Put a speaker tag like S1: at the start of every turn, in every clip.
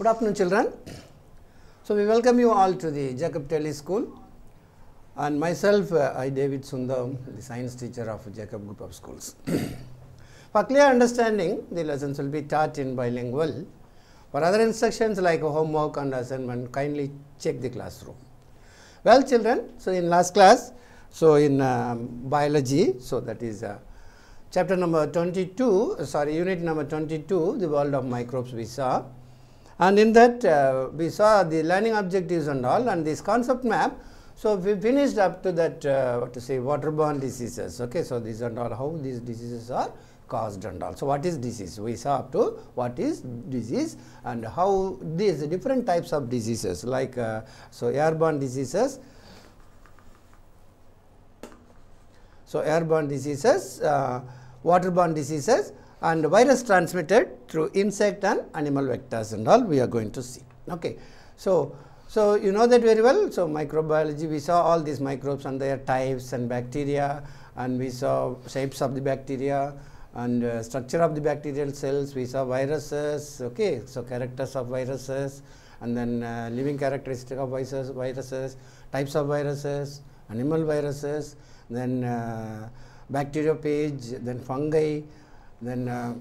S1: Good afternoon, children. So, we welcome you all to the Jacob Tele School and myself, uh, I David Sundam, the science teacher of Jacob Group of Schools. For clear understanding, the lessons will be taught in bilingual. For other instructions like homework and assignment, kindly check the classroom. Well, children, so in last class, so in um, biology, so that is uh, chapter number 22, uh, sorry, unit number 22, the world of microbes we saw. And in that, uh, we saw the learning objectives and all, and this concept map. So, we finished up to that, uh, what to say, waterborne diseases. Okay, so these and all, how these diseases are caused and all. So, what is disease? We saw up to what is disease and how these different types of diseases like, uh, so airborne diseases, So, airborne diseases, uh, waterborne diseases and virus transmitted through insect and animal vectors and all we are going to see. Okay. So, so you know that very well. So, microbiology we saw all these microbes and their types and bacteria and we saw shapes of the bacteria and uh, structure of the bacterial cells. We saw viruses, okay. So, characters of viruses and then uh, living characteristic of viruses, viruses, types of viruses, animal viruses, then uh, bacteriophage, then fungi, then uh,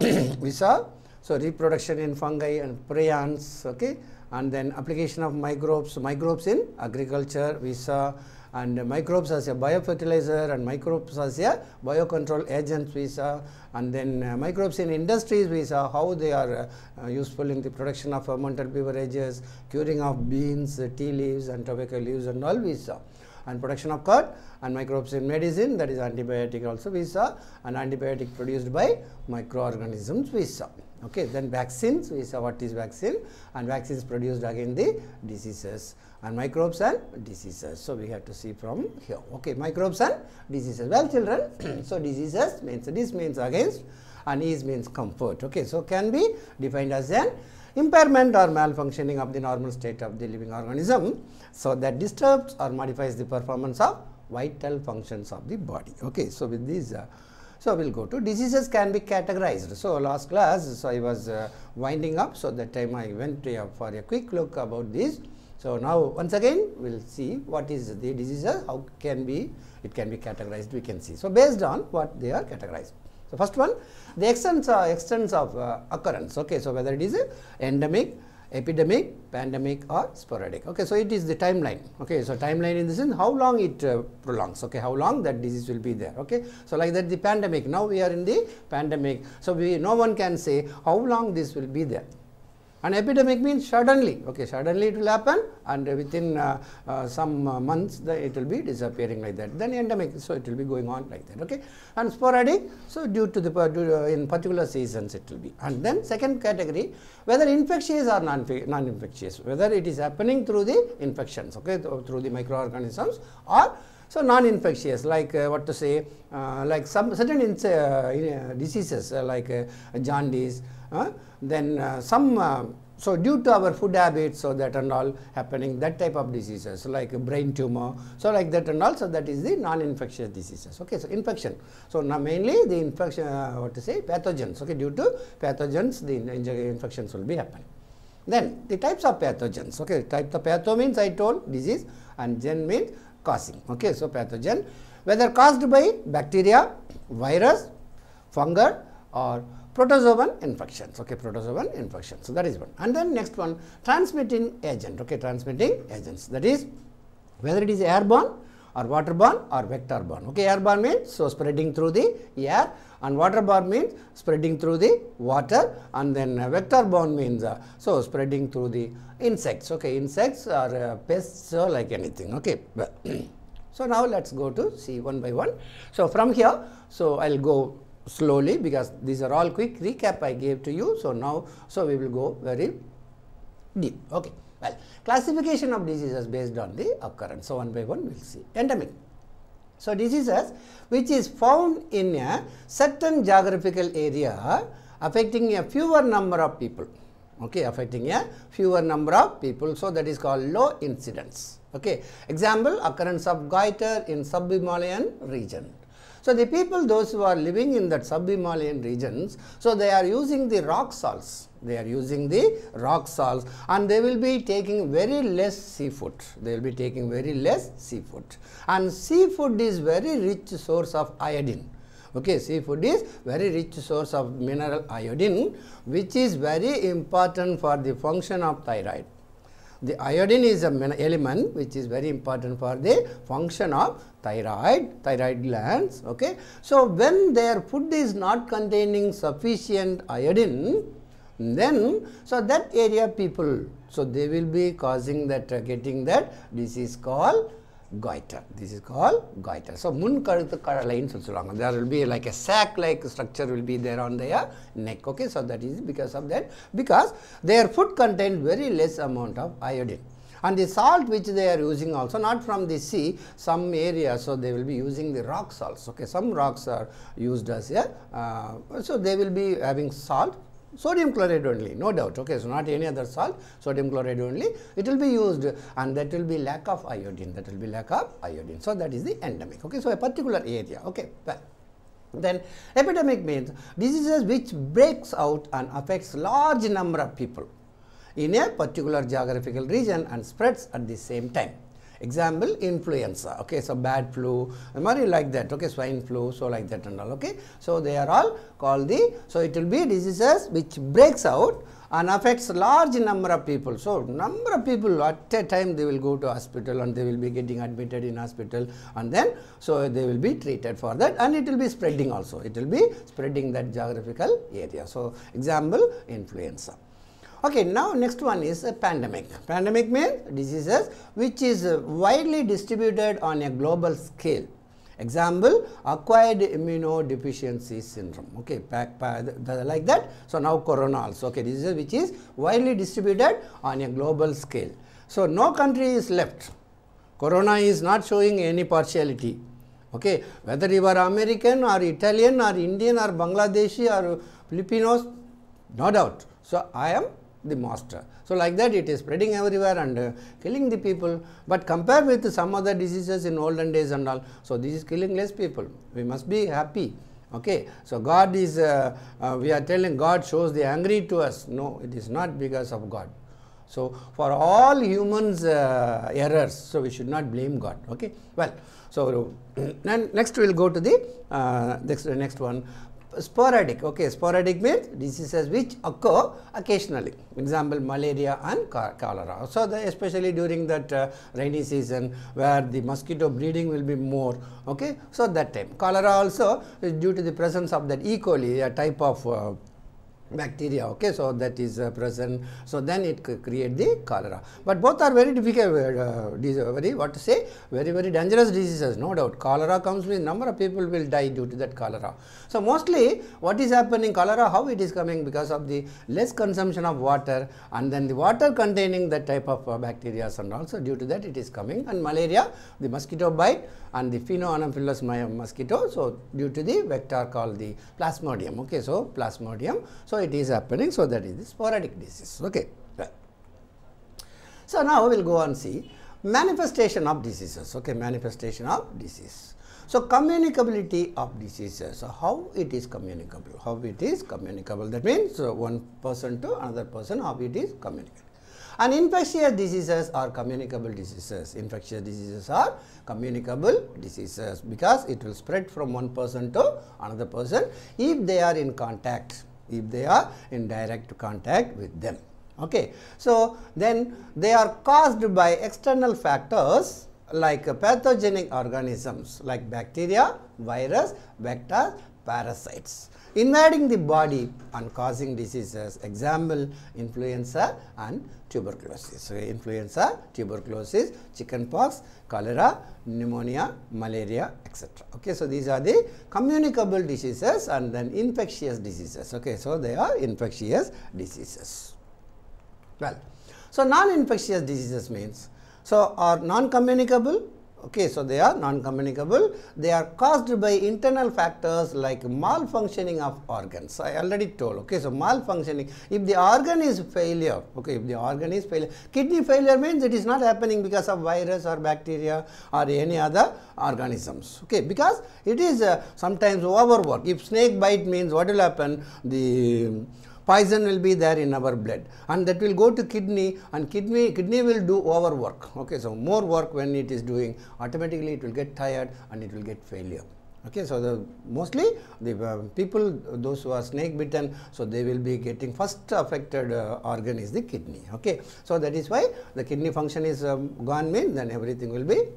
S1: we saw so reproduction in fungi and prions, okay, and then application of microbes, microbes in agriculture we saw. And microbes as a biofertilizer and microbes as a biocontrol agents we saw. And then uh, microbes in industries we saw how they are uh, useful in the production of fermented beverages, curing of beans, tea leaves and tobacco leaves and all we saw and production of curd and microbes in medicine that is antibiotic also we saw and antibiotic produced by microorganisms we saw. Okay, then vaccines we saw what is vaccine and vaccines produced against the diseases and microbes and diseases. So, we have to see from here. Okay, microbes and diseases. Well, children, so diseases means this means against and ease means comfort. Okay, so can be defined as an impairment or malfunctioning of the normal state of the living organism. So, that disturbs or modifies the performance of vital functions of the body. Okay, so with these. Uh, so, we will go to diseases can be categorized. So, last class, so I was uh, winding up. So, that time I went uh, for a quick look about this. So, now once again we will see what is the diseases, how can be, it can be categorized, we can see. So, based on what they are categorized. So, first one, the extents, uh, extents of uh, occurrence. Okay, so whether it is endemic, epidemic, pandemic or sporadic. Okay, so it is the timeline. Okay, so timeline in the sense how long it uh, prolongs. Okay, how long that disease will be there. Okay, so like that the pandemic. Now we are in the pandemic. So we no one can say how long this will be there. An epidemic means suddenly, okay, suddenly it will happen and within uh, uh, some uh, months the, it will be disappearing like that. Then endemic, so it will be going on like that, okay. And sporadic, so due to the, uh, in particular seasons it will be. And then second category, whether infectious or non-infectious, whether it is happening through the infections, okay, through the microorganisms or so non-infectious like uh, what to say uh, like some certain uh, diseases like jaundice, then some so due to our food habits so that and all happening that type of diseases like brain tumor so like that and also that is the non-infectious diseases okay so infection. So now mainly the infection uh, what to say pathogens okay due to pathogens the infections will be happening. Then the types of pathogens okay type of patho means i told disease and gen means causing okay so pathogen whether caused by bacteria virus fungal or protozoan infections. Okay protozoan infections. So that is one. And then next one transmitting agent. Okay transmitting agents. That is whether it is airborne or waterborne or vector-borne. Okay airborne means so spreading through the air and waterborne means spreading through the water and then uh, vector-borne means uh, so spreading through the insects. Okay insects or uh, pests or like anything. Okay so now let's go to see one by one. So from here so i'll go slowly because these are all quick recap I gave to you. So, now, so we will go very deep. Okay. Well, classification of diseases based on the occurrence. So, one by one we will see. Endemic. So, diseases which is found in a certain geographical area affecting a fewer number of people. Okay, affecting a fewer number of people. So, that is called low incidence. Okay. Example, occurrence of goiter in sub-Himalayan region So, the people those who are living in that sub-Himalayan regions, so they are using the rock salts, they are using the rock salts and they will be taking very less seafood, they will be taking very less seafood and seafood is very rich source of iodine. Okay, seafood is very rich source of mineral iodine which is very important for the function of thyroid. The iodine is an element which is very important for the function of thyroid, thyroid glands. Okay. So, when their food is not containing sufficient iodine, then so that area people, so they will be causing that uh, getting that disease called goiter. This is called goiter. So, mun கழுத்து line சொல்லுவாங்க there will be like a sack like structure will be there on their neck. Okay. So, that is because of that because their food contains very less amount of iodine and the salt which they are using also not from the sea some areas so they will be using the rock salts okay some rocks are used as a uh, so they will be having salt sodium chloride only no doubt okay so not any other salt sodium chloride only it will be used and that will be lack of iodine that will be lack of iodine so that is the endemic okay so a particular area okay well then epidemic means diseases which breaks out and affects large number of people in a particular geographical region and spreads at the same time example influenza okay so bad flu mari like that okay swine flu so like that and all okay so they are all called the so it will be diseases which breaks out and affects large number of people. So, number of people at a time they will go to hospital and they will be getting admitted in hospital and then so they will be treated for that and it will be spreading also it will be spreading that geographical area. So, example influenza. Okay, now next one is a pandemic. Pandemic means diseases which is widely distributed on a global scale. Example, acquired immunodeficiency syndrome. Okay, like that. So now corona also. Okay, disease which is widely distributed on a global scale. So no country is left. Corona is not showing any partiality. Okay, whether you are American or Italian or Indian or Bangladeshi or Filipinos, no doubt. So I am the master. So, like that it is spreading everywhere and uh, killing the people, but compared with some other diseases in olden days and all, so this is killing less people. We must be happy. Okay. So, God is, uh, uh, we are telling God shows the angry to us. No, it is not because of God. So, for all humans uh, errors, so we should not blame God. Okay. Well, so next we will go to the uh, next, next one sporadic okay sporadic means diseases which occur occasionally. Example malaria and cholera. So the, especially during that uh, rainy season where the mosquito breeding will be more okay so that time. Cholera also is due to the presence of that e. coli a type of uh, bacteria okay? So that is uh, present. So then it create the cholera. But both are very difficult uh, very what to say? Very very dangerous diseases no doubt. Cholera comes with number of people will die due to that cholera. So mostly what is happening cholera how it is coming? Because of the less consumption of water and then the water containing that type of uh, bacteria and also due to that it is coming. And malaria the mosquito bite and the female anopheles mosquito. So due to the vector called the plasmodium okay? So plasmodium. So it is happening. So, that is the sporadic disease. Okay. So, now we will go and see manifestation of diseases. Okay, manifestation of disease. So, communicability of diseases. So, how it is communicable? How it is communicable? That means uh, one person to another person, how it is communicable. And infectious diseases are communicable diseases. Infectious diseases are communicable diseases because it will spread from one person to another person if they are in contact if they are in direct contact with them. Okay. So, then they are caused by external factors like pathogenic organisms like bacteria, virus, vectors, parasites invading the body and causing diseases example influenza and tuberculosis. So, influenza, tuberculosis, chickenpox, cholera, pneumonia, malaria etc. Okay, so, these are the communicable diseases and then infectious diseases. Okay, so, they are infectious diseases. Well, so non-infectious diseases means, so are non-communicable okay so they are non communicable they are caused by internal factors like malfunctioning of organs. I already told. Okay so malfunctioning if the organ is failure okay if the organ is failure kidney failure means it is not happening because of virus or bacteria or any other organisms. Okay because it is uh, sometimes overwork. If snake bite means what will happen? The poison will be there in our blood. And that will go to kidney and kidney kidney will do overwork. Okay so more work when it is doing automatically it will get tired and it will get failure. Okay so the mostly the uh, people those who are snake bitten so they will be getting first affected uh, organ is the kidney. Okay so that is why the kidney function is um, gone mean then everything will be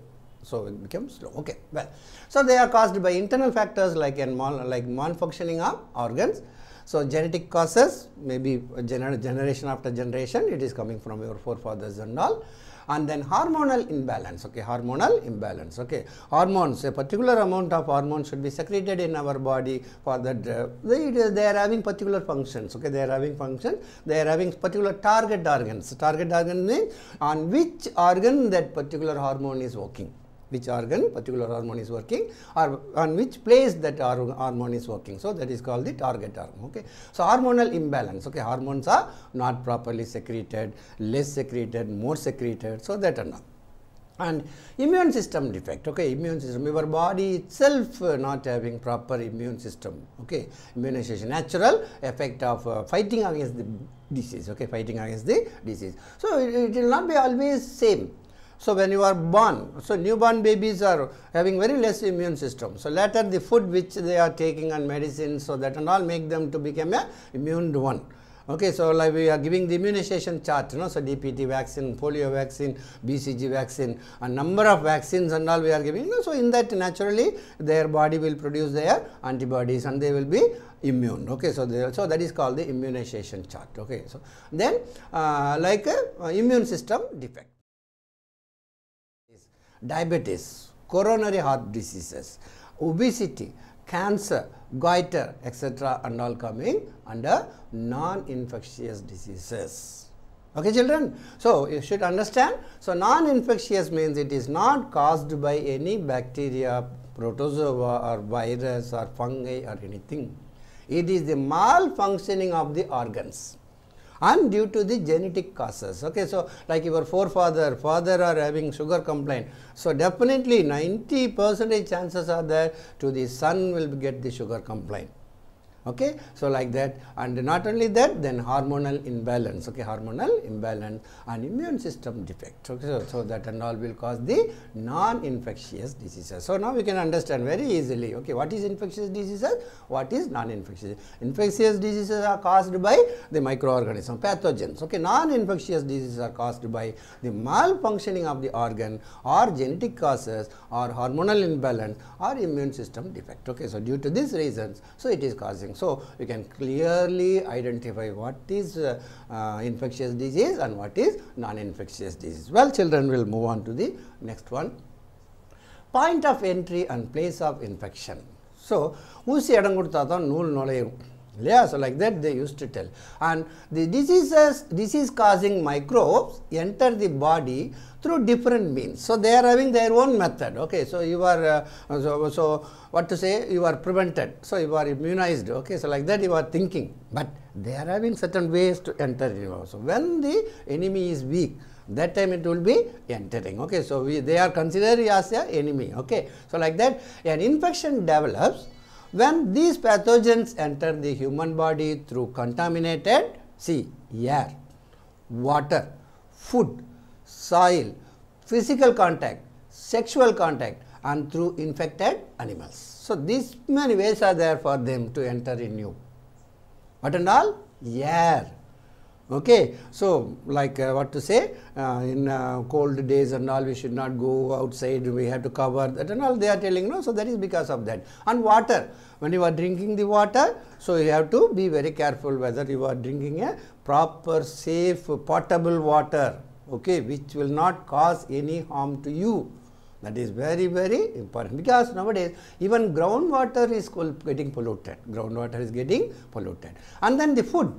S1: so it becomes slow. Okay well so they are caused by internal factors like mal, like malfunctioning of organs so genetic causes maybe gener generation after generation it is coming from your forefathers and all. And then hormonal imbalance okay hormonal imbalance okay. Hormones a particular amount of hormones should be secreted in our body for that they, they are having particular functions okay they are having function they are having particular target organs. Target organ means on which organ that particular hormone is working which organ particular hormone is working or on which place that hormone is working. So, that is called the target hormone. Okay. So, hormonal imbalance. Okay. Hormones are not properly secreted, less secreted, more secreted. So, that and all and immune system defect okay immune system your body itself uh, not having proper immune system okay immunization natural effect of uh, fighting against the disease okay fighting against the disease so it, it will not be always same so, when you are born, so newborn babies are having very less immune system. So, later the food which they are taking and medicine, so that and all make them to become a immune one. Okay, so like we are giving the immunization chart, you know, so DPT vaccine, polio vaccine, BCG vaccine, a number of vaccines and all we are giving. So, in that naturally their body will produce their antibodies and they will be immune. Okay, so they, so that is called the immunization chart. Okay, so then uh, like a, immune system defect diabetes, coronary heart diseases, obesity, cancer, goiter, etc. and all coming under non-infectious diseases. Okay, children? So, you should understand. So, non-infectious means it is not caused by any bacteria, protozoa or virus or fungi or anything. It is the malfunctioning of the organs and due to the genetic causes. Okay, so like your forefather, father are having sugar complaint. So definitely 90 percentage chances are there to the son will get the sugar complaint okay? So like that. And not only that then hormonal imbalance. Okay? Hormonal imbalance and immune system defect. Okay? So, so that and all will cause the non infectious diseases. So now we can understand very easily. Okay? What is infectious diseases? What is non infectious infectious diseases are caused by the microorganism pathogens. Okay? Non infectious diseases are caused by the malfunctioning of the organ or genetic causes or hormonal imbalance or immune system defect. Okay? So due to these reasons so it is causing so, you can clearly identify what is uh, uh, infectious disease and what is non-infectious disease. Well, children will move on to the next one. Point of entry and place of infection. So, ஊசி இடம் கொடுத்தா தான் நூல் நுழையும் இல்லையா so like that they use to tell and the diseases disease causing microbes enter the body through different means. So, they are having their own method. Okay, so you are uh, so, so what to say you are prevented. So, you are immunized. Okay, so like that you are thinking, but they are having certain ways to enter you. Know. So, when the enemy is weak, that time it will be entering. Okay, so we, they are considered as a enemy. Okay, so like that an infection develops when these pathogens enter the human body through contaminated see air, water, food, soil, physical contact, sexual contact and through infected animals. So, these many ways are there for them to enter in you. What and all? Air. Okay. So, like uh, what to say uh, in uh, cold days and all we should not go outside we have to cover that and all they are telling no. So, that is because of that and water when you are drinking the water. So, you have to be very careful whether you are drinking a proper safe potable water okay, which will not cause any harm to you. That is very, very important because nowadays even groundwater is getting polluted. Groundwater is getting polluted. And then the food.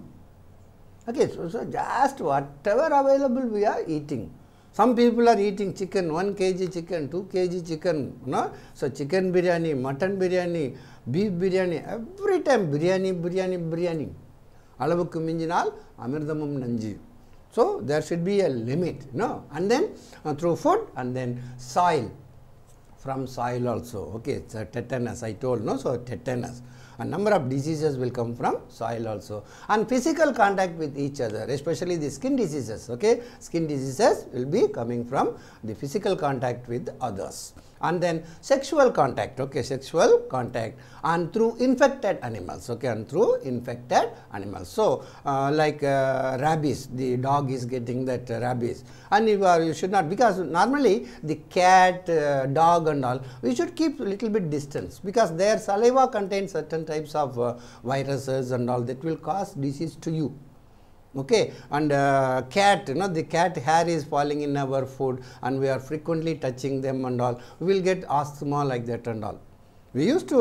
S1: Okay, so, so just whatever available we are eating. Some people are eating chicken, 1 kg chicken, 2 kg chicken, no? So chicken biryani, mutton biryani, beef biryani, every time biryani, biryani, biryani. அளவுக்கு மிஞ்சினால் அமிர்தமும் நஞ்சு so there should be a limit no? And then uh, through food and then soil. From soil also. Okay it's a tetanus i told no? So tetanus. A number of diseases will come from soil also. And physical contact with each other especially the skin diseases okay? Skin diseases will be coming from the physical contact with others and then sexual contact okay sexual contact. And through infected animals okay and through infected animals. So uh, like uh, rabies the dog is getting that uh, rabies. And you, are, you should not because normally the cat uh, dog and all we should keep a little bit distance. Because their saliva contains certain types of uh, viruses and all that will cause disease to you okay? And uh, cat you know the cat hair is falling in our food and we are frequently touching them and all. We will get asthma like that and all we used to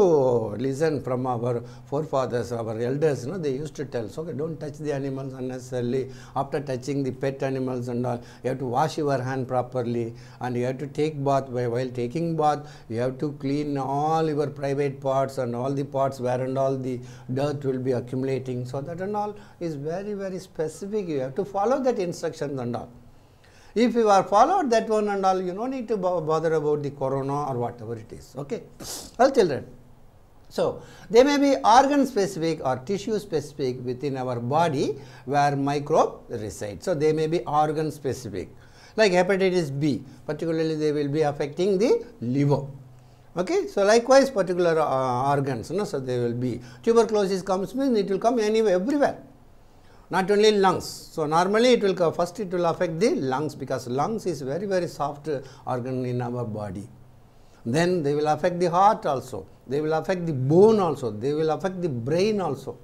S1: listen from our forefathers our elders you know they used to tell so okay, don't touch the animals unnecessarily. After touching the pet animals and all you have to wash your hand properly and you have to take bath. While, while taking bath you have to clean all your private parts and all the parts where and all the dirt will be accumulating. So that and all is very very specific. You have to follow that instructions and all if you are followed that one and all, you no need to bother about the corona or whatever it is. Okay. Well, children. So, they may be organ specific or tissue specific within our body where microbe reside. So, they may be organ specific. Like hepatitis B, particularly they will be affecting the liver. Okay, so likewise particular uh, organs, no? so they will be tuberculosis comes means it will come anywhere, everywhere not only lungs. So, normally it will first it will affect the lungs because lungs is very very soft organ in our body. Then they will affect the heart also, they will affect the bone also, they will affect the brain also.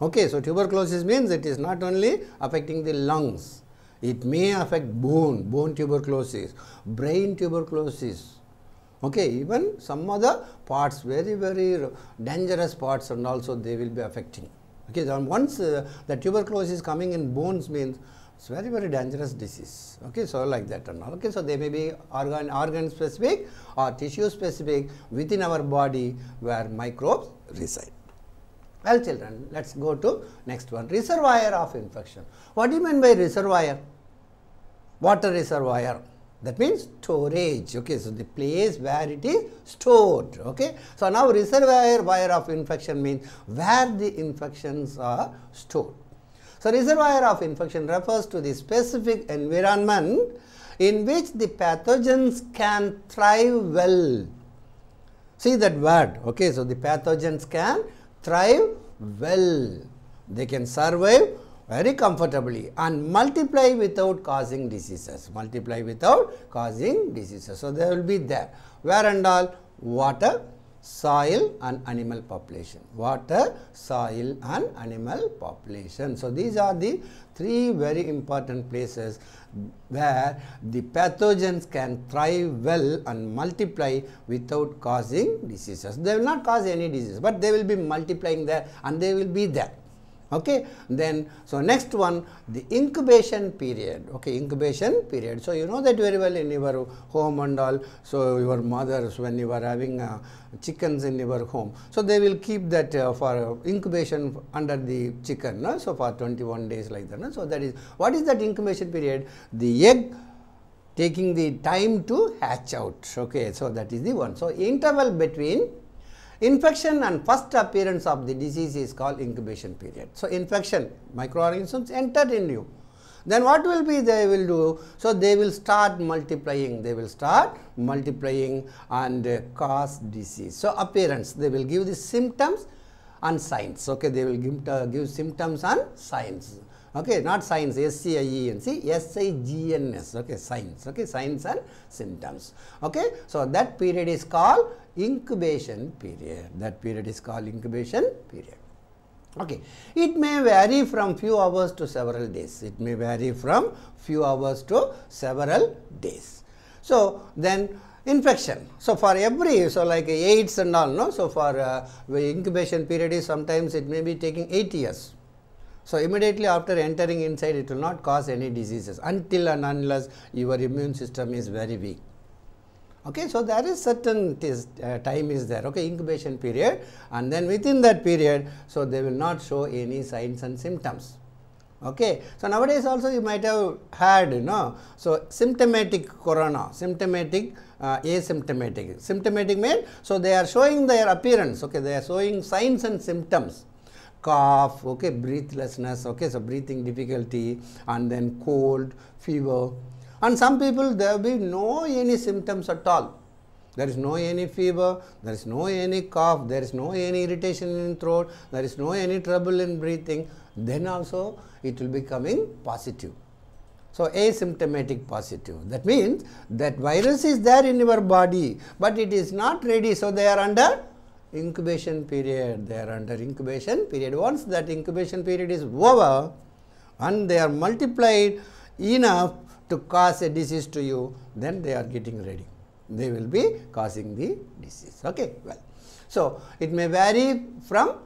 S1: Okay, so tuberculosis means it is not only affecting the lungs, it may affect bone, bone tuberculosis, brain tuberculosis, okay even some other parts very very dangerous parts and also they will be affecting okay then once uh, the tuberculosis is coming in bones means it's very very dangerous disease. Okay so like that and all. Okay so they may be organ organ specific or tissue specific within our body where microbes reside. Well children let's go to next one. Reservoir of infection. What do you mean by reservoir? Water reservoir that means storage. Okay so the place where it is stored. Okay so now reservoir of infection means where the infections are stored. So reservoir of infection refers to the specific environment in which the pathogens can thrive well. See that word. Okay so the pathogens can thrive well. They can survive very comfortably and multiply without causing diseases multiply without causing diseases. So they will be there. Where and all? Water soil and animal population. Water soil and animal population. So these are the three very important places where the pathogens can thrive well and multiply without causing diseases. They will not cause any disease but they will be multiplying there and they will be there okay? Then so next one the incubation period. Okay incubation period. So you know that very well in your home and all. So your mothers when you are having uh, chickens in your home. So they will keep that uh, for incubation under the chicken no? so for 21 days like that no? so that is what is that incubation period? The egg taking the time to hatch out. Okay so that is the one. So interval between Infection and first appearance of the disease is called incubation period. So, infection microorganisms entered in you. Then what will be they will do? So, they will start multiplying, they will start multiplying and uh, cause disease. So, appearance they will give the symptoms and signs, okay, they will give, uh, give symptoms and signs okay not signs s c i e n c s i g n s okay signs okay signs and symptoms okay so that period is called incubation period. That period is called incubation period. Okay. It may vary from few hours to several days. It may vary from few hours to several days. So then infection. So for every so like aids and all no? So for uh, incubation period is sometimes it may be taking 8 years. So, immediately after entering inside it will not cause any diseases until and unless your immune system is very weak. Okay, so there is certain uh, time is there, okay, incubation period and then within that period, so they will not show any signs and symptoms. Okay, so nowadays also you might have had, you know, so symptomatic corona, symptomatic uh, asymptomatic. Symptomatic means, so they are showing their appearance, okay, they are showing signs and symptoms cough, okay, breathlessness, okay, so breathing difficulty and then cold, fever and some people there will be no any symptoms at all. There is no any fever, there is no any cough, there is no any irritation in throat, there is no any trouble in breathing, then also it will be coming positive. So, asymptomatic positive. That means that virus is there in your body, but it is not ready. So, they are under incubation period. They are under incubation period. Once that incubation period is over and they are multiplied enough to cause a disease to you, then they are getting ready. They will be causing the disease. Okay, well. So, it may vary from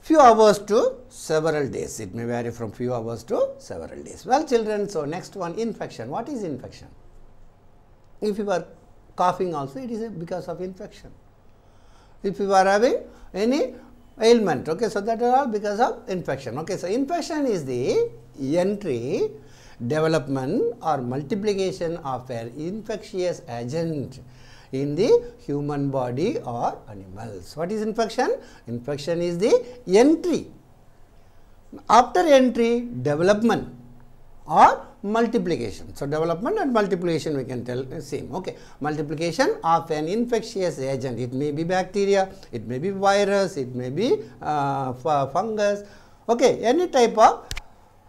S1: few hours to several days. It may vary from few hours to several days. Well, children, so next one infection. What is infection? If you are coughing also, it is because of infection. If you are having any ailment, okay, so that are all because of infection. Okay, so infection is the entry development or multiplication of an infectious agent in the human body or animals. What is infection? Infection is the entry. After entry, development or multiplication. So, development and multiplication we can tell same. Okay. Multiplication of an infectious agent. It may be bacteria, it may be virus, it may be uh, fungus. Okay. Any type of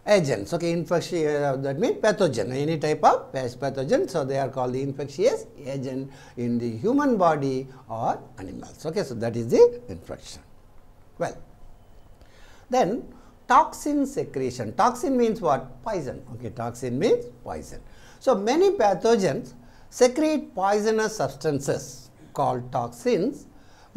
S1: agents. Okay, infectious uh, that means pathogen, any type of pathogen. So, they are called the infectious agent in the human body or animals. Okay, so that is the infection. Well, then toxin secretion. Toxin means what? Poison. Okay, toxin means poison. So, many pathogens secrete poisonous substances called toxins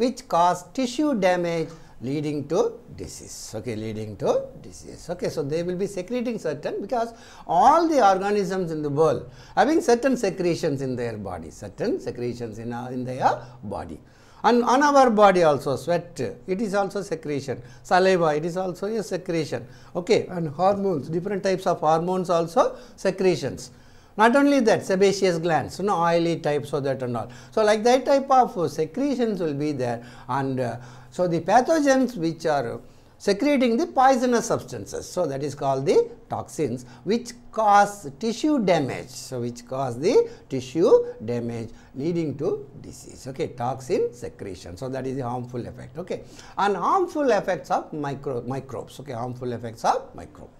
S1: which cause tissue damage leading to disease. Okay leading to disease. Okay so they will be secreting certain because all the organisms in the world having certain secretions in their body certain secretions in, uh, in their body. And on our body also sweat it is also secretion. Saliva it is also a secretion. Okay and hormones different types of hormones also secretions. Not only that sebaceous glands you know oily types so that and all. So like that type of secretions will be there and uh, so, the pathogens which are secreting the poisonous substances. So, that is called the toxins which cause tissue damage. So, which cause the tissue damage leading to disease. Okay, toxin secretion. So, that is the harmful effect. Okay, and harmful effects of micro microbes. Okay, harmful effects of microbes.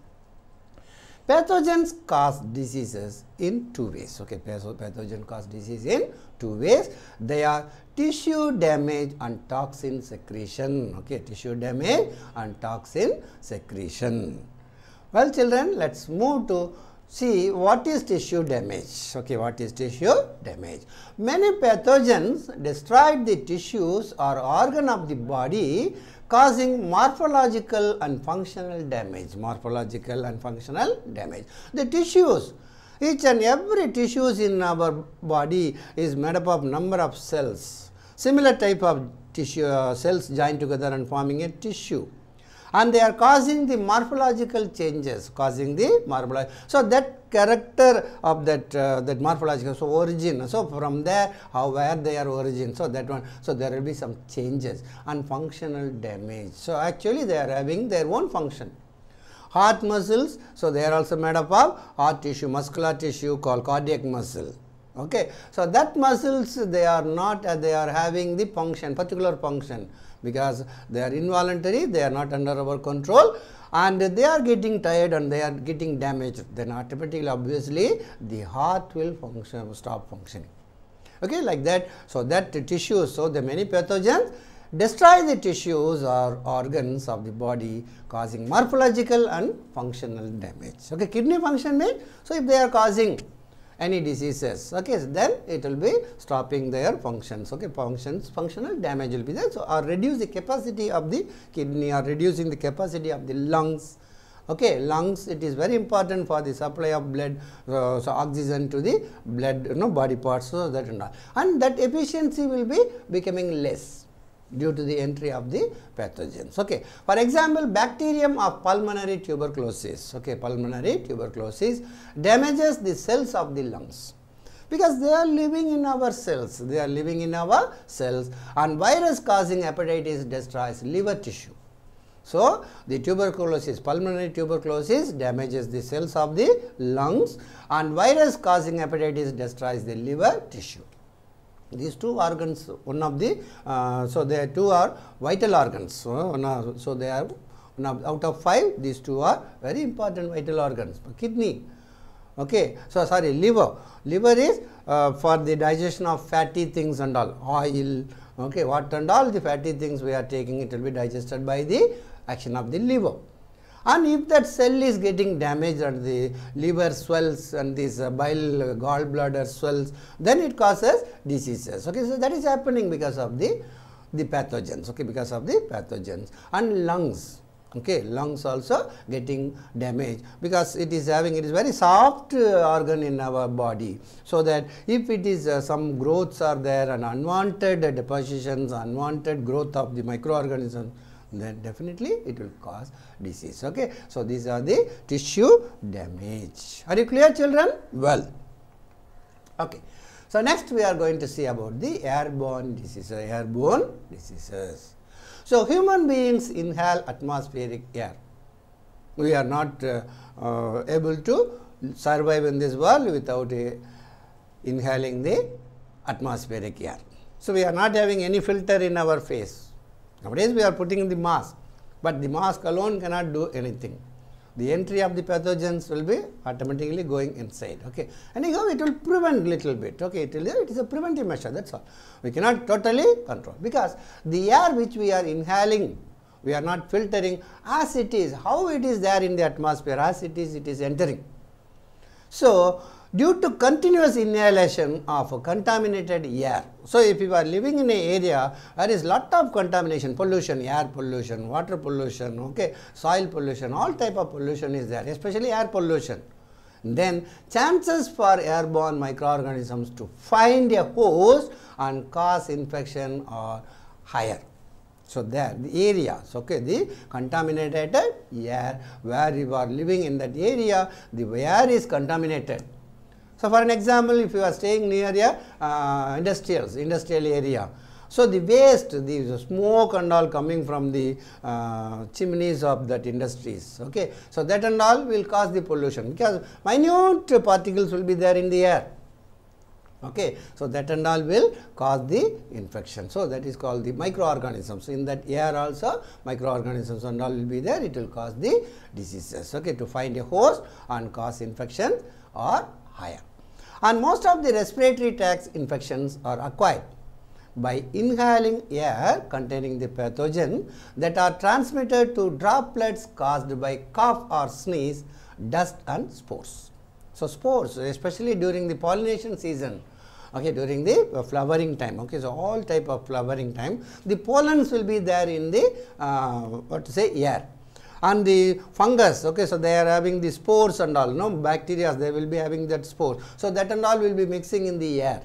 S1: Pathogens cause diseases in two ways. Okay, pathogen cause disease in two ways. They are tissue damage and toxin secretion. Okay, tissue damage and toxin secretion. Well, children, let's move to see what is tissue damage. Okay, what is tissue damage? Many pathogens destroy the tissues or organ of the body causing morphological and functional damage, morphological and functional damage. The tissues, each and every tissues in our body is made up of number of cells, similar type of tissue uh, cells joined together and forming a tissue and they are causing the morphological changes, causing the morphological. So, that character of that uh, that morphological, so origin, so from there how where they are origin, so that one, so there will be some changes and functional damage. So, actually they are having their own function. Heart muscles, so they are also made up of heart tissue, muscular tissue called cardiac muscle. Okay. So, that muscles they are not, uh, they are having the function, particular function because they are involuntary, they are not under our control and they are getting tired and they are getting damaged, then automatically obviously the heart will function, stop functioning. Okay, like that. So, that tissues, so the many pathogens destroy the tissues or organs of the body causing morphological and functional damage. Okay, kidney function means, so if they are causing any diseases. Okay so then it will be stopping their functions. Okay functions functional damage will be there. So or reduce the capacity of the kidney or reducing the capacity of the lungs. Okay lungs it is very important for the supply of blood uh, so oxygen to the blood you know body parts so that and all. And that efficiency will be becoming less due to the entry of the pathogens. Okay. For example, bacterium of pulmonary tuberculosis, okay, pulmonary tuberculosis damages the cells of the lungs because they are living in our cells, they are living in our cells and virus causing hepatitis destroys liver tissue. So, the tuberculosis, pulmonary tuberculosis damages the cells of the lungs and virus causing hepatitis destroys the liver tissue these two organs one of the uh, so they are two are vital organs. So, so they are out of five these two are very important vital organs. Kidney. Okay so sorry liver. Liver is uh, for the digestion of fatty things and all. Oil okay what and all the fatty things we are taking it will be digested by the action of the liver and if that cell is getting damaged and the liver swells and this uh, bile gallbladder swells, then it causes diseases. Okay, so that is happening because of the the pathogens. Okay, because of the pathogens and lungs. Okay, lungs also getting damaged because it is having it is very soft uh, organ in our body. So that if it is uh, some growths are there and unwanted depositions, unwanted growth of the microorganisms then definitely it will cause disease. Okay. So, these are the tissue damage. Are you clear children? Well. Okay. So, next we are going to see about the airborne diseases, airborne diseases. So, human beings inhale atmospheric air. We are not uh, uh, able to survive in this world without uh, inhaling the atmospheric air. So, we are not having any filter in our face Nowadays we are putting the mask, but the mask alone cannot do anything. The entry of the pathogens will be automatically going inside. Okay, and you know, it will prevent little bit. Okay, it, will, it is a preventive measure. That's all. We cannot totally control because the air which we are inhaling, we are not filtering as it is. How it is there in the atmosphere, as it is, it is entering. So due to continuous inhalation of contaminated air. So, if you are living in an area there is lot of contamination, pollution, air pollution, water pollution, okay, soil pollution, all type of pollution is there, especially air pollution. Then chances for airborne microorganisms to find a host and cause infection are higher. So, there the areas, okay, the contaminated air where you are living in that area, the air is contaminated so, for an example, if you are staying near a uh, industrials, industrial area, so the waste, the smoke and all coming from the uh, chimneys of that industries, okay. So, that and all will cause the pollution because minute particles will be there in the air. Okay. So, that and all will cause the infection. So, that is called the microorganisms. In that air also microorganisms and all will be there, it will cause the diseases. Okay. To find a host and cause infection or higher and most of the respiratory tract infections are acquired by inhaling air containing the pathogen that are transmitted to droplets caused by cough or sneeze, dust and spores. So, spores especially during the pollination season okay during the flowering time okay so all type of flowering time the pollens will be there in the uh, what to say air and the fungus okay so they are having the spores and all no? Bacteria they will be having that spore. So that and all will be mixing in the air.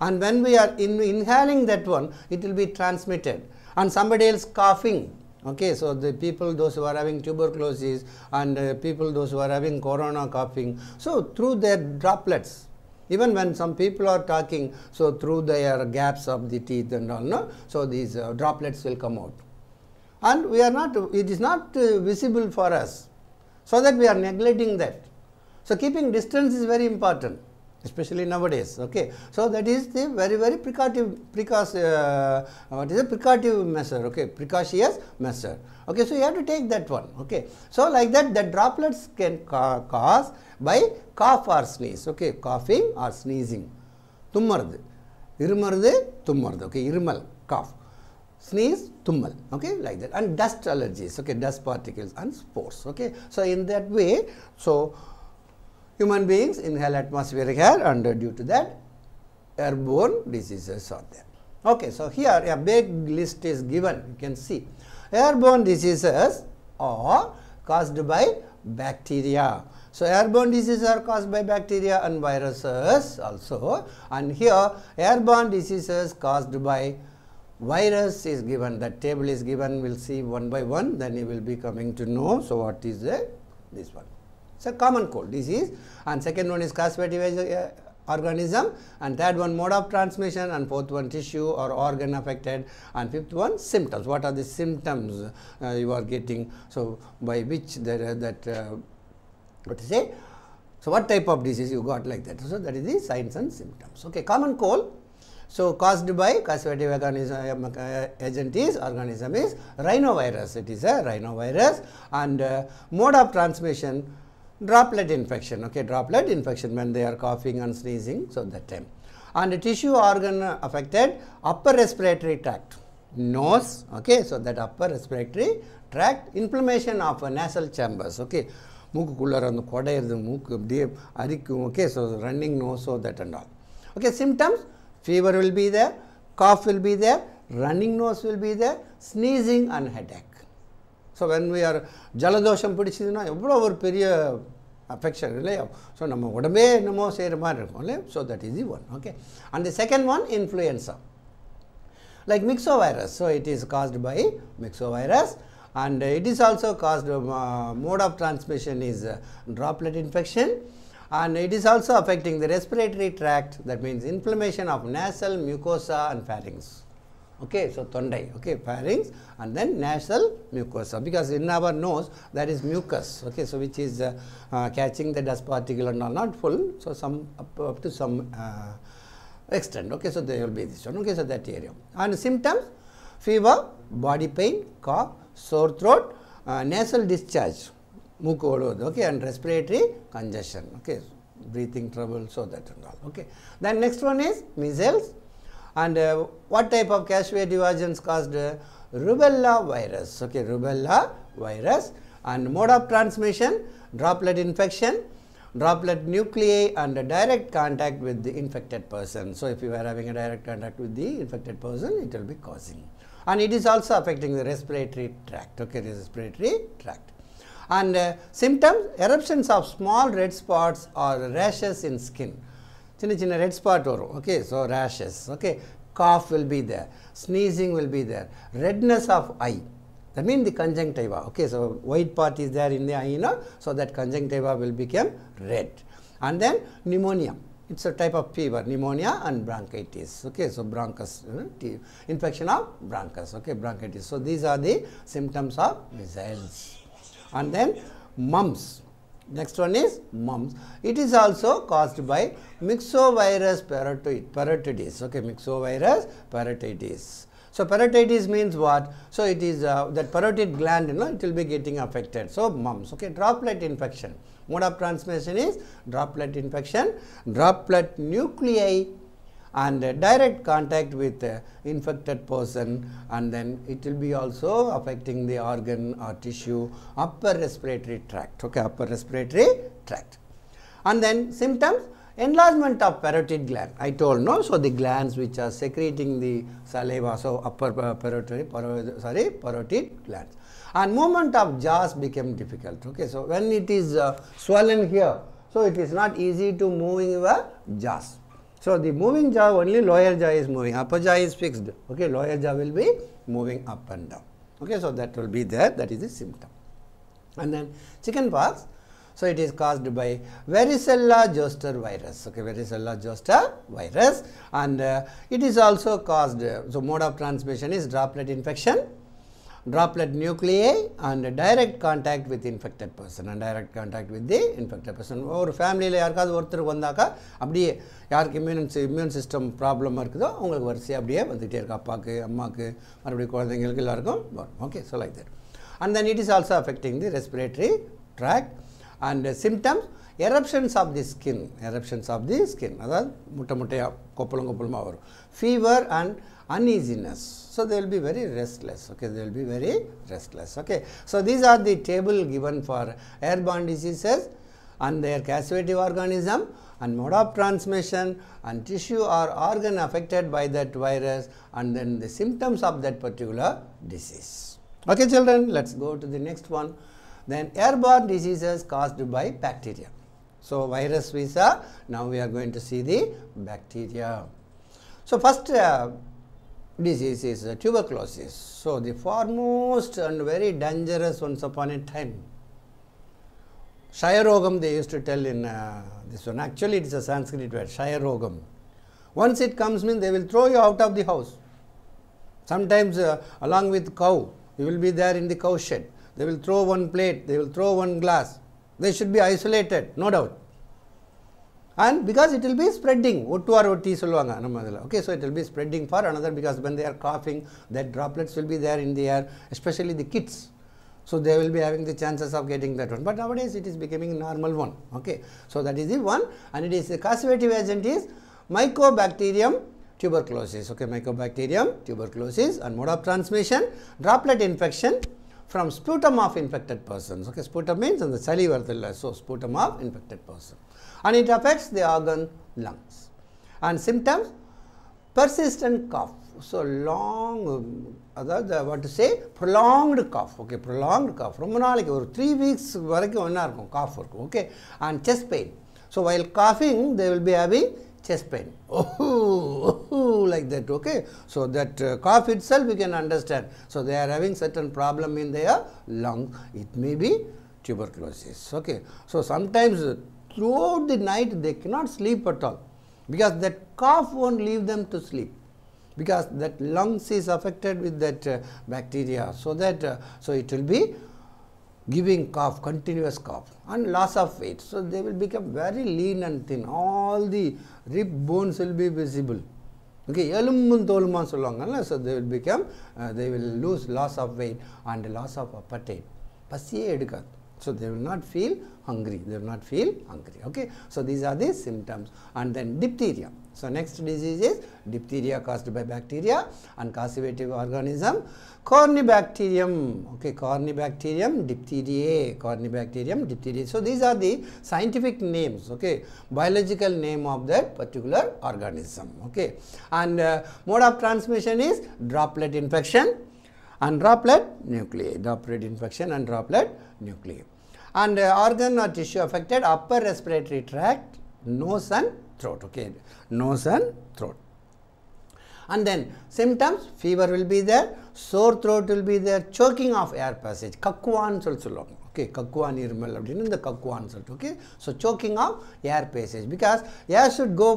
S1: And when we are in inhaling that one it will be transmitted. And somebody else coughing okay? So the people those who are having tuberculosis and uh, people those who are having corona coughing. So through their droplets even when some people are talking so through their gaps of the teeth and all no? So these uh, droplets will come out and we are not, it is not uh, visible for us. So that we are neglecting that. So keeping distance is very important especially nowadays okay so that is the very very precautive precaution uh, what is a precautive measure okay precautionous measure okay so you have to take that one okay so like that the droplets can ca cause by cough or sneeze okay coughing or sneezing தும்மறது இருமறது தும்மறது okay இருமல் cough sneeze tummal okay like that and dust allergies okay dust particles and spores okay so in that way so human beings inhale atmospheric air and uh, due to that airborne diseases are there. Okay, so here a big list is given, you can see. Airborne diseases are caused by bacteria. So, airborne diseases are caused by bacteria and viruses also and here airborne diseases caused by virus is given that table is given we will see one by one then you will be coming to know. So, what is the, this one? It is a common cold disease and second one is caused by organism and third one mode of transmission and fourth one tissue or organ affected and fifth one symptoms. What are the symptoms uh, you are getting? So, by which there, that uh, what to say? So, what type of disease you got like that? So, that is the signs and symptoms. Okay, common cold. So, caused by causative organism uh, agent is organism is rhinovirus. It is a rhinovirus and uh, mode of transmission droplet infection. Okay, droplet infection when they are coughing and sneezing. So, that time and tissue organ affected upper respiratory tract nose okay so that upper respiratory tract inflammation of nasal chambers okay மூக்குக்குள்ளார அந்த குடையிறது மூக்கு அப்படியே அரிக்கும் okay so running no so that and all okay symptoms fever will be there, cough will be there, running nose will be there, sneezing and headache. So when we are jaladosham pidichidina evlo or periya affection illaya so namma udambe enamo seyra maari irukum so that is the one okay? And the second one influenza. Like myxovirus so it is caused by myxovirus and it is also caused uh, mode of transmission is uh, droplet infection and it is also affecting the respiratory tract that means inflammation of nasal mucosa and pharynx. Okay so thondai okay pharynx and then nasal mucosa because in our nose there is mucus okay so which is uh, uh, catching the dust particle and all not full so some up, up to some uh, extent okay so there will be this one okay so that area. And symptoms fever body pain cough sore throat, uh, nasal discharge, ಮೂಗು ಒಳುವುದು okay and respiratory congestion breathing trouble, so that and all. Okay. Then next one is measles and uh, what type of cassowary divergence caused uh, rubella virus. Okay, rubella virus and mode of transmission, droplet infection, droplet nuclei and direct contact with the infected person. So, if you are having a direct contact with the infected person, it will be causing and it is also affecting the respiratory tract, okay, the respiratory tract And uh, symptoms, eruptions of small red spots or rashes in skin. சின்ன சின்ன red spot வரும் okay so rashes okay cough will be there sneezing will be there redness of eye that means the conjunctiva okay so white part is there in the eye you know so that conjunctiva will become red and then pneumonia it is a type of fever, pneumonia and bronchitis. Okay, so bronchus, uh, infection of bronchus, okay, bronchitis. So, these are the symptoms of measles. And then mumps. Next one is mumps. It is also caused by myxovirus parotitis. Okay, myxovirus parotitis. So, parotitis means what? So, it is uh, that parotid gland, you know, it will be getting affected. So, mumps, okay, droplet infection. Mode of transmission is droplet infection, droplet nuclei and direct contact with infected person and then it will be also affecting the organ or tissue upper respiratory tract, okay, upper respiratory tract. And then symptoms enlargement of parotid gland I told no so the glands which are secreting the saliva so upper uh, parotid paro, sorry parotid glands and movement of jaws became difficult. Okay, so when it is uh, swollen here, so it is not easy to move your jaws. So the moving jaw only lower jaw is moving, upper jaw is fixed. Okay, lower jaw will be moving up and down. Okay, so that will be there. That is the symptom. And then chicken pox. So it is caused by varicella zoster virus. Okay, varicella zoster virus, and uh, it is also caused. Uh, so mode of transmission is droplet infection droplet nuclei and direct contact with infected person. And direct contact with the infected person. ஒரு ஃபேமிலியில் யாருக்காவது ஒருத்தருக்கு வந்தாக்கா அப்படியே யாருக்கு immune immune system problem இருக்குதோ அவங்களுக்கு வரிசை அப்படியே வந்துகிட்டே இருக்கு அப்பாவுக்கு அம்மாவுக்கு மறுபடியும் குழந்தைங்களுக்கு எல்லாருக்கும் வரும். Okay so like that and then it is also affecting the respiratory tract and symptoms eruptions of the skin eruptions of the skin அதாவது முட்டை முட்டையாக கொப்பளம் கொப்பளமாக வரும். Fever and uneasiness. So, they will be very restless, okay, they will be very restless. Okay. So, these are the table given for airborne diseases and their causative organism and mode of transmission and tissue or organ affected by that virus and then the symptoms of that particular disease. Okay children, let us go to the next one. Then airborne diseases caused by bacteria. So, virus visa, now we are going to see the bacteria. So, first uh, disease is tuberculosis. So, the foremost and very dangerous once upon a time. Shayarogam they used to tell in uh, this one. Actually, it is a Sanskrit word, Shayarogam. Once it comes means they will throw you out of the house. Sometimes uh, along with cow, you will be there in the cow shed. They will throw one plate, they will throw one glass. They should be isolated, no doubt And because it will be spreading, ஒட்டு or ஒட்டி சொல்லுவாங்க நம்ம அதில் okay so it will be spreading for another because when they are coughing that droplets will be there in the air especially the kids so they will be having the chances of getting that one but nowadays it is becoming normal one okay so that is the one and it is the causative agent is mycobacterium tuberculosis okay mycobacterium tuberculosis and mode of transmission droplet infection from sputum of infected persons okay sputum means அந்த சளி வருதில்ல so sputum of infected person and it affects the organ lungs and symptoms persistent cough so long அதாவது what to say prolonged cough okay prolonged cough ரொம்ப நாளைக்கு ஒரு three weeks வரைக்கும் என்ன இருக்கும் cough இருக்கும் okay and chest pain so while காஃபிங் they will be having chest pain oh, oh like that okay so that uh, cough itself you can understand so they are having certain problem in their lung it may be tuberculosis okay so sometimes uh, throughout the night they cannot sleep at all because that cough won't leave them to sleep because that lungs is affected with that uh, bacteria so that uh, so it will be giving cough, continuous cough and loss of weight. So, they will become very lean and thin, all the rib bones will be visible. Okay, எலும்பும் தோலுமா சொல்லுவாங்கல்ல so they will become they will lose loss of weight and loss of appetite பசியே எடுக்காது so, they will not feel hungry, they will not feel hungry. Okay? So, these are the symptoms and then diphtheria. So, next disease is diphtheria caused by bacteria and causative organism Corynebacterium, okay, Corynebacterium diphtheriae, Corynebacterium diphtheriae. So, these are the scientific names, okay, biological name of that particular organism, okay. And uh, mode of transmission is droplet infection and droplet nuclei, droplet infection and droplet nuclei and uh, organ or tissue affected upper respiratory tract, nose and throat, okay, nose and throat. And then symptoms, fever will be there, sore throat will be there, choking of air passage, கக்குவான்னு சொல்லி சொல்லுவாங்க okay கக்குவான் இருமல் அப்படின்னு இந்த கக்குவான்னு சொல்லிட்டு okay so choking of air passage because air should go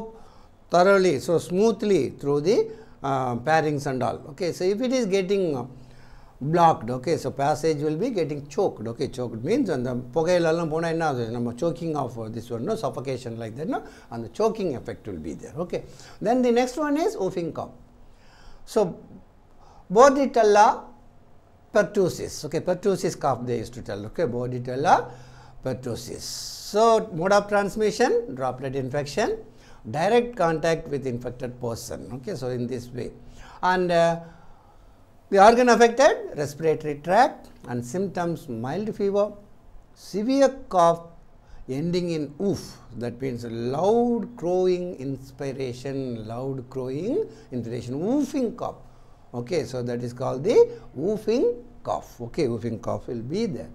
S1: thoroughly, so smoothly through the uh, pharynx and all, okay. So if it is getting uh, blocked okay so passage will be getting choked okay choked means அந்த புகையிலெல்லாம் போனால் என்ன ஆகுது நம்ம choking of this one no suffocation like that no and the choking effect will be there okay then the next one is whooping cough so bordetella pertussis okay pertussis cough they used to tell okay bordetella pertussis so mode of transmission droplet infection direct contact with infected person okay so in this way and uh, the organ affected respiratory tract and symptoms mild fever, severe cough ending in oof that means loud crowing inspiration, loud crowing inspiration, woofing cough. Okay, so that is called the woofing cough. Okay, woofing cough will be there.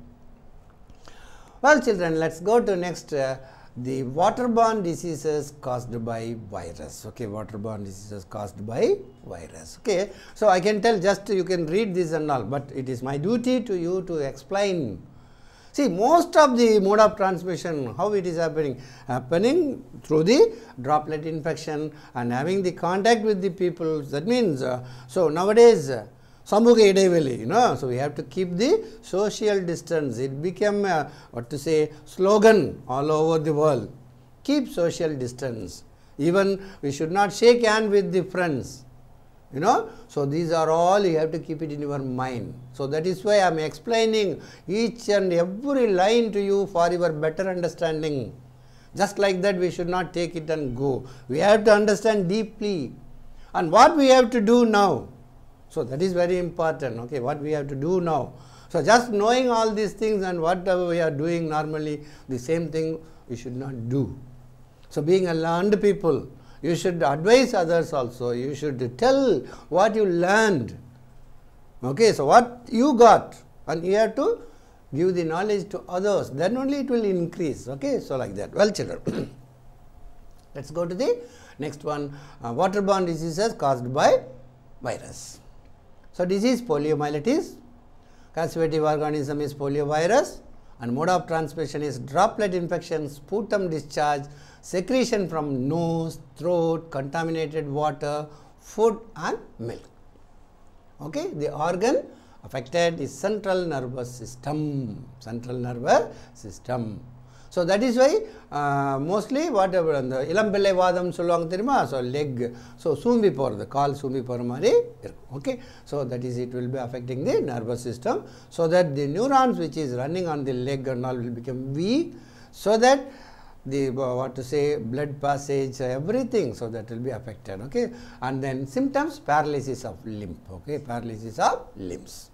S1: Well, children, let's go to next. Uh, the waterborne diseases caused by virus. Okay waterborne diseases caused by virus. Okay so i can tell just you can read this and all but it is my duty to you to explain. See most of the mode of transmission how it is happening happening through the droplet infection and having the contact with the people that means uh, so nowadays uh, சமூக இடைவெளி you know so we have to keep the social distance it became a, what to say slogan all over the world keep social distance even we should not shake hand with the friends you know so these are all you have to keep it in your mind so that is why i am explaining each and every line to you for your better understanding just like that we should not take it and go we have to understand deeply and what we have to do now so that is very important, okay, what we have to do now. So just knowing all these things and whatever we are doing normally, the same thing we should not do. So, being a learned people, you should advise others also. You should tell what you learned. Okay, so what you got, and you have to give the knowledge to others. Then only it will increase. Okay, so like that. Well, children, let's go to the next one. Uh, waterborne diseases caused by virus. So, disease poliomyelitis, causative organism is poliovirus and mode of transmission is droplet infection, sputum discharge, secretion from nose, throat, contaminated water, food and milk. Okay, the organ affected is central nervous system, central nervous system. So that is why mostly what அந்த இளம்பிள்ளை வாதம் சொல்லுவாங்க தெரியுமா so leg so சூம்பி போகிறது கால் சூம்பி போகிற மாதிரி இருக்கும் okay so that is it will B affecting the nervous system so that the neurons which is running on the leg and all will become week so that the uh, what to say blood passage everything so that will be affected okay and then symptoms paralysis of limb okay paralysis of limbs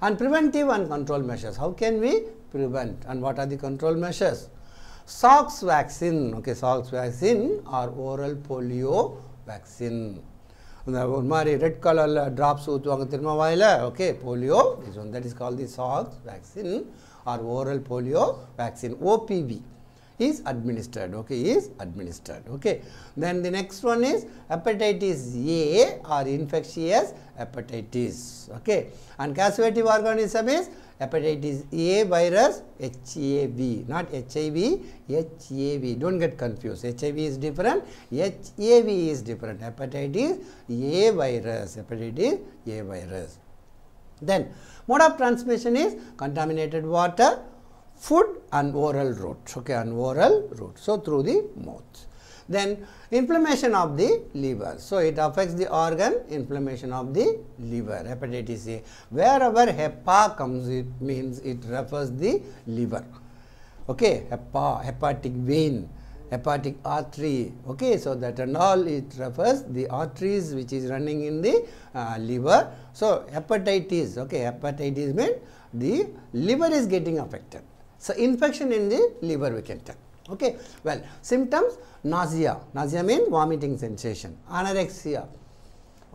S1: and preventive and control measures how can we prevent and what are the control measures Salk vaccine okay Salk vaccine or oral polio vaccine இந்த ஒரு மாதிரி red கலரில் drops ஊற்றுவாங்க திரும்ப வாயில் okay polio is one that is call the Salk vaccine or oral polio vaccine OPV is administered okay is administered okay then the next one is hepatitis a or infectious hepatitis okay and causative organism is hepatitis a virus hav not hiv hav don't get confused. Hiv is different. Hav is different. Hepatitis a virus. Hepatitis a virus. Then mode of transmission is contaminated water food and oral route. Okay and oral route. So through the mouth then inflammation of the liver. So it affects the organ inflammation of the liver hepatitis a. Wherever hepa comes it means it refers the liver. Okay hepa hepatic vein hepatic artery. Okay so that and all it refers the arteries which is running in the uh, liver. So hepatitis okay hepatitis means the liver is getting affected. So, infection in the liver we can tell. Okay. Well, symptoms nausea. Nausea means vomiting sensation. Anorexia.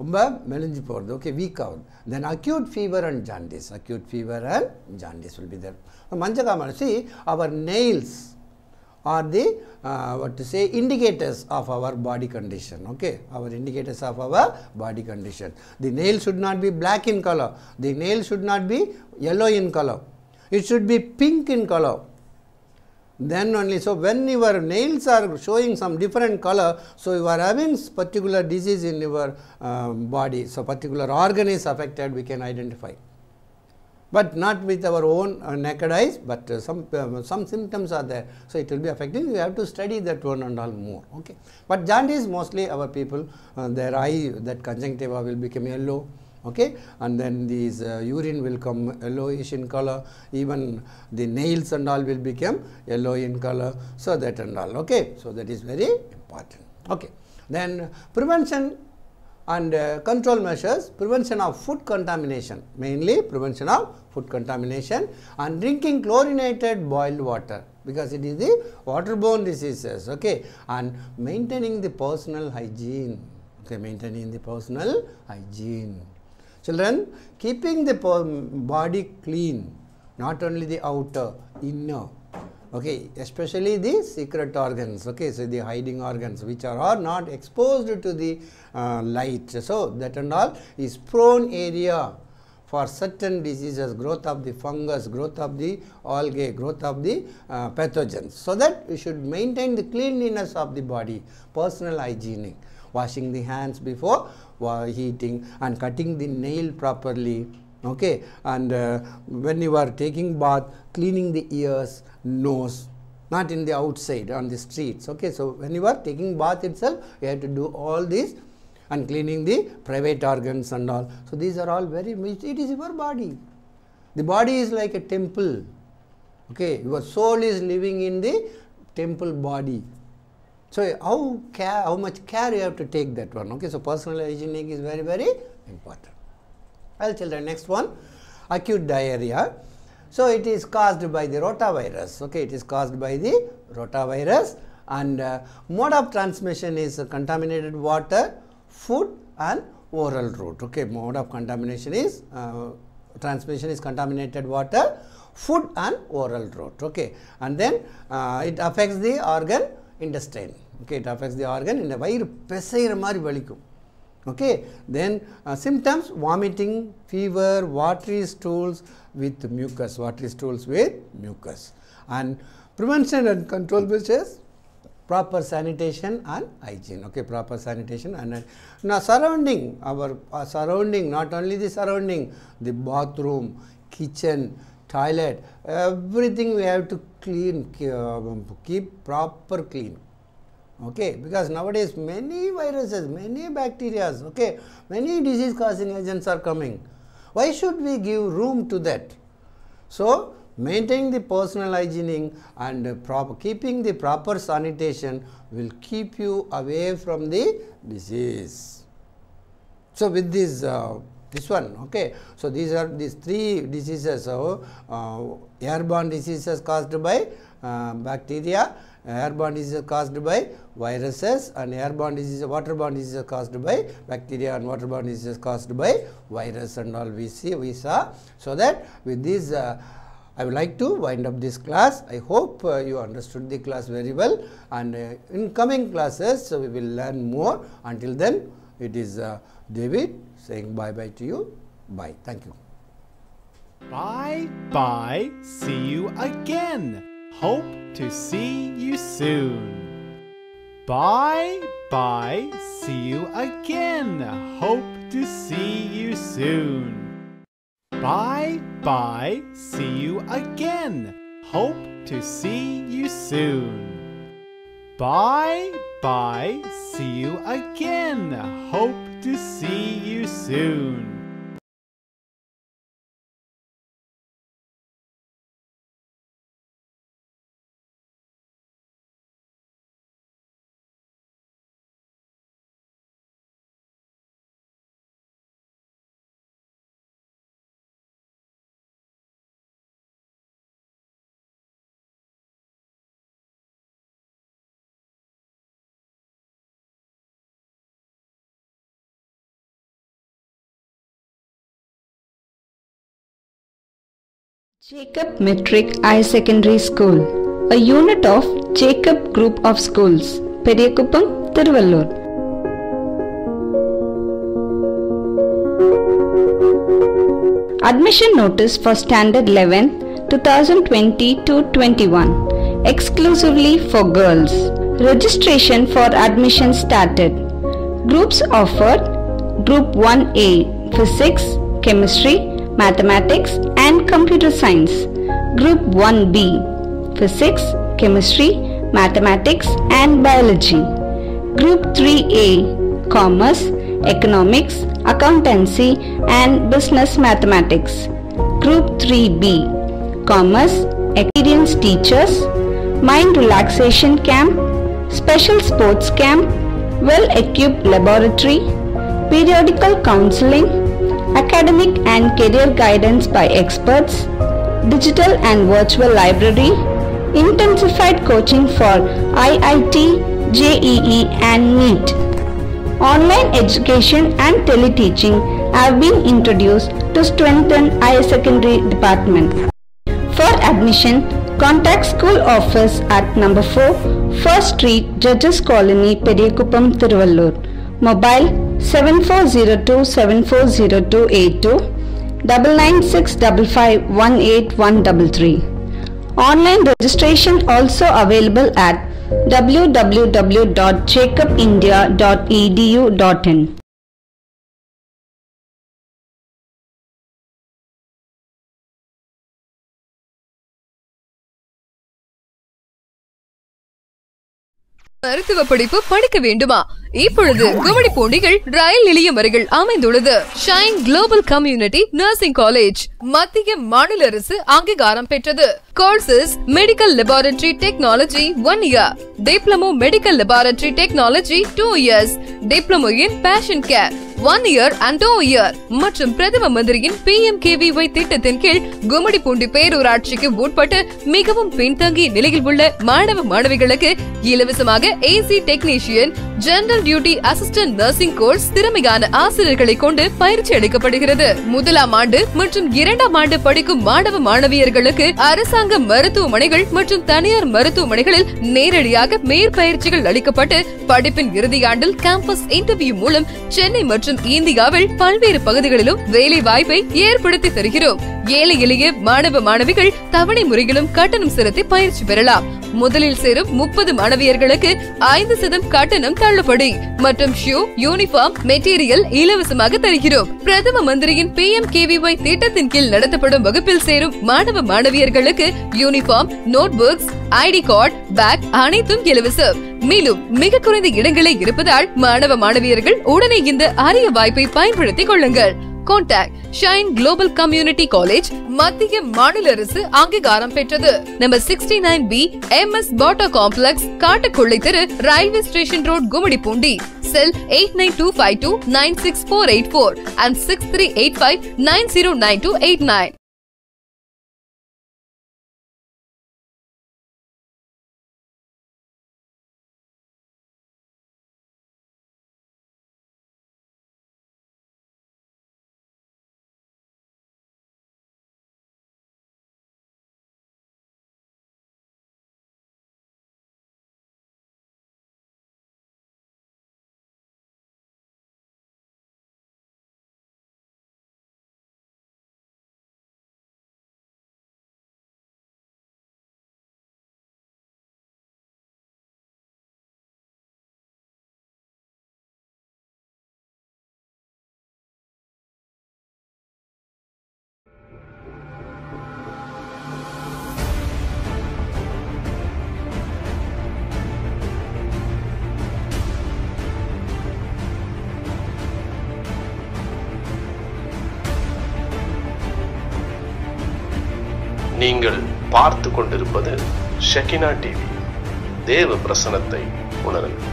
S1: ரொம்ப மெலிஞ்சு போகிறது okay weak ஆகுது then acute fever and jaundice acute fever and jaundice will be there மஞ்சக்காமல் C our nails are the uh, what to say indicators of our body condition okay our indicators of our body condition the nail should not be black in color the nail should not be yellow in color it should be pink in color then only so when your nails are showing some different color so you are having particular disease in your uh, body so particular organ is affected we can identify. But not with our own uh, naked eyes but uh, some uh, some symptoms are there. So it will be affecting you have to study that one and all more okay. But jaundice mostly our people uh, their eye that conjunctiva will become yellow okay? And then these uh, urine will come yellowish in color. Even the nails and all will become yellow in color. So that and all. Okay? So that is very important. Okay? Then prevention and uh, control measures. Prevention of food contamination. Mainly prevention of food contamination and drinking chlorinated boiled water because it is the waterborne diseases. Okay? And maintaining the personal hygiene. Okay? Maintaining the personal hygiene children keeping the body clean not only the outer inner. Okay especially the secret organs okay so the hiding organs which are, not exposed to the uh, light. So that and all is prone area for certain diseases growth of the fungus growth of the algae growth of the uh, pathogens. So that we should maintain the cleanliness of the body personal hygienic washing the hands before heating and cutting the nail properly okay? And uh, when you are taking bath cleaning the ears nose not in the outside on the streets okay? So when you are taking bath itself you have to do all this and cleaning the private organs and all. So these are all very it is your body. The body is like a temple okay? Your soul is living in the temple body so how care how much care you have to take that one okay so personal hygienic is very very important well children next one acute diarrhea So it is caused by the rotavirus. Okay, it is caused by the rotavirus and uh, mode of transmission is uh, contaminated water, food and oral route. Okay, mode of contamination is uh, transmission is contaminated water, food and oral route. Okay, and then uh, it affects the organ intestine. Okay, it affects the organ in the வயிறு பிசைகிற மாதிரி வலிக்கும் okay then uh, symptoms vomiting fever watery stools with mucus watery stools with mucus and prevention and control measures proper sanitation and hygiene okay proper sanitation and uh, now surrounding our uh, surrounding not only the surrounding the bathroom kitchen toilet. Everything we have to clean uh, keep proper clean. Okay? Because nowadays many viruses many bacteria okay? Many disease causing agents are coming. Why should we give room to that? So maintaining the personal hygiene and proper keeping the proper sanitation will keep you away from the disease. So with this uh, this one okay. So these are these three diseases so uh, airborne diseases caused by uh, bacteria airborne diseases caused by viruses and airborne diseases waterborne diseases caused by bacteria and waterborne diseases caused by virus and all. We see we saw. So that with this uh, I would like to wind up this class. I hope uh, you understood the class very well. And uh, in coming classes so we will learn more. Until then it is uh, David saying bye bye to you. Bye. Thank you.
S2: Bye bye. See you again. Hope to see you soon. Bye bye. See you again. Hope to see you soon. Bye bye. See you again. Hope to see you soon. Bye bye. See you again. Hope to see you soon.
S3: Jacob Matric Higher Secondary School, a unit of Jacob Group of Schools, Periyakuppam, Tiruvallur. Admission notice for Standard 11 2020 to 21 exclusively for girls. Registration for admission started. Groups offered Group 1A Physics, Chemistry, Mathematics and Computer Science. Group 1B Physics, Chemistry, Mathematics and Biology. Group 3A Commerce, Economics, Accountancy and Business Mathematics. Group 3B Commerce, Experienced Teachers, Mind Relaxation Camp, Special Sports Camp, Well Equipped Laboratory, Periodical Counseling, Academic and Career Guidance by Experts, Digital and Virtual Library, Intensified Coaching for IIT, JEE and NEET. Online education and teleteaching have been introduced to strengthen higher secondary department. For admission, contact school office at number 4, First Street, Judges Colony, Periyakuppam, Tiruvallur. Mobile 7402 740282 99655 Online registration also available at www.jacobindia.edu.in.
S4: மருத்துவ படிப்பு படிக்க வேண்டுமா இப்பொழுது குவடி பூண்டிகள் ரயில் நிலையம் அருகில் அமைந்துள்ளது. Shine Global Community Nursing College மத்திய மாநில அரசு அங்கீகாரம் பெற்றது. Courses medical laboratory technology one year diploma medical laboratory technology two years diploma in patient care one year and two year மற்றும் பிரதம மந்திரியின் பி எம் திட்டத்தின் கீழ் கும்மிடிப்பூண்டி பேரூராட்சிக்கு உட்பட்டு மிகவும் பின்தங்கிய நிலையில் உள்ள மாணவ மாணவிகளுக்கு இலவசமாக AC technician general duty assistant nursing course திறமையான ஆசிரியர்களை கொண்டு பயிற்சி அளிக்கப்படுகிறது முதலாம் ஆண்டு மற்றும் இரண்டாம் ஆண்டு படிக்கும் மாணவ மாணவியர்களுக்கு அரசாங்க மருத்துவமனைகள் மற்றும் தனியார் மருத்துவமனைகளில் நேரடியாக மேற்பயிற்சிகள் அளிக்கப்பட்டு படிப்பின் இறுதியாண்டில் கேம்பஸ் இன்டர்வியூ மூலம் சென்னை மற்றும் இந்தியாவில் பல்வேறு பகுதிகளிலும் வேலை வாய்ப்பை ஏற்படுத்தி தருகிறோம். ஏழை எளிய மாணவ மாணவிகள் தவணை முறையிலும் கட்டணம் செலுத்தி பயிற்சி பெறலாம். முதலில் சேரும் முப்பது மாணவியர்களுக்கு ஐந்து சதம் கட்டணம் தள்ளுபடி. மற்றும் ஷூ யூனிஃபார்ம் மெட்டீரியல் இலவசமாக தருகிறோம். பிரதம மந்திரியின் பி எம் திட்டத்தின் கீழ் நடத்தப்படும் வகுப்பில் சேரும் மாணவ மாணவியர்களுக்கு uniform notebooks ID card bag அனைத்தும் இலவசம். மேலும் மிக குறைந்த இடங்களே இருப்பதால் மாணவ மாணவியர்கள் உடனே இந்த அரிய வாய்ப்பை பயன்படுத்திக் கொள்ளுங்கள். Contact Shine Global Community College மத்திய மாநில அரசு அங்கீகாரம் பெற்றது. Number sixty nine P M S Bata complex காட்டுக்குள்ளை தெரு railway station road Gummidipoondi cell eight nine two five two nine six four eight four and six three eight five nine zero nine two eight
S5: nine பார்த்து கொண்டிருப்பது ஷெகினா TV தேவ பிரசனத்தை உணருங்கள்.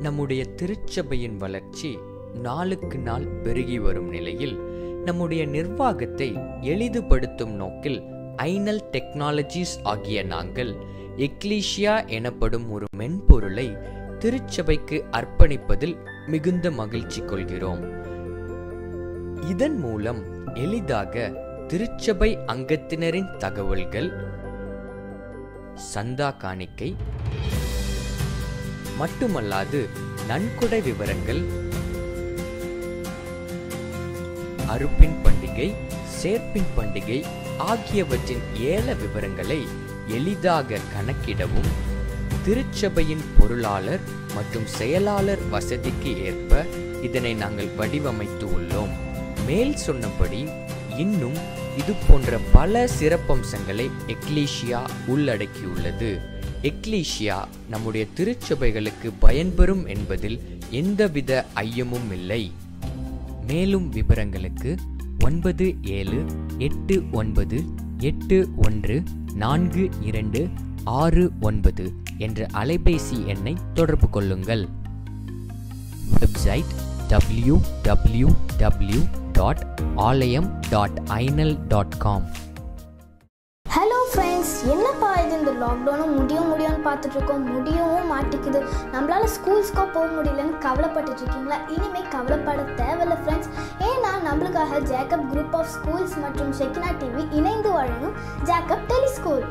S6: நம்முடைய திருச்சபையின் வளர்ச்சி நாளுக்கு நாள் பெருகி வரும் நிலையில் நம்முடைய நிர்வாகத்தை எளிதுபடுத்தும் நோக்கில் ஐனல் டெக்னாலஜிஸ் ஆகிய நாங்கள் எக்லீஷியா எனப்படும் ஒரு மென்பொருளை திருச்சபைக்கு அர்ப்பணிப்பதில் மிகுந்த மகிழ்ச்சி கொள்கிறோம். இதன் மூலம் எளிதாக திருச்சபை அங்கத்தினரின் தகவல்கள் சந்தா காணிக்கை மட்டுமல்லாது நன்கொடை விவரங்கள் அறுப்பின் பண்டிகை சேர்ப்பின் பண்டிகை ஆகியவற்றின் ஏல விவரங்களை எளிதாக கணக்கிடவும் திருச்சபையின் பொருளாளர் மற்றும் செயலாளர் வசதிக்கு ஏற்ப இதனை நாங்கள் வடிவமைத்து உள்ளோம். மேல் சொன்னபடி இன்னும் இது போன்ற பல சிறப்பம்சங்களை எக்லீஷியா உள்ளடக்கியுள்ளது. எக்லீஷியா நம்முடைய திருச்சபைகளுக்கு பயன்பெறும் என்பதில் எந்தவித ஐயமும் இல்லை. மேலும் விவரங்களுக்கு ஒன்பது ஏழு எட்டு ஒன்பது எட்டு ஒன்று நான்கு இரண்டு ஆறு ஒன்பது என்ற அலைபேசி எண்ணை தொடர்பு கொள்ளுங்கள். Website W W W dot Aalayam dot ஐனல் dot com
S7: hello friends என்னப்பா இது? இந்த லாக்டவுனும் முடியும் முடியும்னு பார்த்துட்டு இருக்கோம். முடியவும் மாட்டிக்குது நம்மளால ஸ்கூல்ஸ்க்கோ போக முடியலன்னு கவலைப்பட்டுட்டு இருக்கீங்களா இனிமேல் கவலைப்பட தேவையில்ல ஃப்ரெண்ட்ஸ் ஏன்னா நம்மளுக்காக ஜேக்கப் குரூப் ஆஃப் ஸ்கூல்ஸ் மற்றும் ஷெக்கினா டிவி இணைந்து வழங்கும் ஜேக்கப் டெலிஸ்கூல்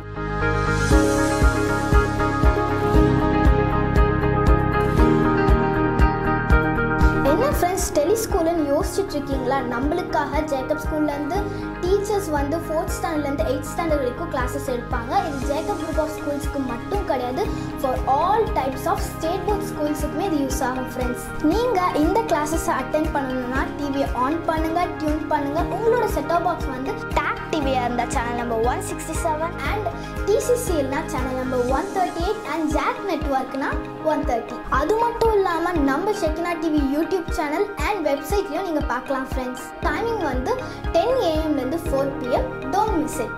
S7: ஃப்ரெண்ட்ஸ் ஃப்ரெண்ட்ஸ் டெலிஸ்கூல்னு யோசிச்சுட்டு இருக்கீங்களா நம்மளுக்காக ஜேக்கப் ஸ்கூல்லேருந்து டீச்சர்ஸ் வந்து ஃபோர்த் ஸ்டாண்டர்ட்லேருந்து எயிட் ஸ்டாண்டர்ட் வரைக்கும் கிளாஸஸ் எடுப்பாங்க. இது ஜேக்கப் குரூப் ஆஃப் ஸ்கூல்ஸ்க்கு மட்டும் கிடையாது. For all types of state board ஸ்கூல்ஸுக்குமே இது யூஸ் ஆகும் ஃப்ரெண்ட்ஸ் நீங்கள் இந்த கிளாஸஸை அட்டென்ட் பண்ணணும்னா டிவியை ஆன் பண்ணுங்கள் டியூன் பண்ணுங்கள் உங்களோட செட்டப் பாக்ஸ் வந்து டேக் டிவியாக இருந்தால் channel number one sixty seven and டிசிசிஎல்னா channel number one thirty eight and jack நெட்ஒர்க்னா ஒன் தேர்ட்டி அது மட்டும் இல்லாமல் நம்ம Shekinah TV YouTube channel and வெப்சைட்லையும் நீங்கள் பார்க்கலாம் ஃப்ரெண்ட்ஸ் டைமிங் வந்து ten ஏஎம்லேருந்து four PM don't miss it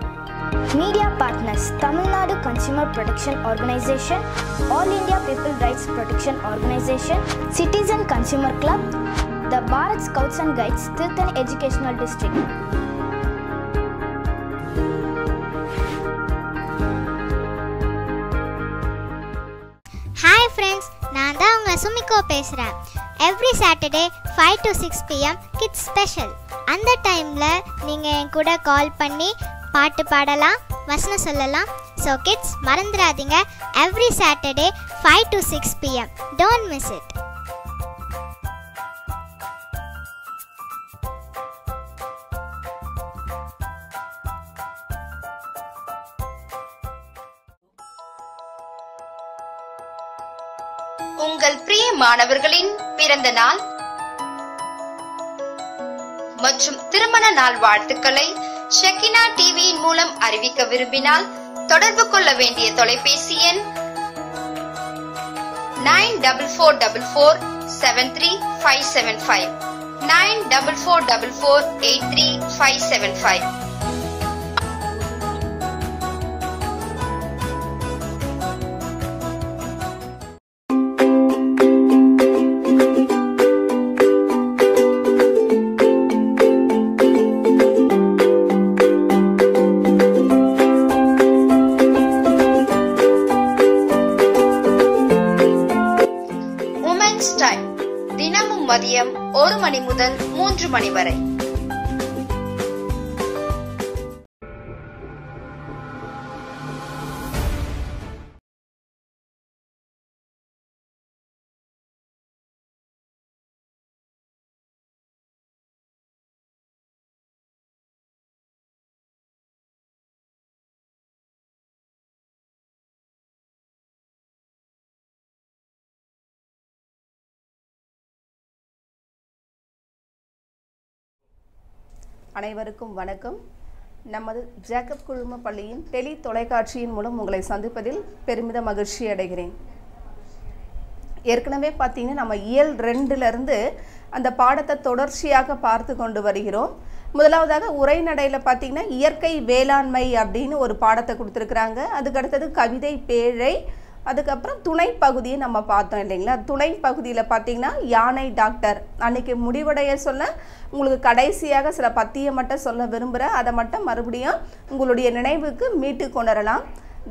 S7: media partners Tamil Nadu consumer protection organisation all India people rights protection organisation citizen consumer club the Bharat scouts and guides Tiruttani educational
S8: district hi friends நான் தான் உங்கள் பேசுகிறேன் every Saturday five to six PM kids special அந்த டைமில் நீங்கள் என் கூட கால் பண்ணி பாட்டு பாடலாம் வசனம் சொல்லலாம். ஸோ கிட்ஸ் மறந்துடாதீங்க. Every Saturday five to six PM don't miss it
S9: உங்கள் பிரியமானவர்களின் பிறந்த நாள். மற்றும் திருமண நாள் வாழ்த்துக்களை ஷெக்கினா டிவியின் மூலம் அறிவிக்க விரும்பினால் தொடர்பு கொள்ள வேண்டிய தொலைபேசி எண் nine double four double four seven three five seven five. Nine double four double four eight three five seven five.
S10: அனைவருக்கும் வணக்கம். நமது ஜேக்கப் குழும பள்ளியின் டெலி தொலைக்காட்சியின் மூலம் உங்களை சந்திப்பதில் பெருமித மகிழ்ச்சி அடைகிறேன். ஏற்கனவே பார்த்தீங்கன்னா நம்ம இயல் ரெண்டுலேருந்து அந்த பாடத்தை தொடர்ச்சியாக பார்த்து கொண்டு வருகிறோம். முதலாவதாக உரைநடையில் பார்த்தீங்கன்னா இயற்கை வேளாண்மை அப்படின்னு ஒரு பாடத்தை கொடுத்துருக்குறாங்க. அதுக்கு அடுத்தது கவிதை பேழை அதுக்கப்புறம் துணை பகுதியை நம்ம பார்த்தோம் இல்லைங்களா? துணை பகுதியில் பார்த்தீங்கன்னா யானை டாக்டர். அன்னைக்கு முடிவடைய சொல்ல உங்களுக்கு கடைசியாக சில பத்தியை மட்டும் சொல்ல விரும்புகிறேன் அதை மட்டும் மறுபடியும் உங்களுடைய நினைவுக்கு மீட்டு கொணரலாம்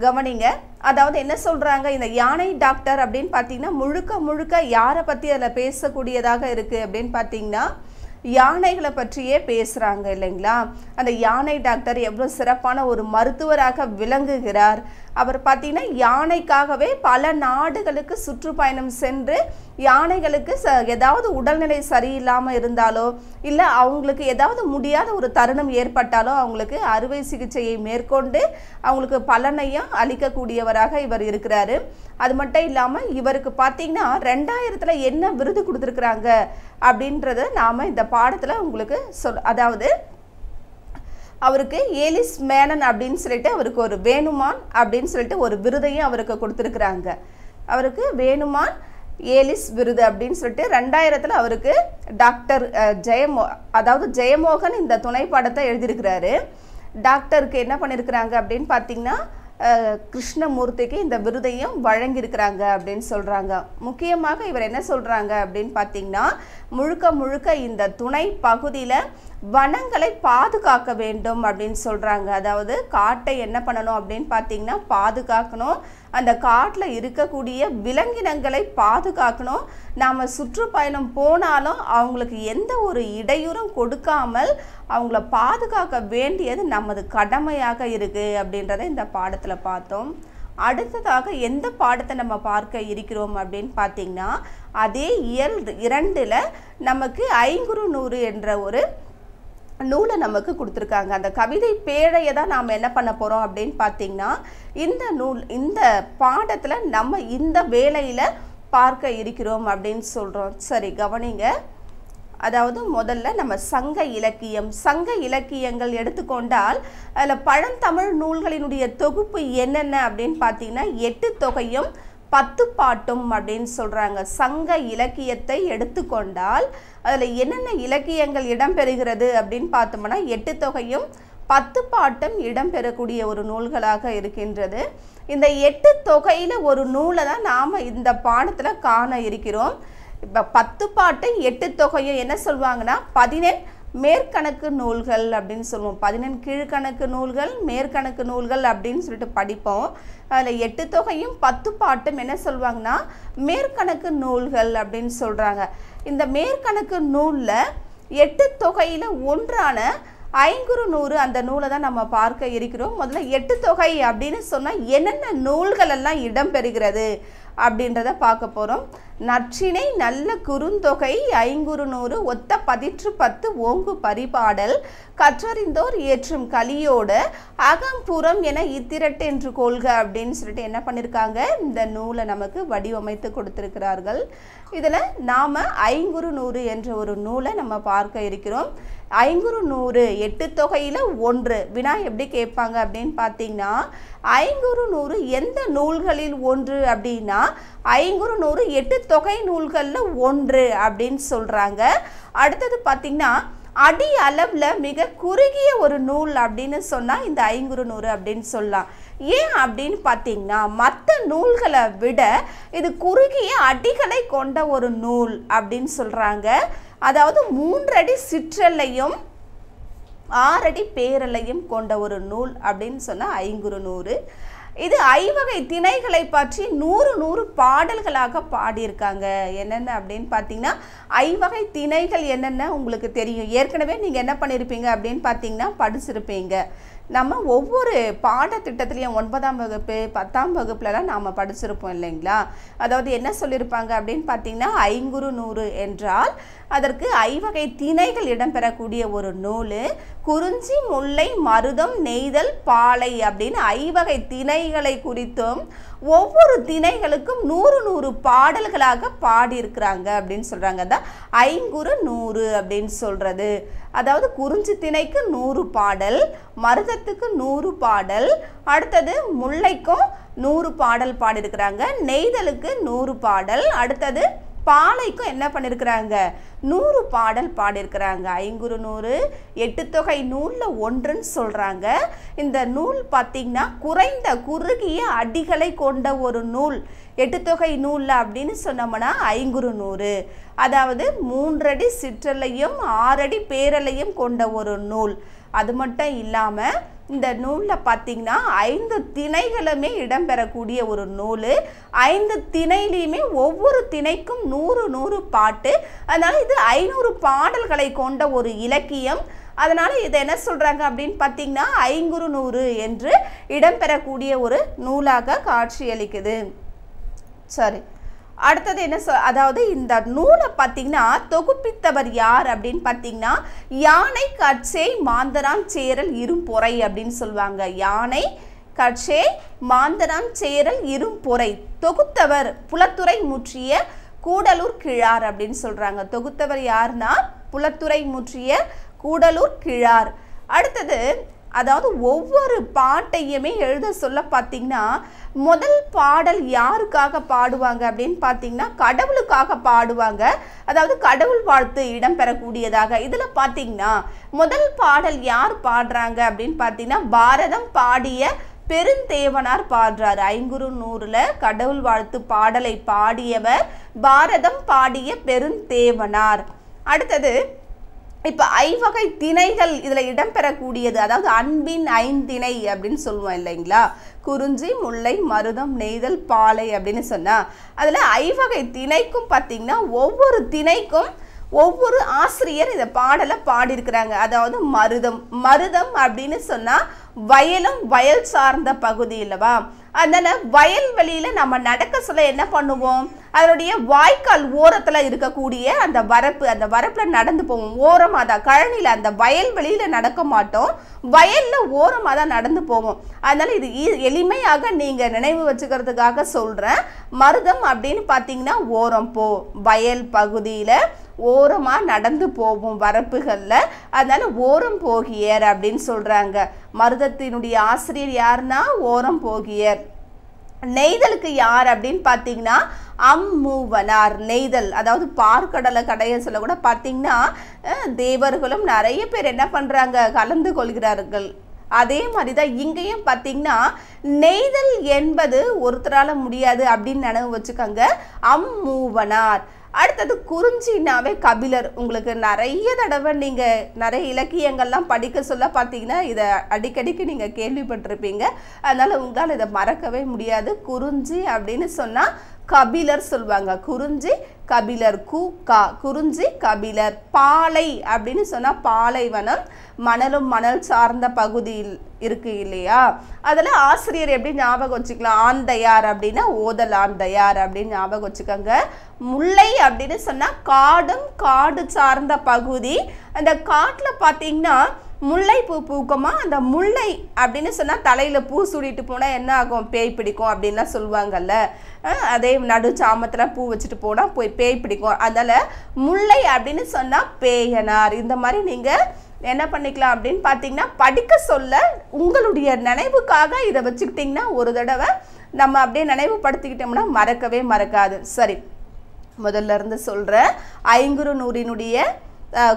S10: கவனிங்க. அதாவது என்ன சொல்கிறாங்க இந்த யானை டாக்டர் அப்படின்னு பார்த்தீங்கன்னா முழுக்க முழுக்க யாரை பற்றி அதில் பேசக்கூடியதாக இருக்குது அப்படின்னு பார்த்தீங்கன்னா யானைகளை பற்றியே பேசுகிறாங்க இல்லைங்களா? அந்த யானை டாக்டர் எவ்வளோ சிறப்பான ஒரு மருத்துவராக விளங்குகிறார். அவர் பார்த்தீங்கன்னா யானைக்காகவே பல நாடுகளுக்கு சுற்றுப்பயணம் சென்று யானைகளுக்கு ச ஏதாவது உடல்நிலை சரியில்லாமல் இருந்தாலோ இல்லை அவங்களுக்கு ஏதாவது முடியாத ஒரு தருணம் ஏற்பட்டாலோ அவங்களுக்கு அறுவை சிகிச்சையை மேற்கொண்டு அவங்களுக்கு பலனையும் அளிக்கக்கூடியவராக இவர் இருக்கிறாரு. அது மட்டும் இல்லாமல் இவருக்கு பார்த்தீங்கன்னா ரெண்டாயிரத்தில் என்ன விருது கொடுத்துருக்குறாங்க அப்படின்றத நாம் இந்த பாடத்தில் உங்களுக்கு சொல் அதாவது அவருக்கு ஏலிஸ் மேனன் அப்படின்னு சொல்லிட்டு அவருக்கு ஒரு வேணுமான் அப்படின்னு சொல்லிட்டு ஒரு விருதையும் அவருக்கு கொடுத்துருக்குறாங்க. அவருக்கு வேணுமான் ஏலிஸ் விருது அப்படின்னு சொல்லிட்டு ரெண்டாயிரத்தில் அவருக்கு டாக்டர் ஜெயமோ அதாவது ஜெயமோகன் இந்த துணை பாடத்தை எழுதியிருக்கிறாரு. டாக்டருக்கு என்ன பண்ணியிருக்கிறாங்க அப்படின்னு பார்த்தீங்கன்னா கிருஷ்ணமூர்த்திக்கு இந்த விருதையும் வழங்கியிருக்கிறாங்க அப்படின்னு சொல்கிறாங்க முக்கியமாக இவர் என்ன சொல்கிறாங்க அப்படின்னு பார்த்தீங்கன்னா முழுக்க முழுக்க இந்த துணை பகுதியில் வனங்களை பாதுகாக்க வேண்டும் அப்படின்னு சொல்கிறாங்க அதாவது காட்டை என்ன பண்ணணும் அப்படின்னு பார்த்தீங்கன்னா பாதுகாக்கணும். அந்த காட்டில் இருக்கக்கூடிய விலங்கினங்களை பாதுகாக்கணும். நாம் சுற்றுப்பயணம் போனாலும் அவங்களுக்கு எந்த ஒரு இடையூறும் கொடுக்காமல் அவங்கள பாதுகாக்க வேண்டியது நமது கடமையாக இருக்குது அப்படின்றத இந்த பாடத்தில் பார்த்தோம். அடுத்ததாக எந்த பாடத்தை நம்ம பார்க்க இருக்கிறோம் அப்படின்னு பார்த்தீங்கன்னா அதே இயல் இரண்டில் நமக்கு ஐங்குறு நூறு என்ற ஒரு நூலை நமக்கு கொடுத்துருக்காங்க. அந்த கவிதை பேழையை தான் நாம் என்ன பண்ண போகிறோம் அப்படின்னு பார்த்தீங்கன்னா இந்த நூல் இந்த பாடத்தில் நம்ம இந்த வேலையில் பார்க்க இருக்கிறோம் அப்படின்னு சொல்கிறோம் சரி கவனிங்க. அதாவது முதல்ல நம்ம சங்க இலக்கியம் சங்க இலக்கியங்கள் எடுத்துக்கொண்டால் அதில் பழந்தமிழ் நூல்களினுடைய தொகுப்பு என்னென்ன அப்படின்னு பார்த்தீங்கன்னா எட்டு தொகையும் பத்து பாட்டும் அப்படின்னு சொல்கிறாங்க சங்க இலக்கியத்தை எடுத்துக்கொண்டால் அதில் என்னென்ன இலக்கியங்கள் இடம்பெறுகிறது அப்படின்னு பார்த்தோம்னா எட்டு தொகையும் பத்து பாட்டும் இடம்பெறக்கூடிய ஒரு நூல்களாக இருக்கின்றது. இந்த எட்டு தொகையில் ஒரு நூலை தான் நாம் இந்த பாடத்தில் காண இருக்கிறோம். இப்போ பத்து பாட்டு எட்டு தொகையும் என்ன சொல்லுவாங்கன்னா பதினெண் மேற்கணக்கு நூல்கள் அப்படின்னு சொல்லுவோம். பதினெண் கீழ்கணக்கு நூல்கள் மேற்கணக்கு நூல்கள் அப்படின்னு சொல்லிட்டு படிப்போம். அதில் எட்டு தொகையும் பத்து பாட்டும் என்ன சொல்லுவாங்கன்னா மேற்கணக்கு நூல்கள் அப்படின்னு சொல்கிறாங்க இந்த மேற்கணக்கு நூலில் எட்டு தொகையில் ஒன்றான ஐங்குறு நூறு அந்த நூலை தான் நம்ம பார்க்க இருக்கிறோம். முதல்ல எட்டு தொகை அப்படின்னு சொன்னால் என்னென்ன நூல்கள் எல்லாம் இடம்பெறுகிறது அப்படின்றத பார்க்க போகிறோம் நற்றினை நல்ல குறுந்தொகை ஐங்குறு நூறு ஒத்த பதிற்று பத்து ஓங்கு பரிபாடல். கற்றறிந்தோர் ஏற்றும் கலியோட அகம்புறம் என இத்திரட்டு என்று கொள்க அப்படின்னு சொல்லிட்டு என்ன பண்ணியிருக்காங்க இந்த நூலை நமக்கு வடிவமைத்து கொடுத்துருக்கிறார்கள். இதில் நாம் ஐங்குறு நூறு என்ற ஒரு நூலை நம்ம பார்க்க இருக்கிறோம். ஐங்குறு நூறு எட்டு தொகையில் ஒன்று. வினா எப்படி கேட்பாங்க அப்படின்னு பார்த்தீங்கன்னா ஐங்குறு நூறு எந்த நூல்களில் ஒன்று அப்படின்னா ஐங்குறு நூறு எட்டு தொகை நூல்களில் ஒன்று அப்படின்னு சொல்கிறாங்க அடுத்தது பார்த்திங்கன்னா அடி அளவில் மிக குறுகிய ஒரு நூல் அப்படின்னு சொன்னால் இந்த ஐங்குறு நூறு அப்படின்னு சொல்லலாம். ஏன் அப்படின்னு பார்த்தீங்கன்னா மற்ற நூல்களை விட இது குறுகிய அடிகளை கொண்ட ஒரு நூல் அப்படின்னு சொல்கிறாங்க அதாவது மூன்றடி சிற்றலையும் ஆறடி பேரலையும் கொண்ட ஒரு நூல் அப்படின்னு சொன்னால் ஐங்குறு நூறு. இது ஐவகை திணைகளை பற்றி நூறு நூறு பாடல்களாக பாடியிருக்காங்க. என்னென்ன அப்படின்னு பார்த்தீங்கன்னா ஐவகை திணைகள் என்னென்ன உங்களுக்கு தெரியும்? ஏற்கனவே நீங்கள் என்ன பண்ணியிருப்பீங்க அப்படின்னு பார்த்தீங்கன்னா படிச்சிருப்பீங்க. நம்ம ஒவ்வொரு பாடத்திட்டத்துலேயும் ஒன்பதாம் வகுப்பு பத்தாம் வகுப்புலலாம் நாம் படிச்சிருப்போம் இல்லைங்களா? அதாவது என்ன சொல்லியிருப்பாங்க அப்படின்னு பார்த்தீங்கன்னா ஐங்குறு நூறு என்றால் அதற்கு ஐவகை திணைகள் இடம்பெறக்கூடிய ஒரு நூல் குறிஞ்சி முல்லை மருதம் நெய்தல் பாலை அப்படின்னு ஐவகை திணைகளை குறித்தும் ஒவ்வொரு திணைகளுக்கும் நூறு நூறு பாடல்களாக பாடியிருக்கிறாங்க அப்படின்னு சொல்கிறாங்க அதான் ஐங்குறு நூறு அப்படின்னு சொல்கிறது அதாவது குறிஞ்சி திணைக்கு நூறு பாடல் மருதத்துக்கு நூறு பாடல் அடுத்தது முல்லைக்கும் நூறு பாடல் பாடியிருக்கிறாங்க. நெய்தலுக்கு நூறு பாடல் அடுத்தது பாலைக்கும் என்ன பண்ணியிருக்கிறாங்க நூறு பாடல் பாடியிருக்கிறாங்க. ஐங்குறு நூறு எட்டு தொகை நூலில் ஒன்றுன்னு சொல்கிறாங்க இந்த நூல் பார்த்திங்கன்னா குறைந்த குறுகிய அடிகளை கொண்ட ஒரு நூல். எட்டு தொகை நூலில் அப்படின்னு சொன்னோம்னா ஐங்குறு நூறு. அதாவது மூன்றடி சிற்றலையும் ஆறடி பேரலையும் கொண்ட ஒரு நூல். அது மட்டும் இல்லாமல் இந்த நூலில் பார்த்திங்கன்னா ஐந்து திணைகளுமே இடம்பெறக்கூடிய ஒரு நூல். ஐந்து திணையிலையுமே ஒவ்வொரு திணைக்கும் நூறு நூறு பாட்டு. அதனால் இது ஐநூறு பாடல்களை கொண்ட ஒரு இலக்கியம். அதனால் இதை என்ன சொல்கிறாங்க அப்படின்னு பார்த்தீங்கன்னா ஐங்குறு நூறு என்று இடம்பெறக்கூடிய ஒரு நூலாக காட்சியளிக்குது. சரி அடுத்தது என்ன சொ அதாவது இந்த நூலை பார்த்தீங்கன்னா தொகுப்பித்தவர் யார் அப்படின்னு பார்த்தீங்கன்னா யானை கட்சே மாந்தரான் சேரல் இரும்பொறை அப்படின்னு சொல்லுவாங்க. யானை கட்சே மாந்தரான் சேரல் இரும்பொறை தொகுத்தவர் புலத்துறை முற்றிய கூடலூர் கிழார் அப்படின்னு சொல்கிறாங்க தொகுத்தவர் யாருன்னா புலத்துறை முற்றிய கூடலூர் கிழார். அடுத்தது அதாவது ஒவ்வொரு பாட்டையுமே எழுத சொல்ல பார்த்தீங்கன்னா முதல் பாடல் யாருக்காக பாடுவாங்க அப்படின்னு பார்த்தீங்கன்னா கடவுளுக்காக பாடுவாங்க. அதாவது கடவுள் வாழ்த்து இடம்பெறக்கூடியதாக இதில் பார்த்தீங்கன்னா முதல் பாடல் யார் பாடுறாங்க அப்படின்னு பார்த்தீங்கன்னா பாரதம் பாடிய பெருந்தேவனார் பாடுறார். ஐங்குறு நூறுல கடவுள் வாழ்த்து பாடலை பாடியவர் பாரதம் பாடிய பெருந்தேவனார். அடுத்தது இப்போ ஐவகை திணைகள் இதில் இடம்பெறக்கூடியது அதாவது அன்பின் ஐந்திணை அப்படின்னு சொல்லுவோம் இல்லைங்களா? குறிஞ்சி முல்லை மருதம் நெய்தல் பாலை அப்படின்னு சொன்னால் அதில் ஐவகை திணைக்கும் பார்த்திங்கன்னா ஒவ்வொரு திணைக்கும் ஒவ்வொரு ஆசிரியர் இதை பாடலை பாடியிருக்கிறாங்க. அதாவது மருதம் மருதம் அப்படின்னு சொன்னால் வயலும் வயல் சார்ந்த பகுதி இல்லவா? அதனால் வயல்வெளியில் நம்ம நடக்க சொல்ல என்ன பண்ணுவோம்? அதனுடைய வாய்க்கால் ஓரத்தில் இருக்கக்கூடிய அந்த வரப்பு அந்த வரப்பில் நடந்து போவோம். ஓரமாக தான் கழனியில் அந்த வயல்வெளியில் நடக்க மாட்டோம். வயலில் ஓரமாக தான் நடந்து போவோம். அதனால் இது எளிமையாக நீங்கள் நினைவு வச்சுக்கிறதுக்காக சொல்கிறேன் மருதம் அப்படின்னு பார்த்தீங்கன்னா ஓரம் போ வயல் பகுதியில் ஓரமாக நடந்து போகும் வரப்புகளில். அதனால் ஓரம் போகியர் அப்படின்னு சொல்கிறாங்க மருதத்தினுடைய ஆசிரியர் யாருன்னா? ஓரம் போகியர். நெய்தலுக்கு யார் அப்படின்னு பார்த்தீங்கன்னா அம்மூவனார் நெய்தல். அதாவது பார்க்கடலை கடைய சொல்ல கூட பார்த்தீங்கன்னா தேவர்களும் நிறைய பேர் என்ன பண்ணுறாங்க கலந்து கொள்கிறார்கள். அதே மாதிரி தான் இங்கேயும் பார்த்தீங்கன்னா நெய்தல் என்பது ஒருத்தரால் முடியாது அப்படின்னு நினைவு வச்சுக்கோங்க. அம்மூவனார். அடுத்தது குறிஞ்சினாவே கபிலர். உங்களுக்கு நிறைய தடவை நீங்கள் நிறைய இலக்கியங்கள்லாம் படிக்க சொல்ல பார்த்தீங்கன்னா இதை அடிக்கடிக்கு நீங்கள் கேள்விப்பட்டிருப்பீங்க. அதனால் உங்களால் இதை மறக்கவே முடியாது. குறிஞ்சி அப்படின்னு சொன்னால் கபிலர் சொல்லுவாங்க குறிஞ்சி கபிலர் கு கா குறிஞ்சி கபிலர் பாலை அப்படின்னு சொன்னால் பாலைவனம் மணலும் மணல் சார்ந்த பகுதியில் இருக்கு இல்லையா? அதில் ஆசிரியர் எப்படி ஞாபகம் வச்சுக்கலாம்? ஆந்தையார் அப்படின்னா ஓதல் ஆந்தையார் அப்படின்னு ஞாபகம் வச்சுக்கோங்க. முல்லை அப்படின்னு சொன்னால் காடும் காடு சார்ந்த பகுதி. அந்த காட்டில் பார்த்தீங்கன்னா முல்லை பூ பூக்குமா? அந்த முல்லை அப்படின்னு சொன்னால் தலையில் பூ சூடிட்டு போனால் என்ன ஆகும்? பேய் பிடிக்கும் அப்படின்லாம் சொல்லுவாங்கல்ல. அதே நடு சாமத்தில் பூ வச்சுட்டு போனால் போய் பேய் பிடிக்கும். அதனால் முல்லை அப்படின்னு சொன்னால் பேயனார். இந்த மாதிரி நீங்கள் என்ன பண்ணிக்கலாம் அப்படின்னு பார்த்தீங்கன்னா படிக்க சொல்ல உங்களுடைய நினைவுக்காக இதை வச்சுக்கிட்டிங்கன்னா ஒரு தடவை நம்ம அப்படியே நினைவுபடுத்திக்கிட்டோம்னா மறக்கவே மறக்காது. சரி முதல்ல இருந்து சொல்கிறேன் ஐங்குறு நூறினுடைய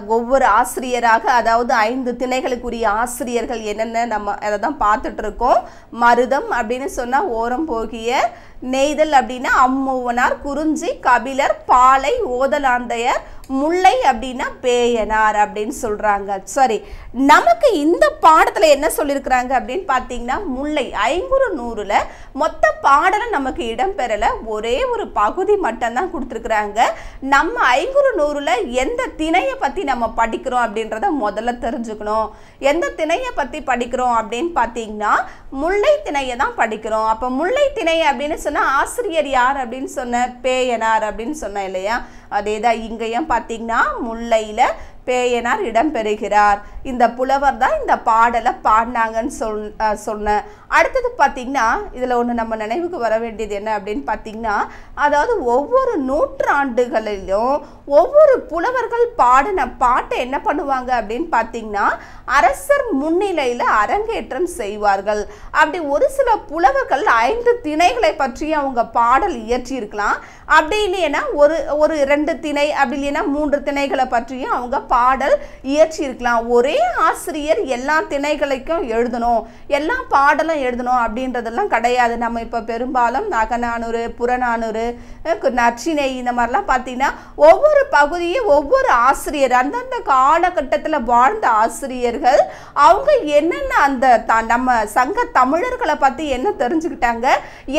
S10: ஒவ்வொரு ஆசிரியராக அதாவது ஐந்து திணைகளுக்குரிய ஆசிரியர்கள் என்னென்ன நம்ம அதை தான் பார்த்துட்டு இருக்கோம் மருதம் அப்படின்னு சொன்னால் ஓரம் போகிய நெய்தல் அப்படின்னா அம்மூவனார் குறிஞ்சி கபிலர் பாலை ஓதலாந்தையர் முல்லை அப்படின்னா பேயனார் அப்படின்னு சொல்கிறாங்க சாரி நமக்கு இந்த பாடத்தில் என்ன சொல்லியிருக்கிறாங்க அப்படின்னு பார்த்தீங்கன்னா முல்லை ஐங்குறு நூறில் மொத்த பாடலும் நமக்கு இடம்பெறல. ஒரே ஒரு பகுதி மட்டும்தான் கொடுத்துருக்குறாங்க. நம்ம ஐங்குறு நூறில் எந்த திணையை பற்றி நம்ம படிக்கிறோம் அப்படின்றத முதல்ல தெரிஞ்சுக்கணும். எந்த திணையை பற்றி படிக்கிறோம் அப்படின்னு பார்த்தீங்கன்னா முல்லை திணையை தான் படிக்கிறோம். அப்போ முல்லை திணை அப்படின்னு சொன்னால் ஆசிரியர் யார் அப்படின்னு சொன்ன? பேயனார் அப்படின்னு சொன்னேன் இல்லையா? அதே தான் இங்கேயும் பார்த்தீங்கன்னா முல்லையில் பேயனார் இடம்பெறுகிறார். இந்த புலவர் தான் இந்த பாடலை பாடினாங்கன்னு சொல் சொன்னேன் அடுத்தது பார்த்தீங்கன்னா இதில் ஒன்று நம்ம நினைவுக்கு வர வேண்டியது என்ன அப்படின்னு பார்த்தீங்கன்னா அதாவது ஒவ்வொரு நூற்றாண்டுகளிலும் ஒவ்வொரு புலவர்கள் பாடின பாட்டை என்ன பண்ணுவாங்க அப்படின்னு பார்த்தீங்கன்னா அரசர் முன்னிலையில் அரங்கேற்றம் செய்வார்கள். அப்படி ஒரு சில புலவர்கள் ஐந்து திணைகளை பற்றி அவங்க பாடல் இயற்றியிருக்கலாம். அப்படி இல்லைன்னா ஒரு ஒரு ரெண்டு திணை அப்படி இல்லைன்னா மூன்று திணைகளை பற்றியும் அவங்க பாடல் இயற்றியிருக்கலாம். ஒரே ஆசிரியர் எல்லா திணைகளுக்கும் எழுதணும் எல்லா பாடலும் எழுதணும் அப்படின்றதெல்லாம் கிடையாது. நம்ம இப்போ பெரும்பாலும் நகநானூறு புறநானூறு நச்சினை கு- இந்த மாதிரிலாம் பார்த்தீங்கன்னா ஒவ்வொரு பகுதியும் ஒவ்வொரு ஆசிரியர் அந்தந்த காலகட்டத்தில் வாழ்ந்த ஆசிரியர் ஆசிரியர்கள் அவங்க என்னென்ன அந்த நம்ம சங்க தமிழர்களை பற்றி என்ன தெரிஞ்சுக்கிட்டாங்க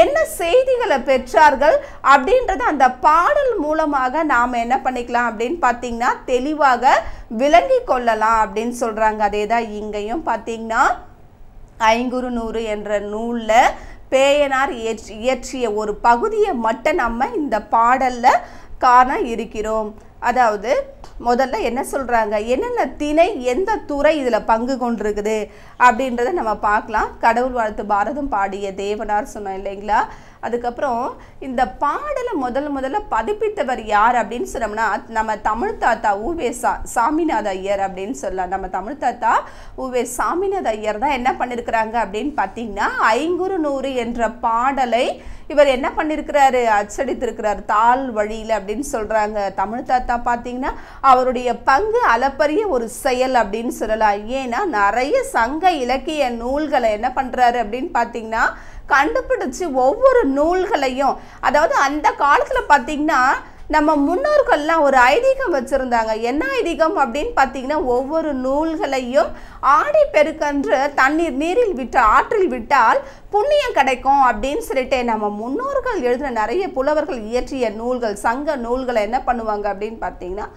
S10: என்ன செய்திகளை பெற்றார்கள் அப்படின்றத அந்த பாடல் மூலமாக நாம் என்ன பண்ணிக்கலாம் அப்படின்னு பார்த்தீங்கன்னா தெளிவாக விளங்கி கொள்ளலாம் அப்படின்னு சொல்கிறாங்க அதே தான் இங்கேயும் பார்த்தீங்கன்னா ஐங்குறு நூறு என்ற நூலில் பேயனார் இயற்றிய ஒரு பகுதியை மட்டும் நம்ம இந்த பாடலில் காண இருக்கிறோம். அதாவது முதல்ல என்ன சொல்கிறாங்க என்னென்ன திணை எந்த துறை இதில் பங்கு கொண்டிருக்குது? அப்படின்றத நம்ம பார்க்கலாம். கடவுள் வாழ்த்து பாரதம் பாடிய தேவனார் சொன்னோம் இல்லைங்களா? அதுக்கப்புறம் இந்த பாடலை முதல் முதல்ல பதிப்பித்தவர் யார் அப்படின்னு சொன்னோம்னா நம்ம தமிழ் தாத்தா உவே சா சாமிநாத ஐயர் அப்படின்னு சொல்லலாம். நம்ம தமிழ் தாத்தா ஊவே சாமிநாத ஐயர் தான் என்ன பண்ணியிருக்கிறாங்க அப்படின்னு பார்த்தீங்கன்னா ஐங்குறு நூறு என்ற பாடலை இவர் என்ன பண்ணியிருக்கிறாரு அச்சடித்திருக்கிறார். தாள் வழியில் அப்படின்னு சொல்கிறாங்க தமிழ் தாத்தா பார்த்தீங்கன்னா அவருடைய பங்கு அளப்பரிய ஒரு செயல் அப்படின்னு சொல்லலாம். ஏன்னா நிறைய சங்க இலக்கிய நூல்களை என்ன பண்ணுறாரு அப்படின்னு பார்த்தீங்கன்னா கண்டுபிடிச்சு ஒவ்வொரு நூல்களையும் அதாவது அந்த காலத்தில் பார்த்தீங்கன்னா நம்ம முன்னோர்கள்லாம் ஒரு ஐதீகம் வச்சுருந்தாங்க. என்ன ஐதீகம் அப்படின்னு பார்த்தீங்கன்னா ஒவ்வொரு நூல்களையும் ஆடி பெருக்கன்று தண்ணீர் நீரில் விட்டு ஆற்றில் விட்டால் புண்ணியம் கிடைக்கும் அப்படின்னு சொல்லிட்டு நம்ம முன்னோர்கள் எழுதின நிறைய புலவர்கள் இயற்றிய நூல்கள் சங்க நூல்களை என்ன பண்ணுவாங்க அப்படின்னு பார்த்தீங்கன்னா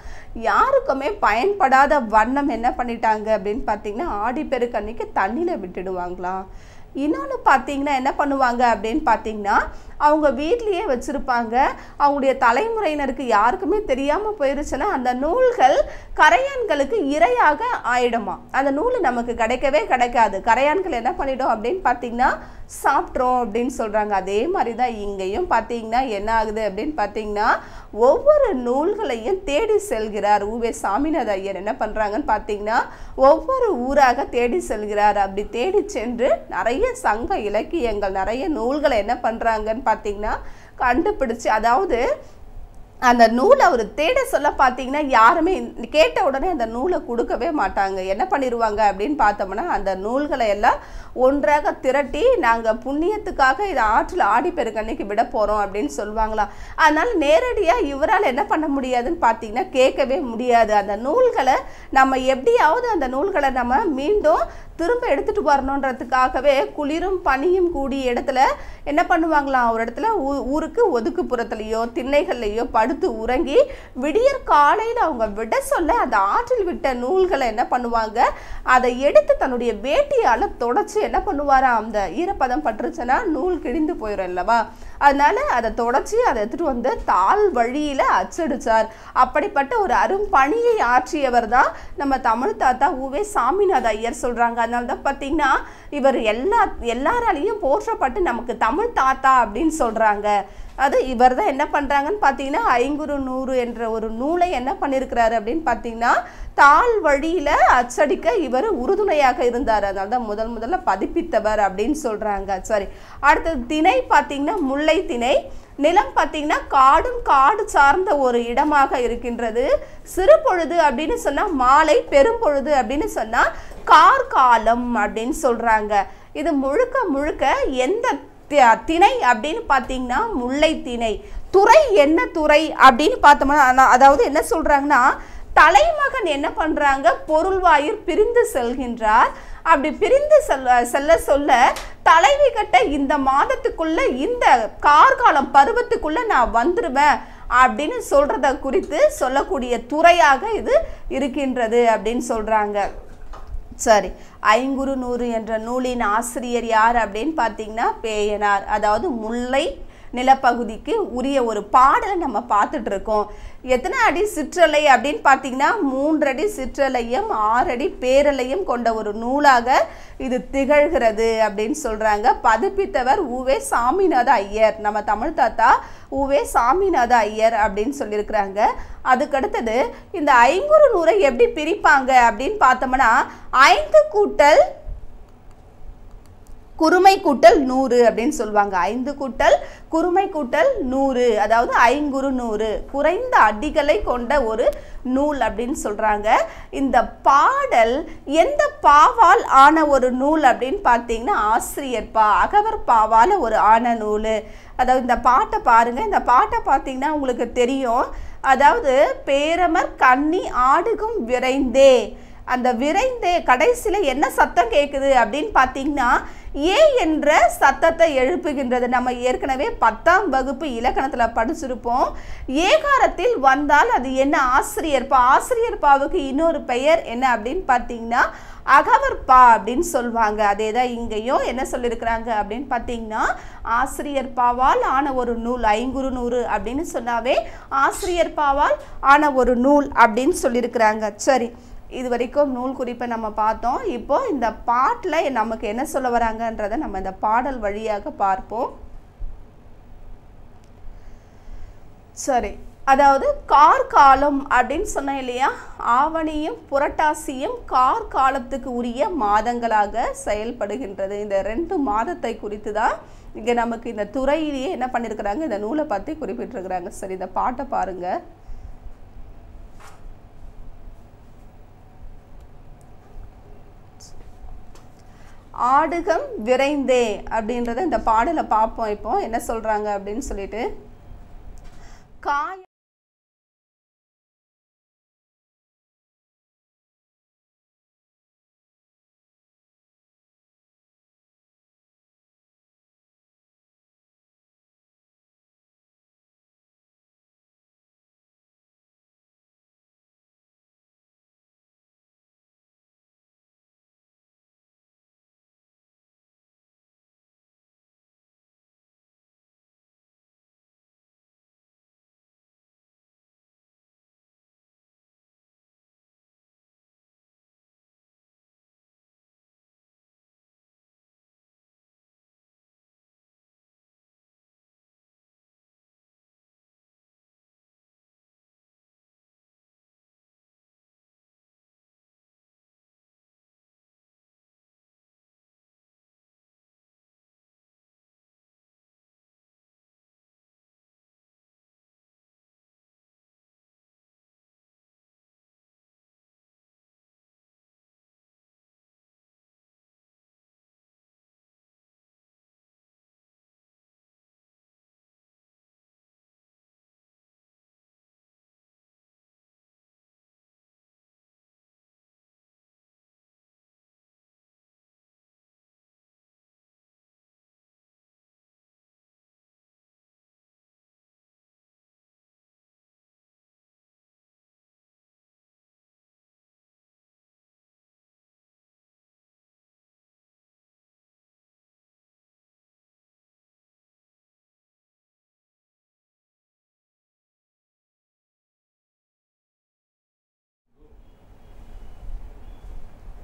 S10: யாருக்குமே பயன்படாத வண்ணம் என்ன பண்ணிட்டாங்க அப்படின்னு பார்த்தீங்கன்னா ஆடி பெருக்கன்னைக்கு தண்ணியில் விட்டுடுவாங்களாம். இன்னொன்று பார்த்தீங்கன்னா என்ன பண்ணுவாங்க அப்படின்னு பார்த்தீங்கன்னா அவங்க வீட்லேயே வச்சுருப்பாங்க. அவங்களுடைய தலைமுறையினருக்கு யாருக்குமே தெரியாமல் போயிருச்சுன்னா அந்த நூல்கள் கரையான்களுக்கு இரையாக ஆயிடுமா? அந்த நூல் நமக்கு கிடைக்கவே கிடைக்காது. கரையான்கள் என்ன பண்ணிடும் அப்படின்னு பார்த்தீங்கன்னா சாப்பிட்றோம் அப்படின்னு சொல்கிறாங்க அதே மாதிரி தான் இங்கேயும் பார்த்தீங்கன்னா என்ன ஆகுது அப்படின்னு பார்த்தீங்கன்னா ஒவ்வொரு நூல்களையும் தேடி செல்கிறார். ஊவே சாமிநாத ஐயர் என்ன பண்ணுறாங்கன்னு பார்த்தீங்கன்னா ஒவ்வொரு ஊராக தேடி செல்கிறார். அப்படி தேடி சென்று நிறைய சங்க இலக்கியங்கள் நிறைய நூல்களை என்ன பண்ணுறாங்கன்னு பார்த்தீங்கன்னா கண்டுபிடிச்சு அதாவது அந்த நூலை அவர் தேட சொல்ல பார்த்தீங்கன்னா யாருமே கேட்ட உடனே அந்த நூலை கொடுக்கவே மாட்டாங்க. என்ன பண்ணிடுவாங்க அப்படின்னு பார்த்தோம்னா அந்த நூல்களை எல்லாம் ஒன்றாக திரட்டி நாங்கள் புண்ணியத்துக்காக இதை ஆற்றில் ஆடி பெருக்கன்னைக்கு விட போகிறோம் அப்படின்னு சொல்லுவாங்களாம் அதனால் நேரடியாக இவரால் என்ன பண்ண முடியாதுன்னு பார்த்தீங்கன்னா கேட்கவே முடியாது. அந்த நூல்களை நம்ம எப்படியாவது அந்த நூல்களை நம்ம மீண்டும் திரும்ப எடுத்துகிட்டு வரணுன்றதுக்காகவே குளிரும் பனியும் கூடிய இடத்துல என்ன பண்ணுவாங்களாம்? ஒரு இடத்துல ஊ- ஊருக்கு ஒதுக்குப்புறத்துலையோ திண்ணைகள்லையோ படுத்து உறங்கி விடியற் காலையில் அவங்க விட சொல்ல அந்த ஆற்றில் விட்ட நூல்களை என்ன பண்ணுவாங்க? அதை எடுத்து தன்னுடைய வேட்டியால் தொடச்சி என்ன பண்ணுவாராம்? அந்த ஈரப்பதம் பட்டுருச்சுன்னா நூல் கிழிந்து போயிடும் அல்லவா அதனால அதை தொடச்சி அதை எடுத்துட்டு வந்து தாள் வழியில அச்சடிச்சார். அப்படிப்பட்ட ஒரு அரும் பணியை ஆற்றியவர் தான் நம்ம தமிழ் தாத்தா ஊவே சாமிநாத ஐயர் சொல்றாங்க. அதனால தான் பார்த்தீங்கன்னா இவர் எல்லா எல்லாராலையும் போற்றப்பட்டு நமக்கு தமிழ் தாத்தா அப்படின்னு சொல்றாங்க. அது இவர் தான் என்ன பண்ணுறாங்கன்னு பார்த்தீங்கன்னா ஐங்குறு நூறு என்ற ஒரு நூலை என்ன பண்ணியிருக்கிறாரு அப்படின்னு பார்த்தீங்கன்னா தாள் வழியில் அச்சடிக்க இவர் உறுதுணையாக இருந்தார். அதனால தான் முதல் முதல்ல பதிப்பித்தவர் அப்படின்னு சொல்கிறாங்க சாரி அடுத்தது திணை பார்த்தீங்கன்னா முல்லை திணை. நிலம் பார்த்தீங்கன்னா காடும் காடு சார்ந்த ஒரு இடமாக இருக்கின்றது. சிறு பொழுது அப்படின்னு சொன்னால் மாலை பெரும்பொழுது அப்படின்னு சொன்னால் கார்காலம் அப்படின்னு சொல்கிறாங்க இது முழுக்க முழுக்க எந்த திணை அப்படின்னு பார்த்தீங்கன்னா முல்லை திணை. துறை என்ன துறை அப்படின்னு பார்த்தோம்னா அதாவது என்ன சொல்கிறாங்கன்னா தலைமகன் என்ன பண்ணுறாங்க பொருள்வாயுர் பிரிந்து செல்கின்றார். அப்படி பிரிந்து செல்ல செல்ல சொல்ல தலைவி கட்ட இந்த மாதத்துக்குள்ள இந்த கார்காலம் பருவத்துக்குள்ள நான் வந்துடுவேன் அப்படின்னு சொல்றத குறித்து சொல்லக்கூடிய துறையாக இது இருக்கின்றது அப்படின்னு சொல்றாங்க. சரி ஐங்குறு நூறு என்ற நூலின் ஆசிரியர் யார் அப்படின்னு பார்த்தீங்கன்னா பேயனார். அதாவது முல்லை நிலப்பகுதிக்கு உரிய ஒரு பாடலை நம்ம பார்த்துட்டு இருக்கோம் எத்தனை அடி சிற்றலை அப்படின்னு பார்த்தீங்கன்னா மூன்றடி சிற்றலையும் ஆறடி பேரலையும் கொண்ட ஒரு நூலாக இது திகழ்கிறது அப்படின்னு சொல்கிறாங்க பதிப்பித்தவர் உவே சாமிநாத ஐயர். நம்ம தமிழ் தாத்தா உவே சாமிநாத ஐயர் அப்படின்னு சொல்லியிருக்கிறாங்க. அதுக்கடுத்தது இந்த ஐங்குறு நூறை எப்படி பிரிப்பாங்க அப்படின்னு பார்த்தோம்னா ஐந்து கூட்டல் குறுமை கூட்டல் நூறு அப்படின்னு சொல்லுவாங்க. ஐந்து கூட்டல் குறுமை கூட்டல் நூறு. அதாவது ஐங்குறு நூறு. குறைந்த அடிகளை கொண்ட ஒரு நூல் அப்படின்னு சொல்றாங்க. இந்த பாடல் எந்த பாவால் ஆன ஒரு நூல் அப்படின்னு பார்த்தீங்கன்னா ஆசிரியர் பா அகவர் பாவால் ஒரு ஆன நூல். அதாவது இந்த பாட்டை பாருங்க. இந்த பாட்டை பார்த்தீங்கன்னா உங்களுக்கு தெரியும். அதாவது பேரமர் கன்னி ஆடுகும் விரைந்தே. அந்த விரைந்தே கடைசியில் என்ன சத்தம் கேட்குது அப்படின்னு பார்த்தீங்கன்னா ஏ என்ற சத்தத்தை எழுப்புகின்றது. நம்ம ஏற்கனவே பத்தாம் வகுப்பு இலக்கணத்தில் படிச்சிருப்போம். ஏகாரத்தில் வந்தால் அது என்ன ஆசிரியர் பா? ஆசிரியர் பாவுக்கு இன்னொரு பெயர் என்ன அப்படின்னு பார்த்தீங்கன்னா அகவர் பா அப்படின்னு சொல்லுவாங்க அதே தான் இங்கேயும் என்ன சொல்லியிருக்கிறாங்க அப்படின்னு பார்த்தீங்கன்னா ஆசிரியர் பாவால் ஆன ஒரு நூல் ஐங்குறு நூறு அப்படின்னு சொன்னாவே ஆசிரியர் பாவால் ஆன ஒரு நூல் அப்படின்னு சொல்லியிருக்கிறாங்க. சரி இது வரைக்கும் நூல் குறிப்பை நம்ம பார்த்தோம். இப்போ இந்த பாட்டில் நமக்கு என்ன சொல்ல வராங்கன்றதை நம்ம இந்த பாடல் வழியாக பார்ப்போம். சரி அதாவது கார்காலம் அப்படின்னு சொன்னேன் இல்லையா? ஆவணியும் புரட்டாசியும் கார்காலத்துக்கு உரிய மாதங்களாக செயல்படுகின்றது. இந்த ரெண்டு மாதத்தை குறித்து தான் இங்கே நமக்கு இந்த துறையிலேயே என்ன பண்ணியிருக்கிறாங்க இந்த நூலை பற்றி குறிப்பிட்டிருக்கிறாங்க. சரி இந்த பாட்டை பாருங்கள் ஆடுகம் விரைந்தே அப்படின்றத இந்த பாடலை பார்ப்போம். இப்போ என்ன சொல்றாங்க அப்படின்னு சொல்லிட்டு காய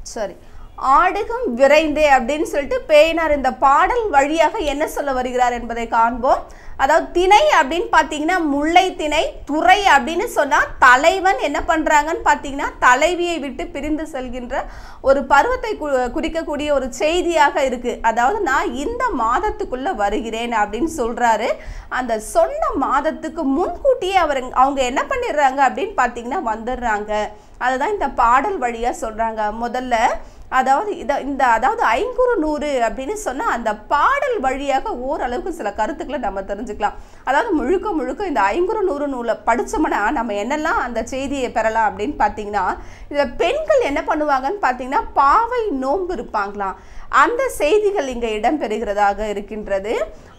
S10: சரி. ஆடுகம் விரைந்தே அப்படின்னு சொல்லிட்டு பேயினார். இந்த பாடல் வழியாக என்ன சொல்ல வருகிறார் என்பதை காண்போம். அதாவது திணை அப்படின்னு பார்த்தீங்கன்னா முல்லை திணை துறை அப்படின்னு சொன்னால் தலைவன் என்ன பண்ணுறாங்கன்னு பார்த்தீங்கன்னா தலைவியை விட்டு பிரிந்து செல்கின்ற ஒரு பருவத்தை கு- குறிக்கக்கூடிய ஒரு செய்தியாக இருக்குது அதாவது நான் இந்த மாதத்துக்குள்ளே வருகிறேன் அப்படின்னு சொல்கிறாரு அந்த சொன்ன மாதத்துக்கு முன்கூட்டியே அவர் அவங்க என்ன பண்ணிடுறாங்க அப்படின்னு பார்த்தீங்கன்னா வந்துடுறாங்க. அதுதான் இந்த பாடல் வழியாக சொல்கிறாங்க முதல்ல அதாவது இதை இந்த அதாவது ஐங்குறு நூறு அப்படின்னு சொன்னால் அந்த பாடல் வழியாக ஓரளவுக்கு சில கருத்துக்களை நம்ம தெரிஞ்சுக்கலாம். அதாவது முழுக்க முழுக்க இந்த ஐங்குறு நூறு நூலை படித்தோம்னா நம்ம என்னெல்லாம் அந்த செய்தியை பெறலாம் அப்படின்னு பார்த்தீங்கன்னா இதில் பெண்கள் என்ன பண்ணுவாங்கன்னு பார்த்தீங்கன்னா பாவை நோன்பு இருப்பாங்களாம். அந்த செய்திகள் இங்கே இடம்பெறுகிறதாக இருக்கின்றது.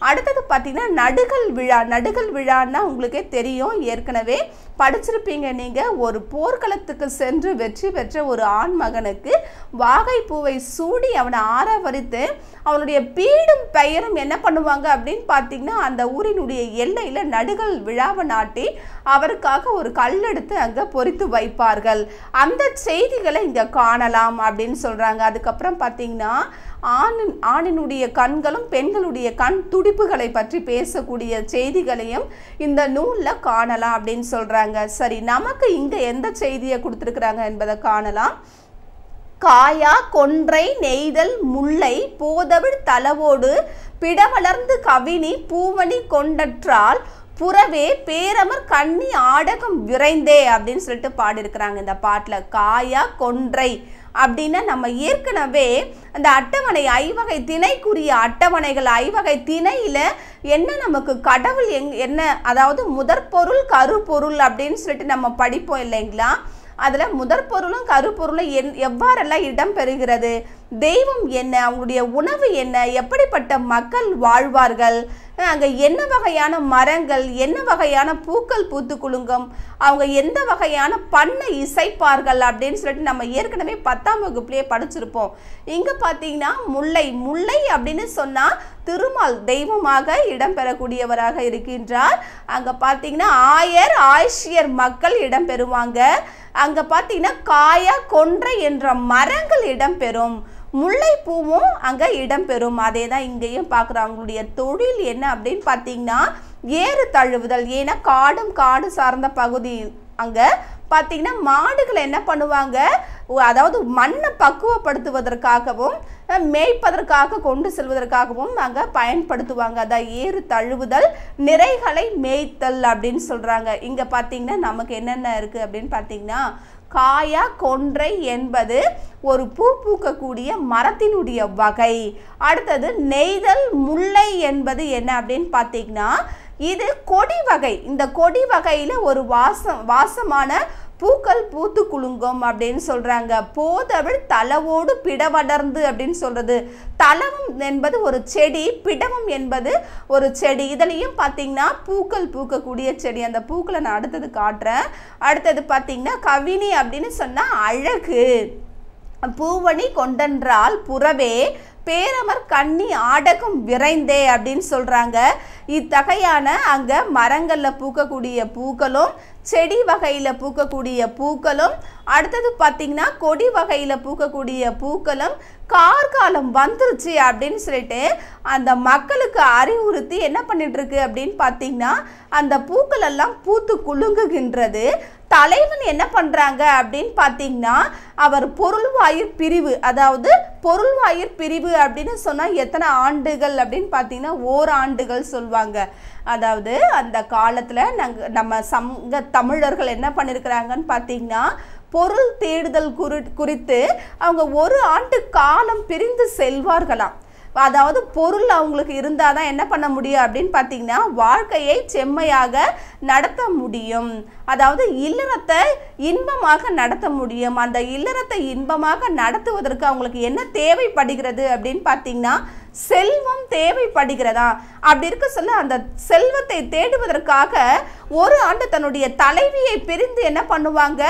S10: அடுத்தது பார்த்தீங்கன்னா நடுகள் விழா. நடுகள் விழான்னா உங்களுக்கே தெரியும். ஏற்கனவே படிச்சிருப்பீங்க நீங்கள் ஒரு போர்க்களத்துக்கு சென்று வெற்றி பெற்ற ஒரு ஆண் மகனுக்கு வாகை பூவை சூடி அவனை ஆரவரித்து அவனுடைய பீடும் பெயரும் என்ன பண்ணுவாங்க அப்படின்னு பார்த்தீங்கன்னா அந்த ஊரினுடைய எல்லையில் நடுகள் விழாவை நாட்டி அவருக்காக ஒரு கல் எடுத்து அங்கே பொறித்து வைப்பார்கள். அந்த செய்திகளை இங்கே காணலாம் அப்படின்னு சொல்கிறாங்க அதுக்கப்புறம் பார்த்தீங்கன்னா ஆணின் ஆணினுடைய கண்களும் பெண்களுடைய கண் துடிப்புகளை பற்றி பேசக்கூடிய செய்திகளையும் இந்த நூலில் காணலாம் அப்படின்னு சொல்கிறாங்க சரி நமக்கு இங்கே எந்த செய்தியை கொடுத்துருக்குறாங்க என்பதை காணலாம். காயா கொன்றை நெய்தல் முல்லை போதவிழ் தலவோடு பிடவளர்ந்து கவினி பூமணி கொண்டற்றால் புறவே பேரமர் கண்ணி ஆடகம் விரைந்தே அப்படின்னு சொல்லிட்டு பாடியிருக்கிறாங்க இந்த பாட்டில். காயா கொன்றை அப்படின்னா நம்ம ஏற்கனவே அந்த அட்டவணை ஐவகை திணைக்குரிய அட்டவணைகள் ஐவகை திணையில் என்ன நமக்கு கடவுள் எங் என்ன அதாவது முதற்பொருள் கருப்பொருள் அப்படின்னு சொல்லிட்டு நம்ம படிப்போம் இல்லைங்களா? அதில் முதற்பொருளும் கருப்பொருளும் என் எவ்வாறெல்லாம் இடம் பெறுகிறது? தெய்வம் என்ன? அவங்களுடைய உணவு என்ன? எப்படிப்பட்ட மக்கள் வாழ்வார்கள்? அங்கே என்ன வகையான மரங்கள்? என்ன வகையான பூக்கள் பூத்து குலுங்கும்? அவங்க எந்த வகையான பண்ணை இசைப்பார்கள்? அப்படின்னு சொல்லிட்டு நம்ம ஏற்கனவே பத்தாம் வகுப்புலேயே படிச்சிருப்போம். இங்கே பார்த்தீங்கன்னா முல்லை முல்லை அப்படின்னு சொன்னால் திருமால் தெய்வமாக இடம்பெறக்கூடியவராக இருக்கின்றார். அங்கே பார்த்தீங்கன்னா ஆயர் ஆய்ஷியர் மக்கள் இடம்பெறுவாங்க அங்கே பார்த்தீங்கன்னா காயா கொன்றை என்ற மரங்கள் இடம்பெறும். முல்லைப்பூவும் அங்கே இடம்பெறும். அதே தான் இங்கேயும் பார்க்குறோம் அவங்களுடைய தொழில் என்ன அப்படின்னு பார்த்தீங்கன்னா ஏறு தழுவுதல். ஏன்னா காடும் காடு சார்ந்த பகுதி அங்கே பார்த்தீங்கன்னா மாடுகளை என்ன பண்ணுவாங்க? அதாவது மண்ணை பக்குவப்படுத்துவதற்காகவும் மேய்ப்பதற்காக கொண்டு செல்வதற்காகவும் அங்கே பயன்படுத்துவாங்க. அதான் ஏறு தழுவுதல் நிறைகளை மேய்த்தல் அப்படின்னு சொல்கிறாங்க இங்கே பார்த்தீங்கன்னா நமக்கு என்னென்ன இருக்குது அப்படின்னு பார்த்தீங்கன்னா காயா கொன்றை என்பது ஒரு பூ பூக்கக்கூடிய மரத்தினுடைய வகை. அடுத்தது நெய்தல் முல்லை என்பது என்ன அப்படின்னு பார்த்தீங்கன்னா இது கொடி வகை. இந்த கொடி வகையில் ஒரு வாசம் வாசமான பூக்கள் பூத்து குலுங்கும் அப்படின்னு சொல்கிறாங்க போதவள் தலவோடு பிடவடர்ந்து அப்படின்னு சொல்கிறது தலவம் என்பது ஒரு செடி பிடவம் என்பது ஒரு செடி. இதுலேயும் பார்த்தீங்கன்னா பூக்கள் பூக்கக்கூடிய செடி. அந்த பூக்களை நான் அடுத்தது காட்டுறேன். அடுத்தது பார்த்திங்கன்னா கவினி அப்படின்னு சொன்னால் அழகு. பூவணி கொண்டென்றால் புறவே பேரமர் கண்ணி ஆடகம் விரைந்தே அப்படின்னு சொல்கிறாங்க இத்தகையான அங்கே மரங்களில் பூக்கக்கூடிய பூக்களும் செடி வகையில் பூக்கக்கூடிய பூக்களும் அடுத்தது பார்த்திங்கன்னா கொடி வகையில் பூக்கக்கூடிய பூக்களும் கார்காலம் வந்துருச்சு அப்படின்னு சொல்லிட்டு அந்த மக்களுக்கு அறிவுறுத்தி என்ன பண்ணிட்டு இருக்கு அப்படின்னு பார்த்தீங்கன்னா அந்த பூக்கள் எல்லாம் பூத்து குலுங்குகின்றது. தலைவன் என்ன பண்ணுறாங்க அப்படின்னு பார்த்தீங்கன்னா அவர் பொருள்வாயிர் பிரிவு அதாவது பொருள்வாயிர் பிரிவு அப்படின்னு சொன்னால் எத்தனை ஆண்டுகள் அப்படின்னு பார்த்தீங்கன்னா ஓராண்டுகள் சொல்லுவாங்க. அதாவது அந்த காலத்தில் நாங்கள் நம்ம சங்க தமிழர்கள் என்ன பண்ணியிருக்கிறாங்கன்னு பார்த்தீங்கன்னா பொருள் தேடுதல் குறி குறித்து அவங்க ஒரு ஆண்டு காலம் பிரிந்து செல்வார்களாம். அதாவது பொருள் அவங்களுக்கு இருந்தால் தான் என்ன பண்ண முடியும் அப்படின்னு பார்த்தீங்கன்னா வாழ்க்கையை செம்மையாக நடத்த முடியும். அதாவது இல்லறத்தை இன்பமாக நடத்த முடியும். அந்த இல்லறத்தை இன்பமாக நடத்துவதற்கு அவங்களுக்கு என்ன தேவைப்படுகிறது அப்படின்னு பார்த்தீங்கன்னா செல்வம் தேவைப்படுகிறதா? அப்படி இருக்க சொல்ல அந்த செல்வத்தை தேடுவதற்காக ஒரு ஆண்டு தன்னுடைய தலைவியை பிரிந்து என்ன பண்ணுவாங்க?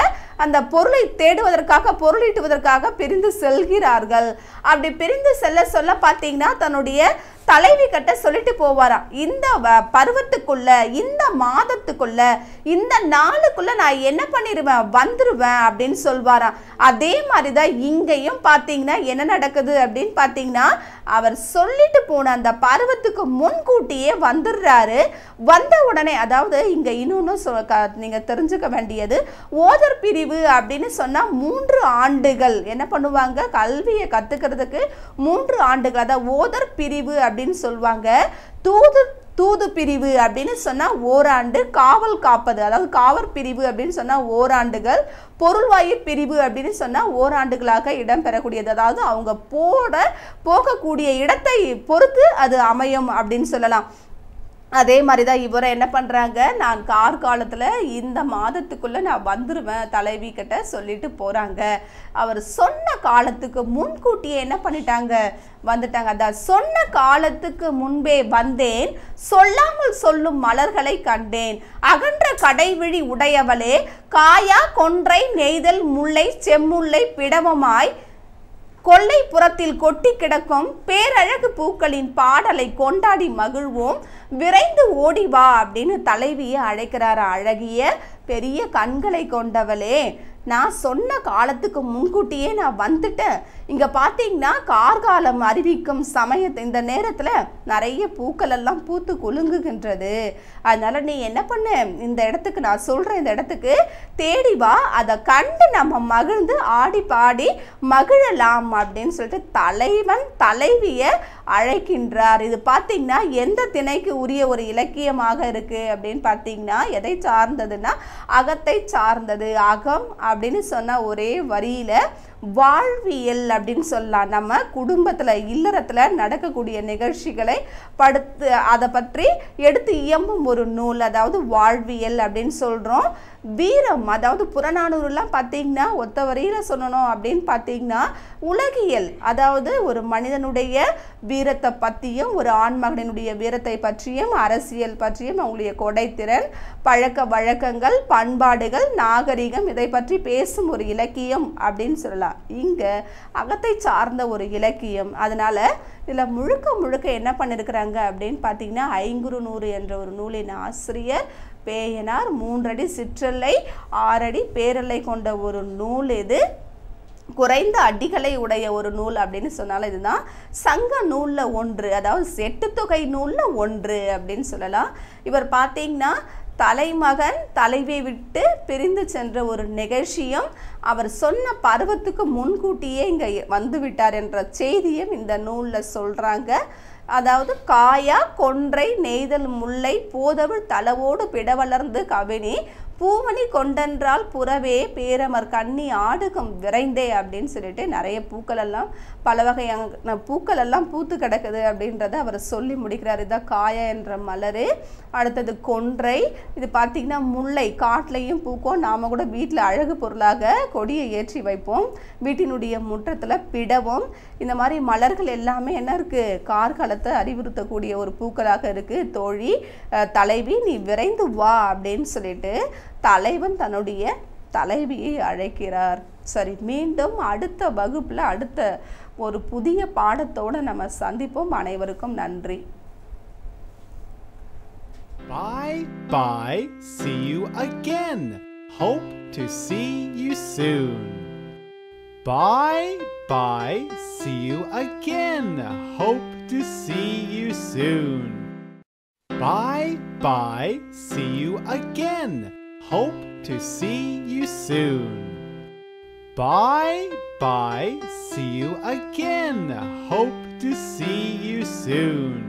S10: அந்த பொருளை தேடுவதற்காக பொருளீட்டுவதற்காக பிரிந்து செல்கிறார்கள். அப்படி பிரிந்து செல்ல சொல்ல பார்த்தீங்கன்னா தன்னுடைய தலைவி கட்ட சொல்லிட்டு போவாராம். இந்த வ- பருவத்துக்குள்ள இந்த மாதத்துக்குள்ள இந்த நாளுக்குள்ள நான் என்ன பண்ணிடுவேன் வந்துடுவேன் அப்படின்னு சொல்வாராம். அதே மாதிரி தான் இங்கேயும் பார்த்தீங்கன்னா என்ன நடக்குது அப்படின்னு பார்த்தீங்கன்னா அவர் சொல்லிட்டு போன அந்த பருவத்துக்கு முன்கூட்டியே வந்துடுறாரு. வந்த உடனே அதாவது இங்கே இன்னொன்று சொ- க- தெரிஞ்சுக்க வேண்டியது ஓதர் பிரிவு அப்படின்னு சொன்னால் மூன்று ஆண்டுகள். என்ன பண்ணுவாங்க? கல்வியை கற்றுக்கிறதுக்கு மூன்று ஆண்டுகள். அதாவது ஓதர் பிரிவு அப்படின்னு அப்படின்னு சொல்லுவாங்க. தூது தூது பிரிவு அப்படின்னு சொன்னால் ஓராண்டு காவல் காப்பது. அதாவது காவல் பிரிவு அப்படின்னு சொன்னால் ஓராண்டுகள். பொருள்வாயு பிரிவு அப்படின்னு சொன்னால் ஓராண்டுகளாக இடம்பெறக்கூடியது. அதாவது அவங்க போட போகக்கூடிய இடத்தை பொறுத்து அது அமையும் அப்படின்னு சொல்லலாம். அதே மாதிரி தான் இவரை என்ன பண்ணுறாங்க நான் கார் காலத்தில் இந்த மாதத்துக்குள்ளே நான் வந்துடுவேன் தலைவி கிட்ட சொல்லிட்டு போகிறாங்க அவர் சொன்ன காலத்துக்கு முன்கூட்டியே என்ன பண்ணிட்டாங்க? வந்துட்டாங்க. அதான் சொன்ன காலத்துக்கு முன்பே வந்தேன் சொல்லாமல் சொல்லும் மலர்களை கண்டேன். அகன்ற கடைவிழி உடையவளே காயா கொன்றை நெய்தல் முல்லை செம்முல்லை பிடவமாய் கொல்லைப்புறத்தில் கொட்டி கிடக்கும் பேரழகு பூக்களின் பாடலை கொண்டாடி மகிழ்வோம். விரைந்து ஓடி வா அப்படின்னு தலைவியை அழைக்கிறார் அழகிய பெரிய கண்களை கொண்டவளே. நான் சொன்ன காலத்துக்கு முன்கூட்டியே நான் வந்துட்டேன். இங்கே பார்த்தீங்கன்னா கார்காலம் அறிவிக்கும் சமயத்து இந்த நேரத்தில் நிறைய பூக்கள் எல்லாம் பூத்து குலுங்குகின்றது. அதனால் நீ என்ன பண்ண? இந்த இடத்துக்கு நான் சொல்கிறேன் இந்த இடத்துக்கு தேடி வா. அதை கண்டு நம்ம மகிழ்ந்து ஆடி பாடி மகிழலாம் அப்படின்னு சொல்லிட்டு தலைவன் தலைவியை அழைக்கின்றார். இது பார்த்தீங்கன்னா எந்த திணைக்கு உரிய ஒரு இலக்கியமாக இருக்குது அப்படின்னு பார்த்தீங்கன்னா எதை சார்ந்ததுன்னா அகத்தை சார்ந்தது. அகம் அப்படின்னு சொன்ன ஒரே வரியில வாழ்வியல் அப்படின்னு சொல்லலாம். நம்ம குடும்பத்தில் இல்லறத்தில் நடக்கக்கூடிய நிகழ்ச்சிகளை படுத்து அதை பற்றி எடுத்து இயம்பும் ஒரு நூல் அதாவது வாழ்வியல் அப்படின்னு சொல்கிறோம் வீரம் அதாவது புறநானூறுலாம் பார்த்தீங்கன்னா ஒத்த வரியில் சொல்லணும் அப்படின்னு பார்த்தீங்கன்னா உலகியல் அதாவது ஒரு மனிதனுடைய வீரத்தை பற்றியும் ஒரு ஆண்மகனினுடைய வீரத்தை பற்றியும் அரசியல் பற்றியும் அவங்களுடைய கொடைத்திறன் பழக்க வழக்கங்கள் பண்பாடுகள் நாகரிகம் இதை பற்றி பேசும் ஒரு இலக்கியம் அப்படின்னு சொல்லலாம். இங்கே அகத்தை சார்ந்த ஒரு இலக்கியம். அதனால் இதில் முழுக்க முழுக்க என்ன பண்ணியிருக்கிறாங்க அப்படின்னு பார்த்தீங்கன்னா ஐங்குறு நூறு என்ற ஒரு நூலின் ஆசிரியர் பேயனார். மூன்றடி சிற்றல்லை ஆறடி பேரல்லை கொண்ட ஒரு நூல் இது குறைந்த அடிகளை உடைய ஒரு நூல் அப்படின்னு சொன்னாலும் இதுதான். சங்க நூலில் ஒன்று அதாவது செட்டுத்தொகை நூலில் ஒன்று அப்படின்னு சொல்லலாம். இவர் பார்த்தீங்கன்னா தலைமகன் தலைவியை விட்டு பிரிந்து சென்ற ஒரு நிகழ்ச்சியும் அவர் சொன்ன பருவத்துக்கு முன்கூட்டியே இங்கே வந்து விட்டார் என்ற செய்தியும் இந்த நூலில் சொல்கிறாங்க அதாவது காயா கொன்றை நெய்தல் முல்லை போதவிழ் தளவோடு பிடவளர்ந்து கவினி பூவணி கொண்டென்றால் புறவே பேரமர் கண்ணி ஆடுகம் விரைந்தே அப்படின்னு சொல்லிட்டு நிறைய பூக்கள் எல்லாம் பல வகையான பூக்கள் எல்லாம் பூத்து கிடக்குது அப்படின்றத அவர் சொல்லி முடிக்கிறார். இதான் காயா என்ற மலர் அடுத்தது கொன்றை இது பார்த்திங்கன்னா முல்லை காட்டிலையும் பூக்கும். நாம் கூட வீட்டில் அழகு பொருளாக கொடியை ஏற்றி வைப்போம். வீட்டினுடைய முற்றத்தில் பிடவும். இந்த மாதிரி மலர்கள் எல்லாமே என்ன இருக்குது கார்காலத்தை அறிவுறுத்தக்கூடிய ஒரு பூக்களாக இருக்குது தோழி தலைவி நீ விரைந்து வா அப்படின்னு சொல்லிட்டு தலைவன் தன்னுடைய தலைவியை அழைக்கிறார் சரி மீண்டும் அடுத்த வகுப்பில் அடுத்த ஒரு புதிய பாடத்தோடு நம்ம சந்திப்போம் அனைவருக்கும் நன்றி
S2: Bye bye. See you again. Hope to see you soon. Bye bye. See you again. Hope to see you soon. Bye bye. See you again. Hope to see you soon. Bye bye. See you again. Hope to see you soon.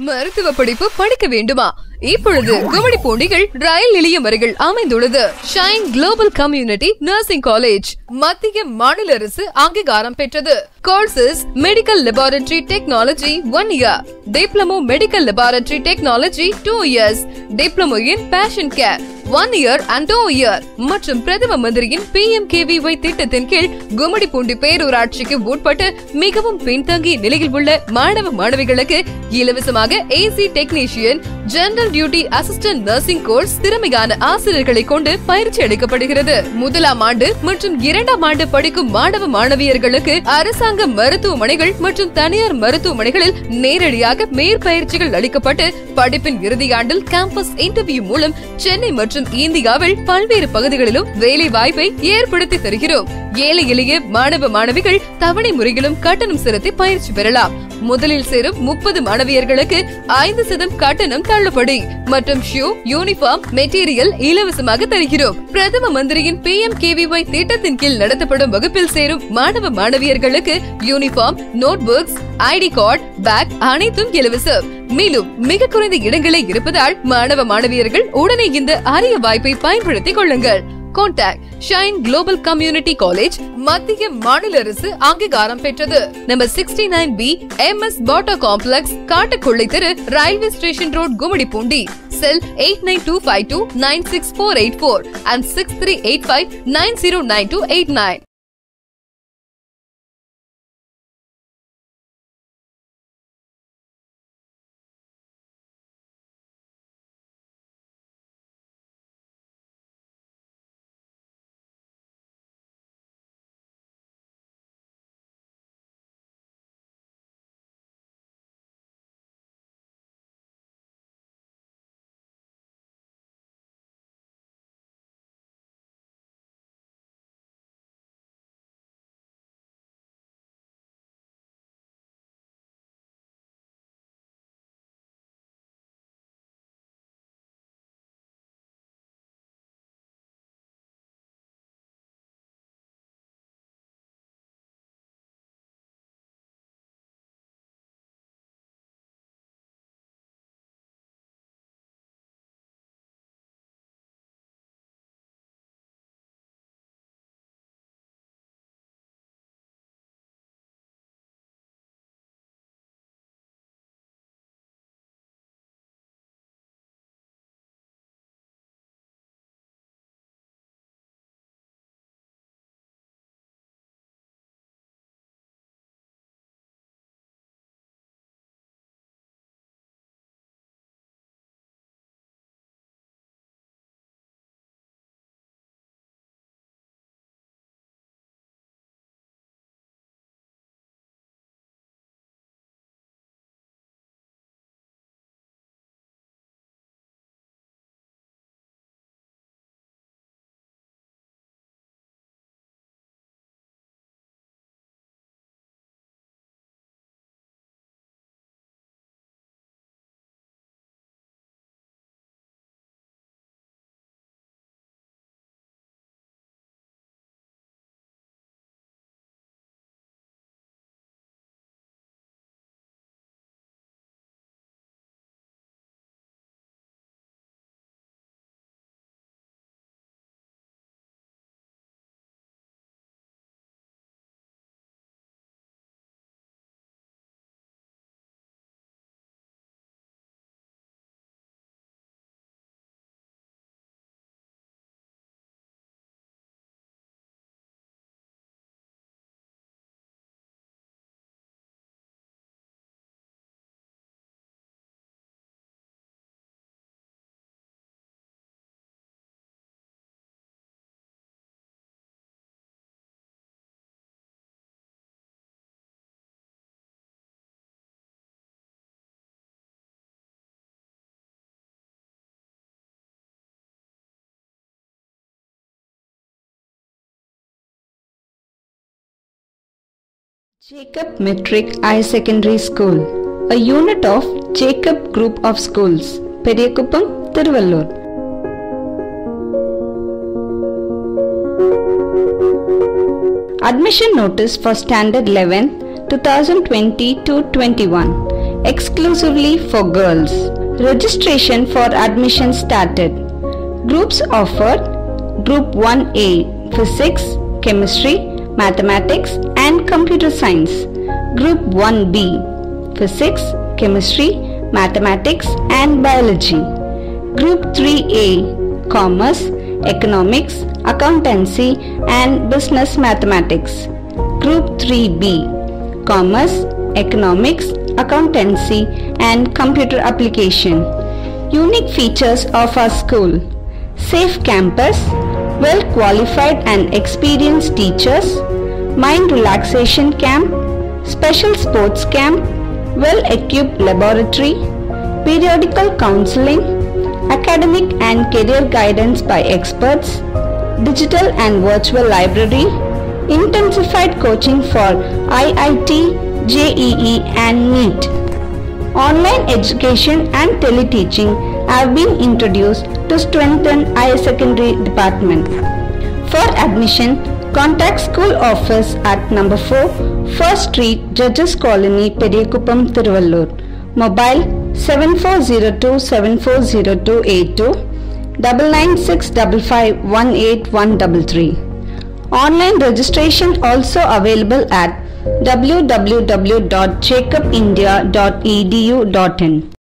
S4: மருத்துவ படிப்பு படிக்க வேண்டுமா? இப்பொழுது குமடி போண்டிகள் ரயில் நிலையம் அருகில் அமைந்துள்ளது. Shine Global Community Nursing College மத்திய மாநில அரசு அங்கீகாரம் பெற்றது. Courses medical laboratory technology one year diploma medical laboratory technology two years diploma in patient care one year and two year மற்றும் பிரதம மந்திரியின் பி எம் திட்டத்தின் கீழ் கும்மிடிப்பூண்டி பேரூராட்சிக்கு உட்பட்டு மிகவும் பின்தங்கிய நிலையில் உள்ள மாணவ மாணவிகளுக்கு இலவசமாக AC technician general duty assistant nursing course திறமையான ஆசிரியர்களை கொண்டு பயிற்சி அளிக்கப்படுகிறது முதலாம் ஆண்டு மற்றும் இரண்டாம் ஆண்டு படிக்கும் மாணவ மாணவியர்களுக்கு அரசாங்க மருத்துவமனைகள் மற்றும் தனியார் மருத்துவமனைகளில் நேரடியாக மேற்பயிற்சிகள் அளிக்கப்பட்டு படிப்பின் இறுதியாண்டில் கேம்பஸ் இன்டர்வியூ மூலம் சென்னை மற்றும் இந்தியாவில் பல்வேறு பகுதிகளிலும் வேலை வாய்ப்பை ஏற்படுத்தி தருகிறோம். ஏழை எளிய மாணவ மாணவிகள் தவணை முறையிலும் கட்டணம் செலுத்தி பயிற்சி பெறலாம். முதலில் சேரும் முப்பது மாணவியர்களுக்கு ஐந்து சதம் கட்டணம் தள்ளுபடி மற்றும் ஷூ யூனிஃபார்ம் மெட்டீரியல் இலவசமாக தருகிறோம். பிரதம மந்திரியின் பி எம் திட்டத்தின் கீழ் நடத்தப்படும் வகுப்பில் சேரும் மாணவ மாணவியர்களுக்கு uniform notebooks ID card bag அனைத்தும் இலவசம் மேலும் மிக குறைந்த இடங்களே இருப்பதால் மாணவ மாணவியர்கள் உடனே இந்த அரிய வாய்ப்பை பயன்படுத்திக் கொள்ளுங்கள். Contact Shine Global Community College மத்திய மாநில அரசு அங்கீகாரம் பெற்றது. Number sixty nine B M S Bata complex காட்டுக்குள்ளை தெரு railway station road Gummidipoondi cell eight nine two five two nine six four eight four and six three eight five nine zero nine two eight nine
S3: Jacob Matric Higher Secondary School, a unit of Jacob Group of Schools, Periyakuppam, Tiruvallur. Admission notice for Standard 11 2020 to 21. exclusively for girls. Registration for admission started. Groups offered Group 1A Physics, Chemistry, Mathematics and Computer Science. Group 1B Physics, Chemistry, Mathematics and Biology. Group 3A Commerce, Economics, Accountancy and Business Mathematics. Group 3B Commerce, Economics, Accountancy and Computer Application. Unique features of our school Safe campus, well qualified and experienced teachers, mind relaxation camp, special sports camp, well equipped laboratory, periodical counseling, academic and career guidance by experts, digital and virtual library, intensified coaching for IIT, JEE and NEET. Online education and teleteaching have been introduced to strengthen higher secondary department. For admission, contact school office at number 4, 1st Street, Judges Colony, Periyakuppam, Tiruvallur. Mobile 7402740282 99655 Online registration also available at www.jacobindia.edu.in.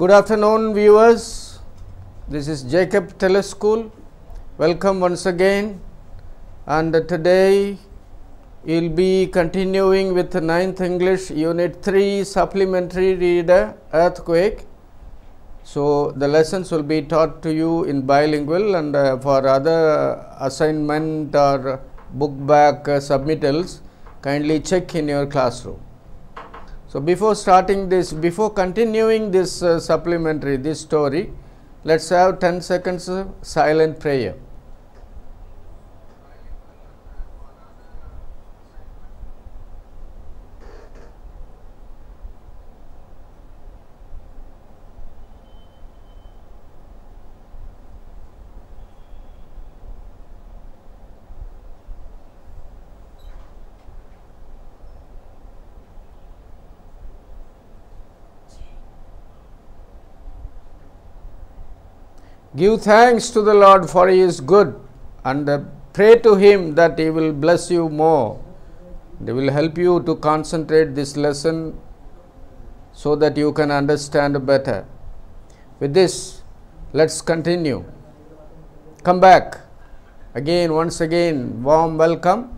S11: Good afternoon, viewers. This is Jacob Tele School. Welcome once again. And today you'll be continuing with the 9th English Unit 3 supplementary reader Earthquake. So, the lessons will be taught to you in bilingual and uh, for other assignment or book back uh, submittals, kindly check in your classroom. So, before starting this, before continuing this uh, supplementary, this story, let's have 10 seconds of silent prayer. Give thanks to the Lord for He is good and uh, pray to Him that He will bless you more. He will help you to concentrate this lesson so that you can understand better. With this, let's continue. Come back. Again, once again, warm welcome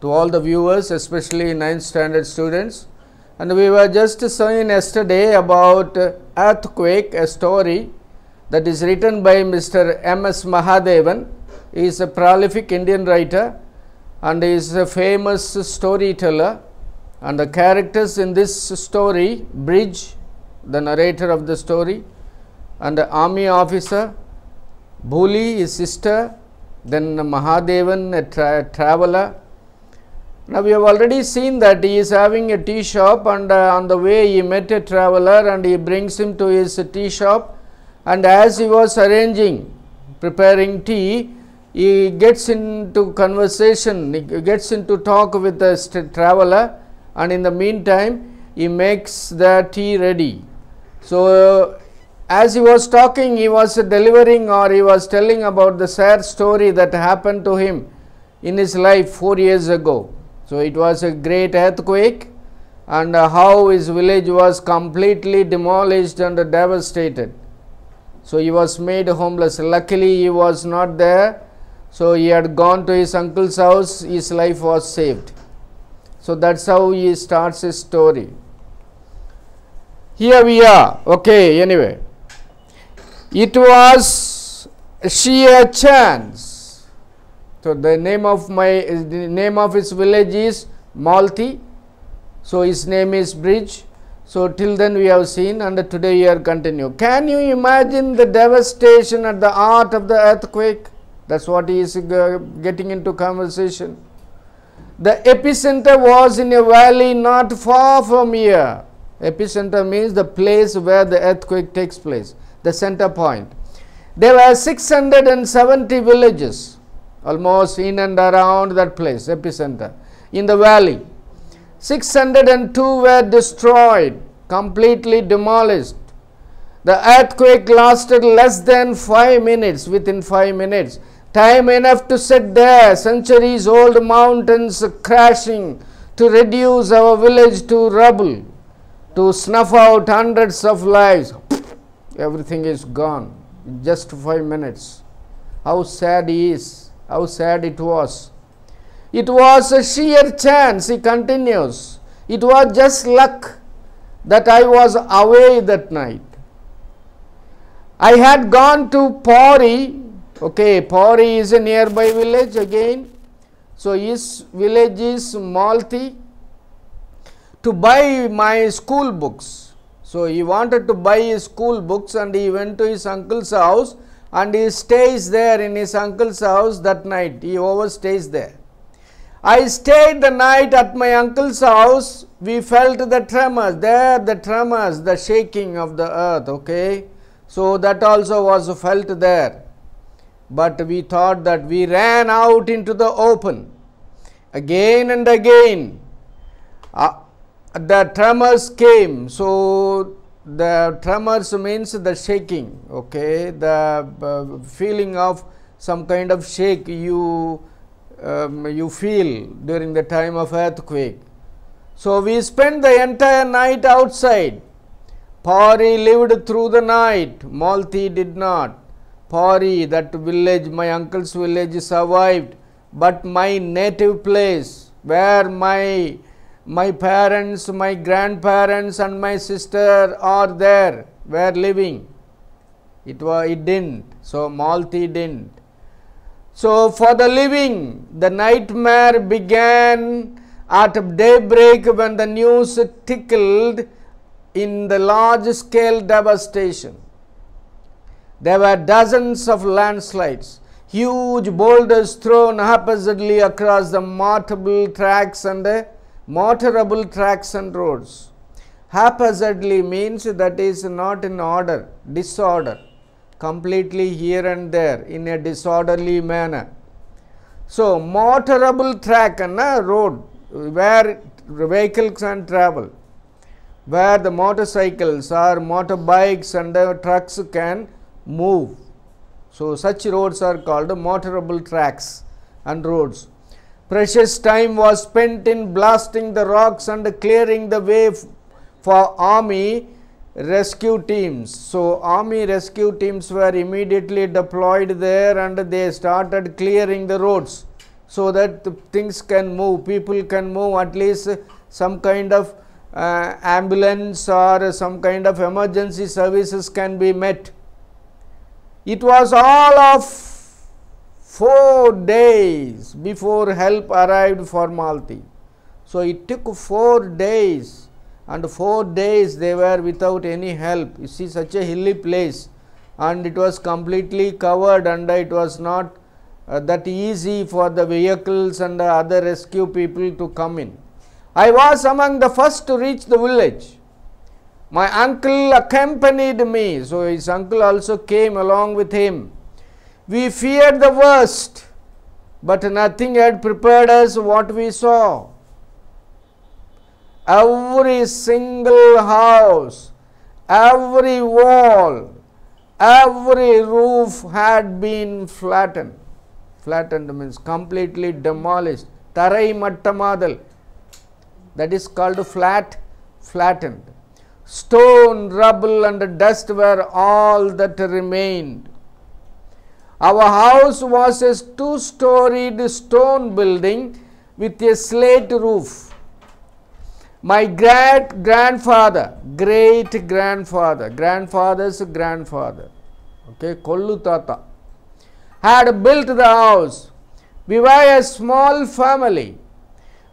S11: to all the viewers, especially 9th standard students. And we were just saying yesterday about uh, earthquake, a story that is written by Mr. M. S. Mahadevan. He is a prolific Indian writer and he is a famous storyteller. And the characters in this story Brij, the narrator of the story, and the army officer, Bhuli, his sister, then Mahadevan, a tra- traveler. Now, we have already seen that he is having a tea shop, and uh, on the way, he met a traveler and he brings him to his tea shop and as he was arranging preparing tea he gets into conversation he gets into talk with the traveler. And in the meantime he makes the tea ready. So as he was talking he was delivering or he was telling about the sad story that happened to him in his life 4 years ago. So it was a great earthquake and uh, how his village was completely demolished and devastated so he was made homeless. Luckily, he was not there. So he had gone to his uncle's house. His life was saved. So that's how he starts his story. Here we are. Okay, anyway. It was sheer chance. So the name of my the name of his village is Malti. So his name is Brij. So till then we have seen and today we are continue. Can you imagine the devastation at the heart of the earthquake? That's what he is uh, getting into conversation. The epicenter was in a valley not far from here. Epicenter means the place where the earthquake takes place, the center point. There were 670 villages almost in and around that place, epicenter, in the valley. 602 were destroyed, completely demolished. The earthquake lasted less than 5 minutes, within 5 minutes. Time enough to set there, centuries old mountains crashing to reduce our village to rubble, to snuff out hundreds of lives. Everything is gone, just 5 minutes. How sad he is, how sad it was. It was a sheer chance, he continues. It was just luck that I was away that night. I had gone to Pauri. Okay, Pauri is a nearby village again. So his village is Malti to buy my school books. So he wanted to buy his school books and he went to his uncle's house and he stays there in his uncle's house that night. He overstays there. I stayed the night at my uncle's house. We felt the tremors, there the tremors, the shaking of the earth, okay. So that also was felt there. But we thought that we ran out into the open again and again. Uh, the tremors came. So the tremors means the shaking, okay, the uh, feeling of some kind of shake you um, you feel during the time of earthquake. So we spent the entire night outside. Pauri lived through the night, Malti did not. Pauri, that village, my uncle's village, survived, but my native place, where my my parents, my grandparents, and my sister are there, were living. It was it didn't. So Malti didn't. So for the living, the nightmare began at daybreak when the news tickled in the large scale devastation. There were dozens of landslides, huge boulders thrown haphazardly across the motorable tracks and uh, motorable tracks and roads. Haphazardly means that is not in order, disorder, completely here and there in a disorderly manner. So, motorable track and a road where vehicles can travel, where the motorcycles or motorbikes and the trucks can move. So, such roads are called motorable tracks and roads. Precious time was spent in blasting the rocks and clearing the way for army rescue teams. So, army rescue teams were immediately deployed there and they started clearing the roads so that things can move, people can move, at least some kind of uh, ambulance or some kind of emergency services can be met. It was all of four days before help arrived for Malti. So it took four days, and four days they were without any help. You see, such a hilly place, and it was completely covered, and it was not uh, that easy for the vehicles and the other rescue people to come in. I was among the first to reach the village. My uncle accompanied me, so his uncle also came along with him. We feared the worst, but nothing had prepared us what we saw. Every single house, every wall, every roof had been flattened. Flattened means completely demolished. Tarai mattamadal. That is called flat, flattened. Stone, rubble, and dust were all that remained. Our house was a two storied stone building with a slate roof. My great grandfather, great grandfather, grandfather's grandfather, okay, Kollu Tata, had built the house. We were a small family.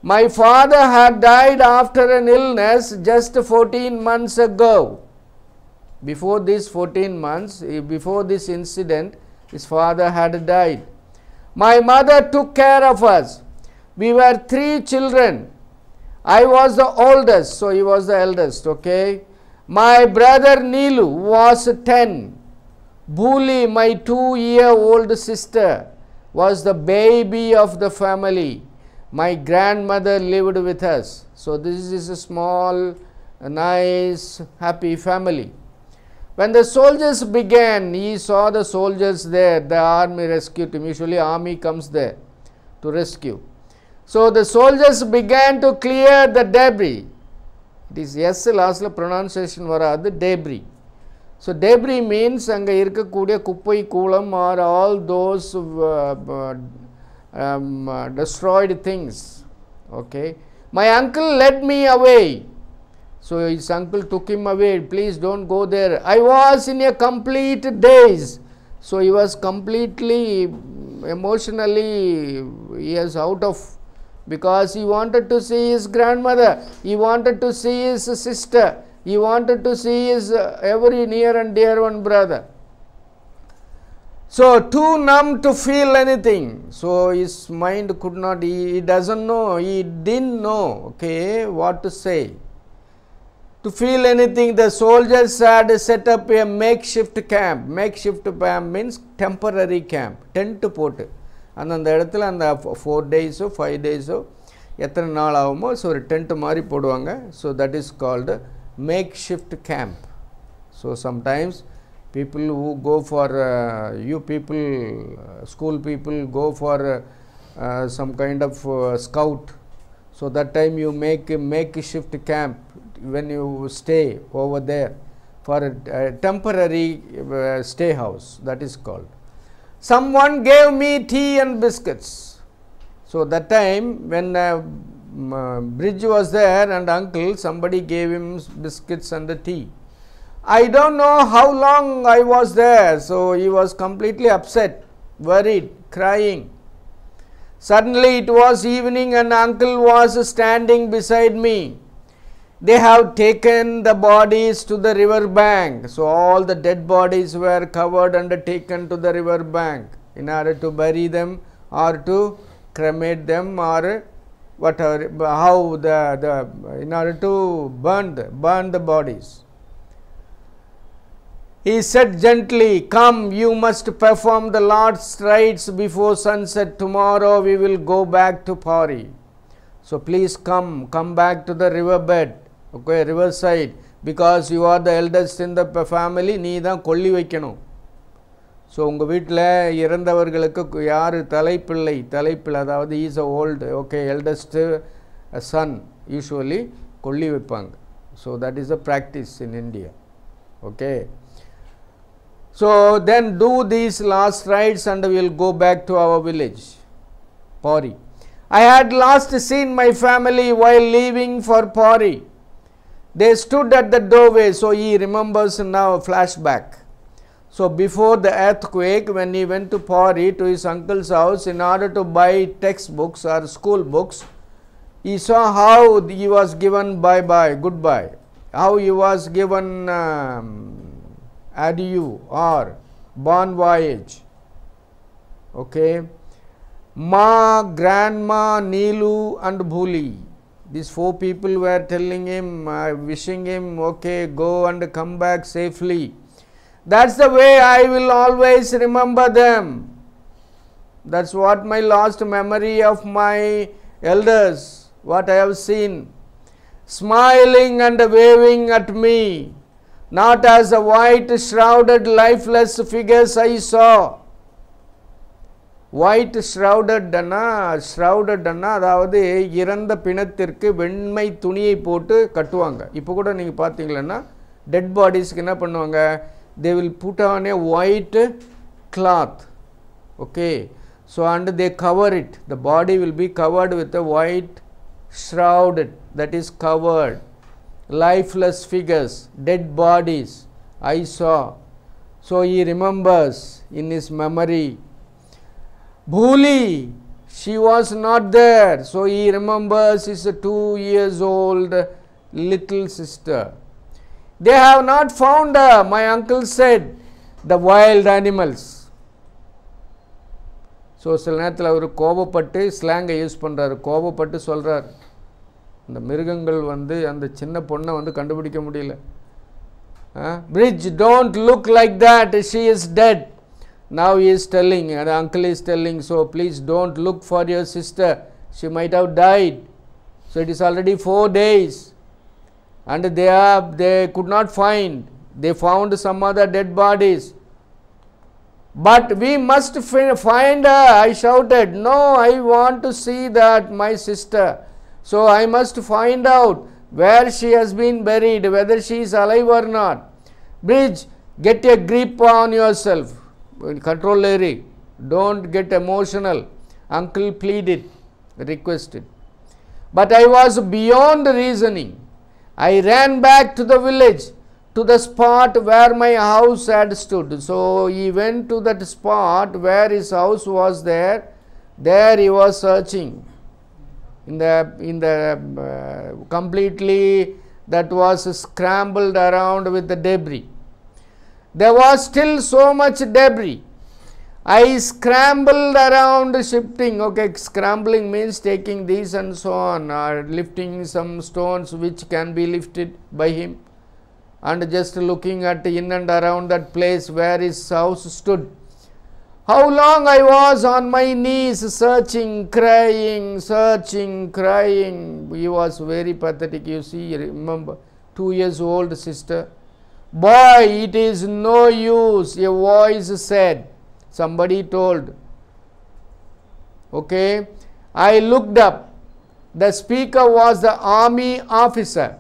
S11: My father had died after an illness just 14 months ago. Before this 14 months, eh, before this incident, his father had died. My mother took care of us. We were three children. I was the oldest, so he was the eldest, okay. My brother Neelu was 10. Bhuli, my two year old sister, was the baby of the family. My grandmother lived with us. So, this is a small, nice, happy family. When the soldiers began, he saw the soldiers there, the army rescued him. Usually, army comes there to rescue. So, the soldiers began to clear the debris. It is S last pronunciation வராது debris. So debris means அங்கே இருக்கக்கூடிய குப்பை கூலம் are all those destroyed things okay my uncle led me away so his uncle took him away please don't go there i was in a complete daze so he was completely emotionally he is out of because he wanted to see his grandmother, he wanted to see his sister, he wanted to see his uh, every near and dear one brother. So, too numb to feel anything. So, his mind could not, he, he doesn't know, he didn't know, okay, what to say. To feel anything, the soldiers had set up a makeshift camp. Makeshift camp means temporary camp, tent to port. அந்தந்த இடத்துல அந்த four டேஸோ five டேஸோ எத்தனை நாள் ஆகுமோ so ஒரு tent மாதிரி போடுவாங்க so that is called makeshift camp so sometimes people who go for uh, you people uh, school people go for uh, uh, some kind of uh, scout so that time you make a make shift camp when you stay over there for a, a temporary uh, stay house that is called someone gave me tea and biscuits. So that time when uh, uh, Brij was there and uncle somebody gave him biscuits and the tea. I don't know how long i was there so he was completely upset worried crying. Suddenly it was evening and uncle was standing beside me they have taken the bodies to the river bank. So all the dead bodies were covered and taken to the river bank in order to bury them or to cremate them or whatever how the, the in order to burn the, burn the bodies. He said gently come you must perform the lord's rites before sunset. Tomorrow we will go back to Pauri so please come come back to the riverbed okay river side because you are the eldest in the family நீ தான் கொல்லி வைக்கணும். So உங்கள் வீட்டில் இறந்தவர்களுக்கு யார் தலைப்பிள்ளை? தலைப்பிள்ளை அதாவது is a old okay eldest son usually கொல்லி வைப்பாங்க. So that is a practice in India okay so then do these last rites and will go back to our village Bari I had last seen my family while leaving for Bari They stood at the doorway, so he remembers now flashback. So before the earthquake, when he went to Pauri to his uncle's house in order to buy textbooks or school books, he saw how he was given bye bye, goodbye, how he was given um, adieu or bon voyage. Okay. Ma, grandma, Neelu, and Bhuli. These four people were telling him, uh, wishing him, okay, go and come back safely. That's the way I will always remember them. That's what my last memory of my elders, what I have seen. Smiling and waving at me, not as a white shrouded lifeless figures I saw. White ஷ்ரவுடட்னா ஷ்ரவுடட்னா அதாவது இறந்த பிணத்திற்கு வெண்மை துணியை போட்டு கட்டுவாங்க. இப்போ கூட நீங்கள் பார்த்தீங்களன்னா டெட் பாடிஸ்க்கு என்ன பண்ணுவாங்க? They will put on a white cloth okay so and they cover it the body will be covered with a white shrouded. That is covered lifeless figures dead bodies I saw so he remembers in his memory Bhuli, she was not there. So he remembers his two years old little sister. They have not found her, my uncle said, the wild animals. So சில நேரத்தில் அவர் கோபப்பட்டு ஸ்லாங்கை use பண்ணுறாரு கோபப்பட்டு சொல்கிறார் இந்த மிருகங்கள் வந்து அந்த சின்ன பொண்ணை வந்து கண்டுபிடிக்க முடியல bridge don't look like that she is dead now he is telling and uncle is telling so please don't look for your sister. She might have died. So it is already 4 days. And they are they could not find. They found some other dead bodies. But we must find her i shouted. No i want to see that my sister. So i must find out where she has been buried whether she is alive or not. Brij get a grip on yourself control Larry. Don't get emotional. Uncle pleaded, requested. But I was beyond reasoning. I ran back to the village, to the spot where my house had stood. So he went to that spot where his house was there. There he was searching. In the in the uh, completely that was scrambled around with the debris. There was still so much debris. I scrambled around shifting. Okay, scrambling means taking these and so on, or lifting some stones which can be lifted by him, and just looking at in and around that place where his house stood. How long I was on my knees searching, crying, searching, crying. He was very pathetic. You see, remember, two years old sister. Boy, it is no use, a voice said. Somebody told. Okay, I looked up. The speaker was the army officer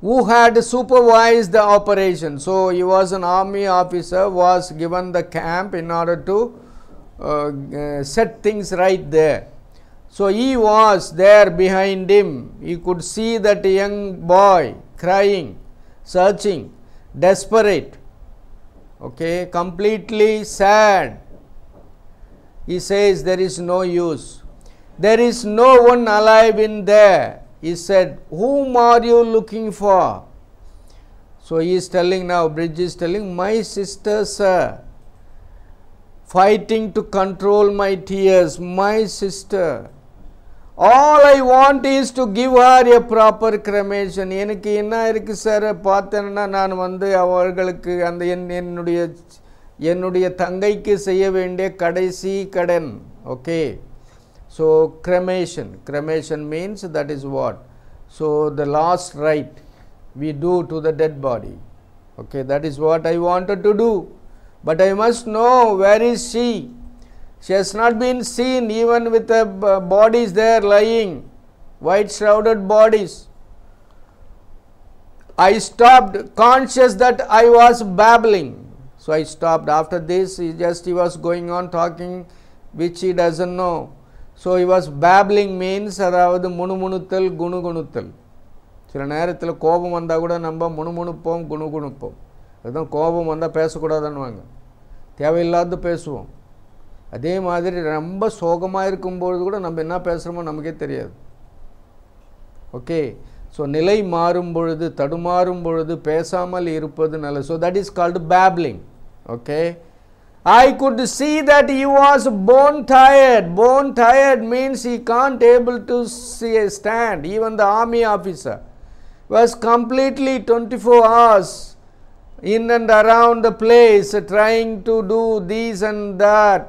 S11: who had supervised the operation. So he was an army officer, was given the camp in order to uh, uh, set things right there. So he was there behind him. He could see that young boy crying, searching, desperate, okay, completely sad. He says, There is no use. There is no one alive in there. He said, Whom are you looking for? So he is telling now, Brij is telling, My sister, sir, fighting to control my tears, my sister. All I want is to give her a proper cremation எனக்கு என்ன இருக்குது sir பார்த்தேன்னா நான் வந்து அவர்களுக்கு அந்த என் என்னுடைய என்னுடைய தங்கைக்கு செய்ய வேண்டிய கடைசி கடன் okay so cremation cremation means that is what so the last rite we do to the dead body okay that is what I wanted to do but I must know where is she. She has not been seen even with the bodies there lying white shrouded bodies I stopped conscious that I was babbling. So I stopped. After this, he just he was going on talking which he doesn't know. So he was babbling means அதாவது முணுமுணுத்தல் குணுகுணுத்தல் சில நேரத்தில் கோபம் வந்தால் கூட நம்ம முணுமுணுப்போம் குணுகுணுப்போம் அதுதான் கோபம் வந்தால் பேசக்கூடாதுன்னுவாங்க தேவையில்லாத பேசுவோம் அதே மாதிரி ரொம்ப சோகமாக இருக்கும்பொழுது கூட நம்ம என்ன பேசுகிறோமோ நமக்கே தெரியாது ஓகே ஸோ நிலை மாறும் பொழுது தடுமாறும் பொழுது பேசாமல் இருப்பது நல்லது so that is called babbling okay I could see that you was bone tired bone tired means he can't able to see stand even the army officer was completely twenty four hours in and around the place trying to do this and that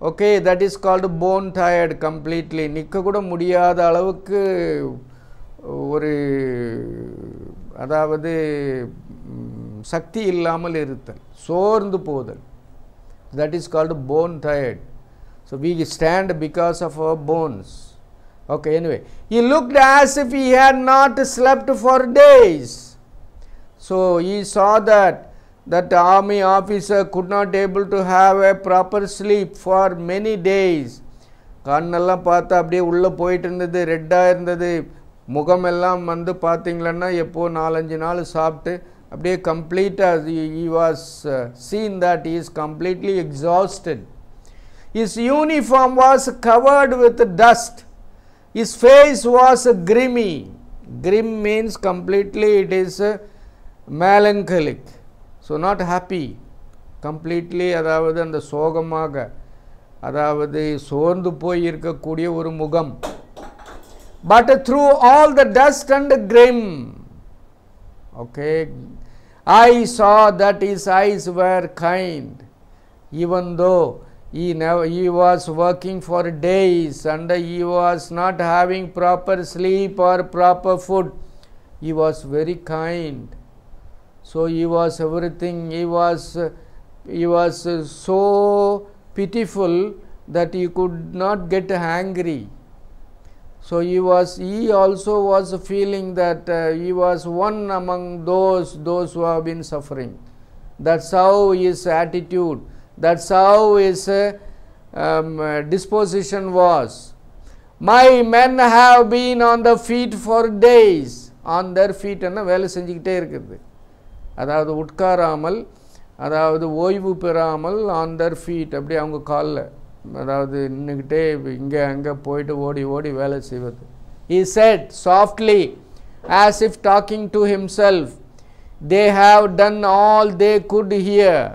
S11: okay that is called bone tired completely நிற்கக்கூட முடியாத அளவுக்கு ஒரு அதாவது சக்தி இல்லாமல் இருத்தல் சோர்ந்து போதல். That is called bone tired so we stand because of our bones okay anyway he as if if had not slept for days so he saw that that the army officer could not able to have a proper sleep for many days. கண்ணெல்லாம் பார்த்தா அப்படியே உள்ளே போயிட்டு இருந்தது ரெட்டாக இருந்தது. முகமெல்லாம் வந்து பார்த்திங்களன்னா எப்போது நாலஞ்சு நாள் சாப்பிட்டு அப்படியே கம்ப்ளீட்டாக he was seen that is completely exhausted his uniform was covered with dust his face was grimy grime means completely it is melancholic is uh, melancholic so not happy completely அதாவது அந்த சோகமாக அதாவது சோர்ந்து போய் இருக்கக்கூடிய ஒரு முகம் but through all the dust and grim okay i saw that his eyes were kind even though he never he was working for days and he was not having proper sleep or proper food he was very kind so he was everything he was uh, he was uh, so pitiful that he could not get angry so he was he also was feeling that uh, he was one among those those who have been suffering that's how his attitude that's how his uh, um, uh, disposition was my men have been on the feet for days on their feet என்ன வேலை செஞ்சுக்கிட்டே இருக்குது அதாவது உட்காராமல் அதாவது ஓய்வு பெறாமல் on Dhar feet அப்படி அவங்க காலில் அதாவது நின்றுக்கிட்டே இங்கே அங்கே போயிட்டு ஓடி ஓடி வேலை செய்வது. He said softly as if talking to himself they have done all they could here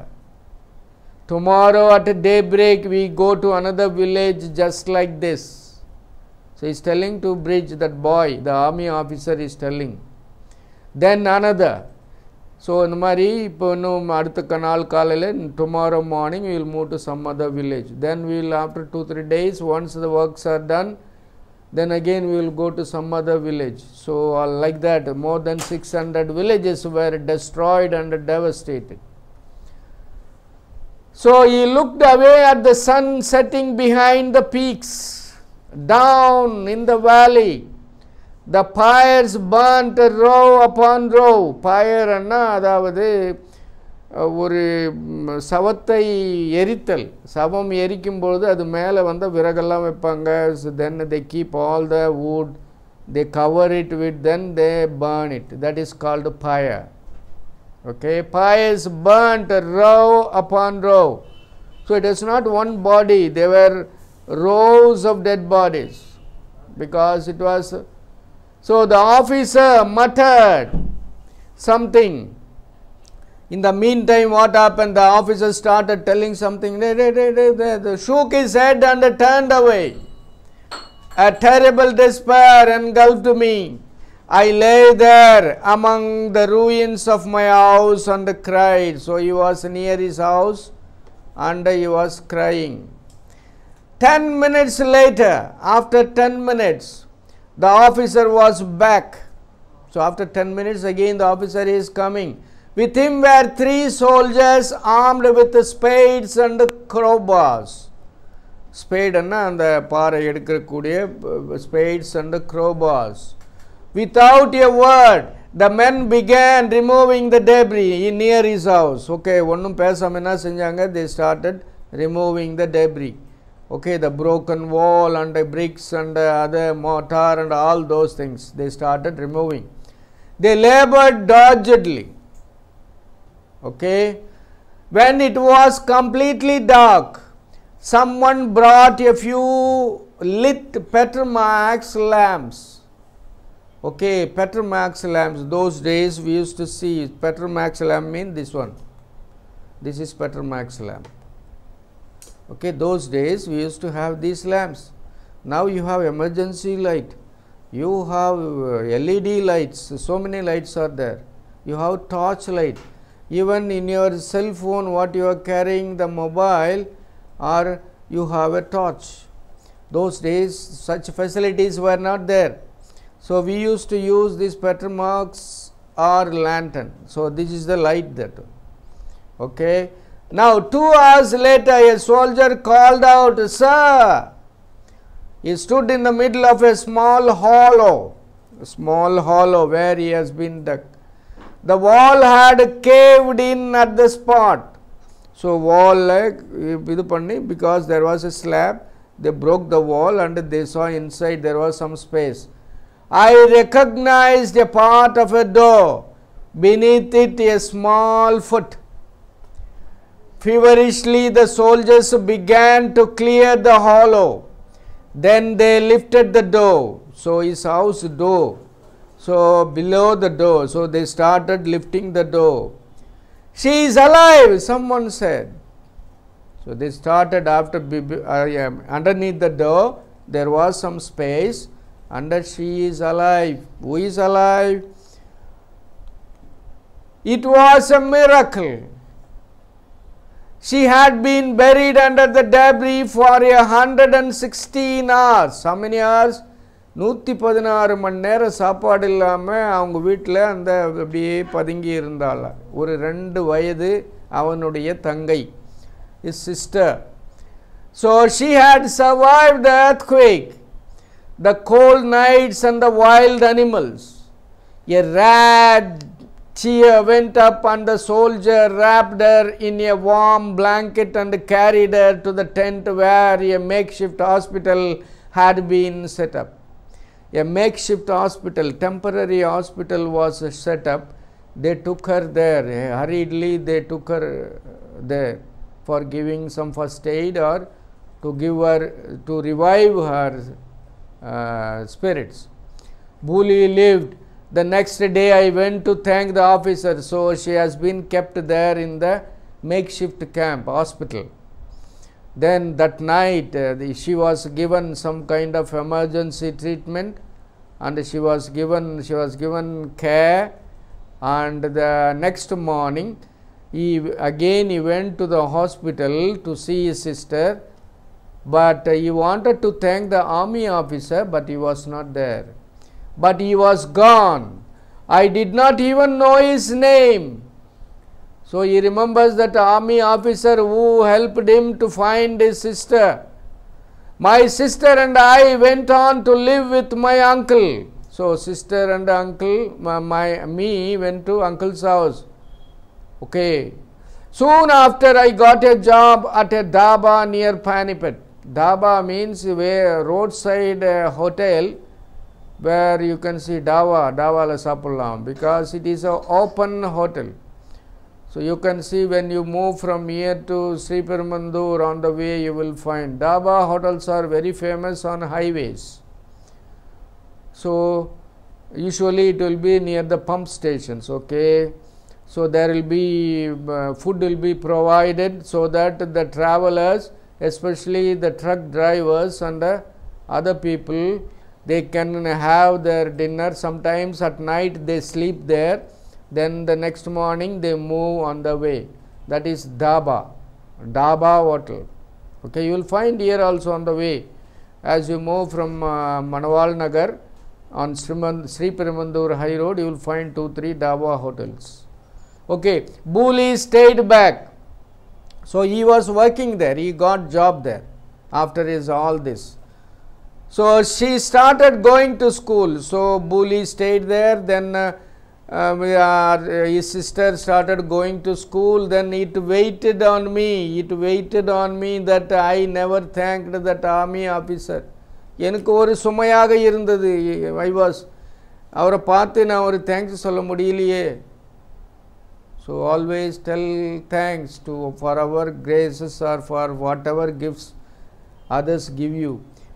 S11: tomorrow at daybreak, we go to another village just like this. So he's telling to Brij that boy the army officer is telling. Then another ஸோ இந்த மாதிரி இப்போ இன்னும் அடுத்த க- நாள் காலையில் tomorrow morning will move to some other village then will after two three days once the works are done then again we will go to some other village. So, uh, like that, more than 600 villages were destroyed and devastated. So, he looked away at the sun setting behind the peaks, down in the valley. the pyres burnt row upon row பாயர்ன்னா அதாவது ஒரு சவத்தை எரித்தல். சவம் எரிக்கும்பொழுது அது மேலே வந்து விறகெல்லாம் வைப்பாங்க. Then they keep all the wood they cover it with then they burn it that is called pyre okay pyre burnt burnt row upon row. So it is not one body. There were rows of dead bodies. Because it was so the officer muttered something. In the meantime what happened? The officer started telling something. They shook his head and turned away. A terrible despair engulfed me. I lay there among the ruins of my house and cried. So he was near his house and he was crying. 10 minutes later after 10 minutes the officer was back so after 10 minutes again the officer is coming with him were three soldiers armed with spades and crowbars ஸ்பேடுன்னா அந்த பாறை எடுக்கக்கூடிய spades and crowbars without a word the men began removing the debris in near his house okay ஒன்றும் பேசாம என்ன செஞ்சாங்க they started removing the debris okay the broken wall and the bricks and the other mortar and all those things they started removing. They labored doggedly. Okay? When it was completely dark someone brought a few lit petromax lamps. Okay petromax lamps. Those days we used to see petromax lamp mean this one. This is petromax lamp okay those days we used to have these lamps. Now you have emergency light. You have uh, led lights. So many lights are there. You have torch light. Even in your cell phone what you are carrying the mobile or you have a torch. Those days such facilities were not there. So we used to use this petromax or lantern. So this is the light that okay now, two hours later, a soldier called out, Sir, he stood in the middle of a small hollow, a small hollow where he has been dug. The wall had caved in at the spot. So, wall like because there was a slab, they broke the wall and they saw inside there was some space. I recognized a part of a door, beneath it a small foot feverishly the soldiers began to clear the hollow. Then they lifted the door so his house door so below the door so they started lifting the door she is alive someone said. So they started after uh, underneath the door there was some space and she is alive. Who is alive? It was a miracle She had been buried under the debris for a hundred and sixteen hours. How many hours? நூற்றி பதினாறு மணி நேரம் சாப்பாடு இல்லாமல் அவங்க வீட்டில் அந்த அப்படியே பதுங்கி இருந்தாள் ஒரு ரெண்டு வயது அவனுடைய தங்கை is sister so she had survive the earthquake the cold nights and the wild animals a ragged cheer went up and the soldier wrapped her in a warm blanket and carried her to the tent where a makeshift hospital had been set up a makeshift hospital, temporary hospital was set up. They took her there. Hurriedly, they took her there for giving some first aid or to give her, to revive her uh, spirits. Bhuli lived. The next day, I went to thank the officer. So, she has been kept there in the makeshift camp hospital. Then that night uh, the, she was given some kind of emergency treatment and she was given she was given care. And the next morning he again he went to the hospital to see his sister. But uh, he wanted to thank the army officer but he was not there but he was gone i did not even know his name so he remembers that army officer who helped him to find his sister. My sister and I went on to live with my uncle. So sister and uncle, my, my me went to uncle's house. Okay. Soon after I got a job at a dhaba near Panipat. Dhaba means where roadside uh, hotel where you can see dawa, dawa la sapullam because it is an open hotel. So you can see when you move from here to Sriperumbudur on the way you will find Dhaba hotels are very famous on highways. So usually it will be near the pump stations, okay. So there will be uh, food will be provided so that the travelers, especially the truck drivers and the other people, they can have their dinner. Sometimes at night they sleep there. Then the next morning they move on the way. That is dhaba dhaba hotel okay you will find here also on the way. As you move from uh, nagar on Sriperumbudur high road you will find two three dhaba hotels. Okay Bhuli stayed back. So he was working there. He got job there after his all this so she started going to school. So Bhuli stayed there. Then uh, um, uh, his sister started going to school. Then it waited on me. It waited on me that I never thanked that army officer. எனக்கு ஒரு சுமையாக இருந்தது I was அவரை பார்த்து நான் ஒரு thanks சொல்ல முடியலையே so always tell thanks to for our graces or for whatever gifts others give you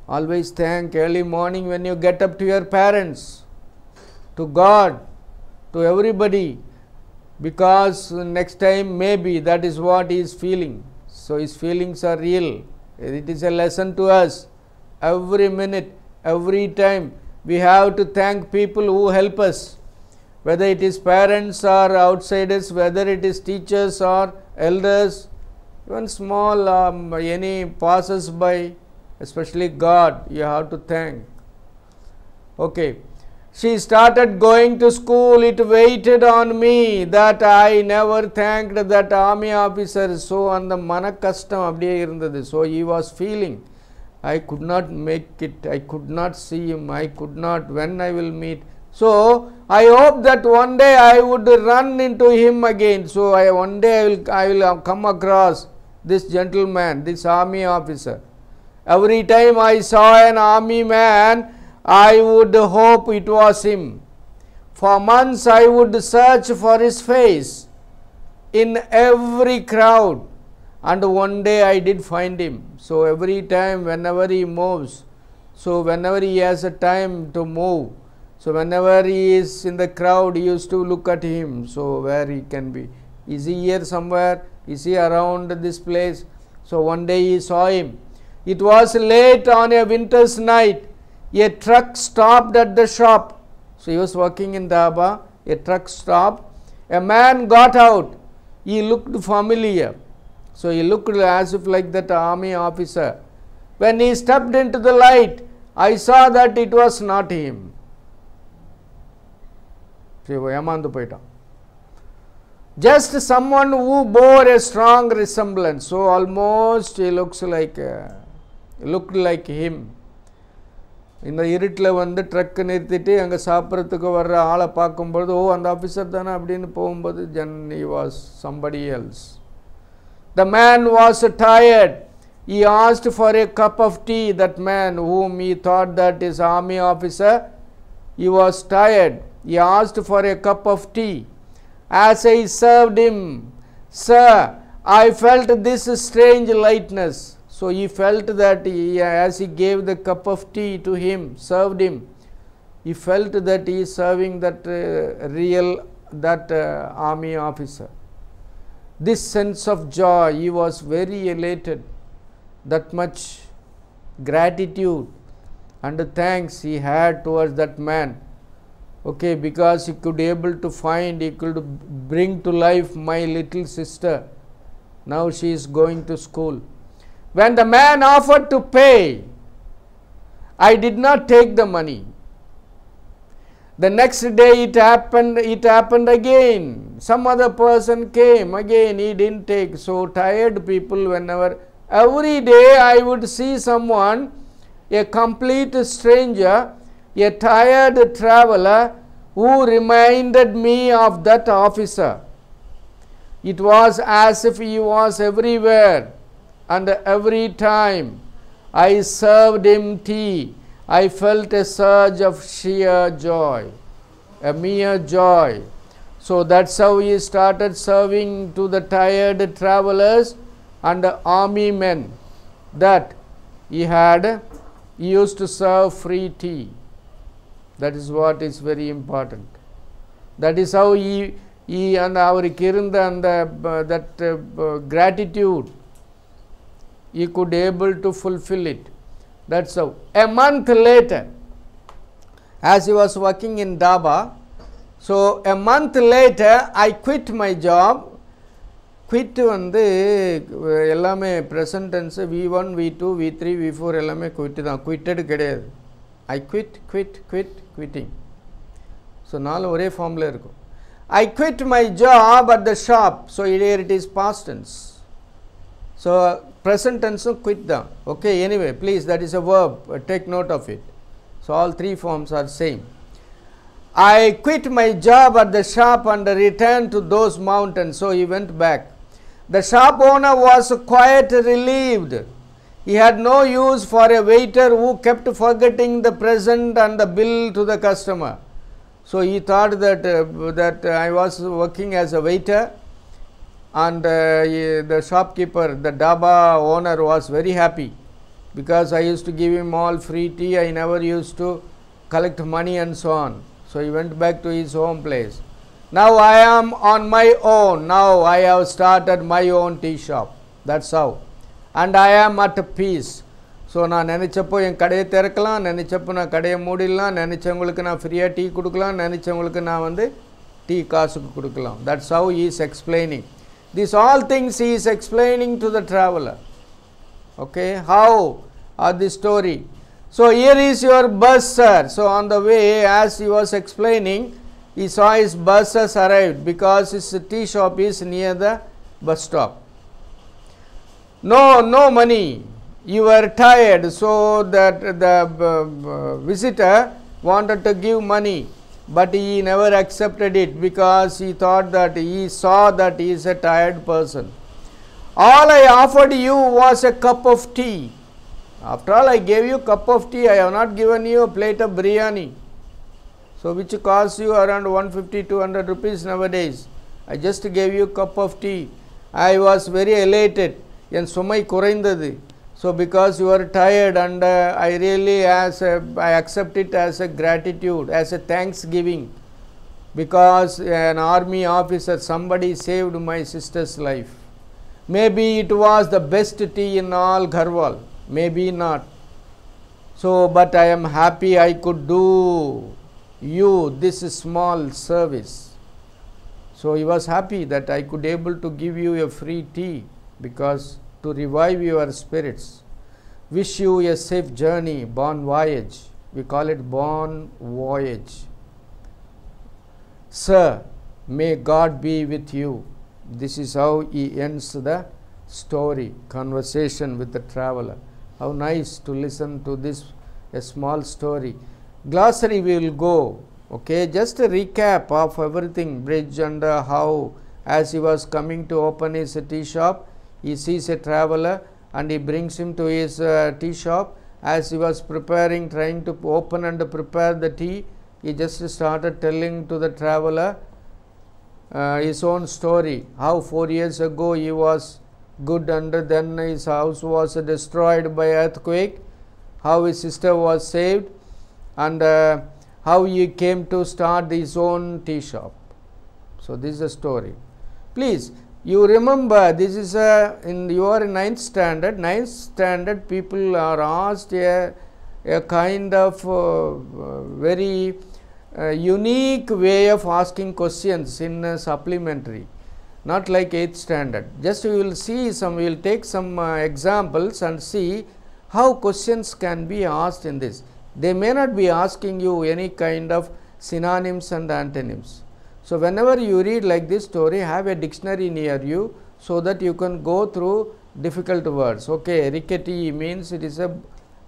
S11: always thank early morning when you get up to your parents to god to everybody because next time maybe that is what he is feeling. So his feelings are real. It is a lesson to us. Every minute every time we have to thank people who help us. Whether it is parents or outsiders whether it is teachers or elders even small um, any passes by especially God, you have to thank. Okay. She started going to school. It waited on me that I never thanked that army officer. So, on the manak custom, so he was feeling. I could not make it. I could not see him. I could not. When I will meet. So, I hope that one day I would run into him again. So, I one day I will, I will come across this gentleman, this army officer every time i saw an army man I would hope it was him. For months I would search for his face in every crowd, and one day I did find him. So every time, whenever he moves, so whenever he has a time to move, so whenever he is in the crowd, he used to look at him. So where he can be? Is he here somewhere? Is he around this place? So one day he saw him. It was late on a winter's night. A truck stopped at the shop. So he was working in Dhaba. A truck stopped. A man got out. He looked familiar. So he looked as if like that army officer. When he stepped into the light, I saw that it was not him. just someone who bore a strong resemblance. So almost he looks like. looked like him இந்த இருட்டில் வந்து truck நிறுத்திட்டு அங்கே சாப்பிட்றதுக்கு வர்ற ஆளை பார்க்கும்பொழுது ஓ அந்த ஆஃபீஸர் தானே அப்படின்னு போகும்போது Jan he was somebody else the man was tired he asked for a cup of tea that man whom he thought that is army officer he was tired he asked for a cup of tea as I served him sir I felt this strange lightness so he felt that he, as he gave the cup of tea to him, served him, he felt that he is serving that uh, real, that uh, army officer. This sense of joy, he was very elated, that much gratitude and thanks he had towards that man. Okay, because he could be able to find, he could bring to life my little sister. Now she is going to school. When the man offered to pay, I did not take the money. The next day it happened, it happened again. Some other person came again, he didn't take. So tired people, whenever every day I would see someone, a complete stranger, a tired traveler who reminded me of that officer. It was as if he was everywhere and every time I served him tea, I felt a surge of sheer joy, a mere joy. So that's how he started serving to the tired travelers and the army men that he had, he used to serve free tea. That is what is very important. That is how he, he and our Kiranda and the, uh, that uh, uh gratitude he could be able to fulfill it. That's how. A month later, as he was working in Dhaba, so a month later, I quit my job. Quit on the LMA present tense V1, V2, V3, V4, LMA quit. Quitted. I quit, quit, quit, quitting. So, naal ore formula erko. I quit my job at the shop. So, here it is past tense. So, present tense quit the. Okay anyway please that is a verb. Uh, take note of it. So all three forms are same. I quit my job at the shop and returned to those mountains. So he went back. The shop owner was quite relieved. He had no use for a waiter who kept forgetting the present and the bill to the customer. So he thought that uh, that uh, i was working as a waiter and uh, the shopkeeper, the Dhaba owner was very happy because I used to give him all free tea, I never used to collect money and so on. So he went back to his home place. Now I am on my own, now I have started my own tea shop, that's how. And I am at peace. So so நான் நினச்சப்போ என் கடையை திறக்கலாம் நினச்சப்போ நான் கடையை மூடிடலாம் நினச்சவங்களுக்கு நான் ஃப்ரீயாக tea கொடுக்கலாம் நினச்சவங்களுக்கு நான் வந்து டீ காசுக்கு That's how he is explaining. These all things he is explaining to the traveler. Okay, how are the story? So here is your bus, sir. So on the way, as he was explaining, he saw his bus has arrived because his tea shop is near the bus stop. No, no money. You were tired, so that the uh, uh, visitor wanted to give money but he never accepted it because he thought that he saw that he is a tired person all I offered you was a cup of tea. After all, I gave you cup of tea. I have not given you a plate of biryani. So, which costs you around 150 200 rupees nowadays. I just gave you cup of tea. I was very elated. என் சுமை குறைந்தது so, because you are tired and uh, I really as a, I accept it as a gratitude, as a thanksgiving because an army officer, somebody saved my sister's life. Maybe it was the best tea in all Garhwal, maybe not. So, but I am happy I could do you this small service. So, he was happy that I could able to give you a free tea because to revive your spirits wish you a safe journey bon voyage we call it bon voyage Sir, may God be with you. This is how he ends the story, conversation with the traveler. How nice to listen to this, a small story. Glossary we will go, okay, just a recap of everything, Brij and how, as he was coming to open his tea shop, he sees a traveler and he brings him to his uh, tea shop. As he was preparing, trying to open and prepare the tea, he just started telling to the traveler uh, his own story. How four years ago he was good and then his house was destroyed by earthquake. How his sister was saved and uh, how he came to start his own tea shop. So this is the story. Please you remember this is a in you are in ninth standard. Ninth standard people are asked a, a kind of uh, very uh, unique way of asking questions in supplementary not like 8th standard. Just we will see some we will take some uh, examples and see how questions can be asked in this. They may not be asking you any kind of synonyms and antonyms so whenever you read like this story have a dictionary near you so that you can go through difficult words okay rickety means it is a,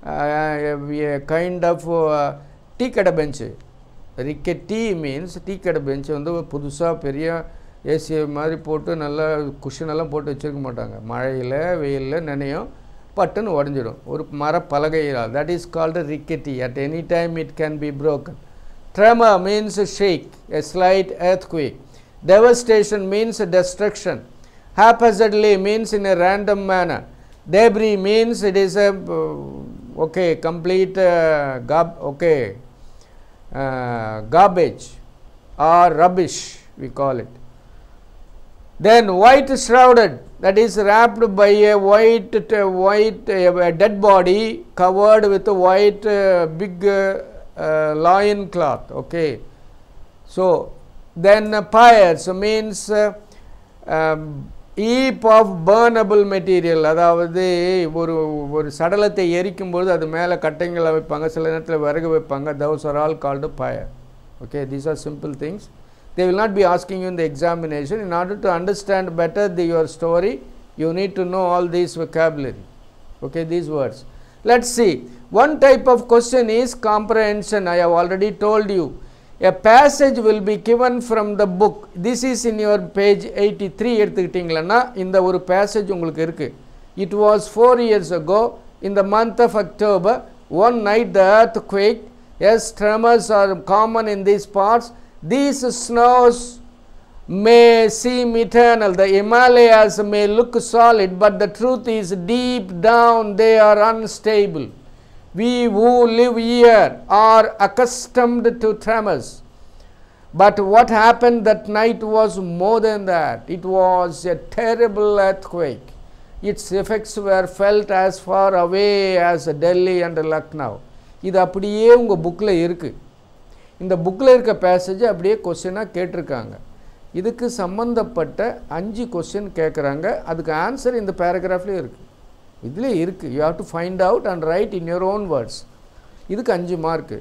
S11: uh, a kind of uh, tea கடை bench ரிக்கெட்டி means tea கடை bench வந்து புதுசாக பெரிய AC மாதிரி போட்டு நல்லா cushion எல்லாம் போட்டு வச்சுருக்க மாட்டாங்க மழையில் வெயிலில் நினையும் பட்டுன்னு உடஞ்சிடும் ஒரு மர பலகையால் that is called rickety at any time it can be broken tremor means a shake a slight earthquake. Devastation means destruction. Haphazardly means in a random manner. Debris means it is a uh, okay complete uh, okay uh, garbage or rubbish we call it. Then white shrouded that is wrapped by a white white uh, a dead body covered with a white uh, big uh, uh, lion cloth okay so then uh, pyres means uh, um, heap of burnable material அதாவது ஒரு ஒரு சடலத்தை எரிக்கும்போது அது மேலே கட்டைங்களை வைப்பாங்க சில நேரத்தில் விறகு வைப்பாங்க those are all called fire okay these are simple things they will not be asking you in the examination in order to understand better the, your story you need to know all these vocabulary okay these words let's see one type of question is comprehension i have already told you a passage will be given from the book this is in your page 83 எடுத்துக்கிட்டீங்களன்னா இந்த ஒரு passage உங்களுக்கு இருக்கு it was 4 years ago in the month of october one night the earth quaked yes tremors are common in these parts these snows may seem eternal the himalayas may look solid but the truth is deep down they are unstable we who live here are accustomed to tremors but what happened that night was more than that it was a terrible earthquake its effects were felt as far away as delhi and lucknow இது அப்படியே உங்கள் புக்கில் இருக்குது இந்த புக்கில் இருக்க passage அப்படியே கொஸ்டினாக கேட்டிருக்காங்க இதுக்கு சம்மந்தப்பட்ட அஞ்சு கொஸ்டின் கேட்குறாங்க அதுக்கு ஆன்சர் இந்த பேராகிராஃப்லேயும் இருக்குது இதிலே இருக்குது you have to find out and write in your own words இதுக்கு அஞ்சு mark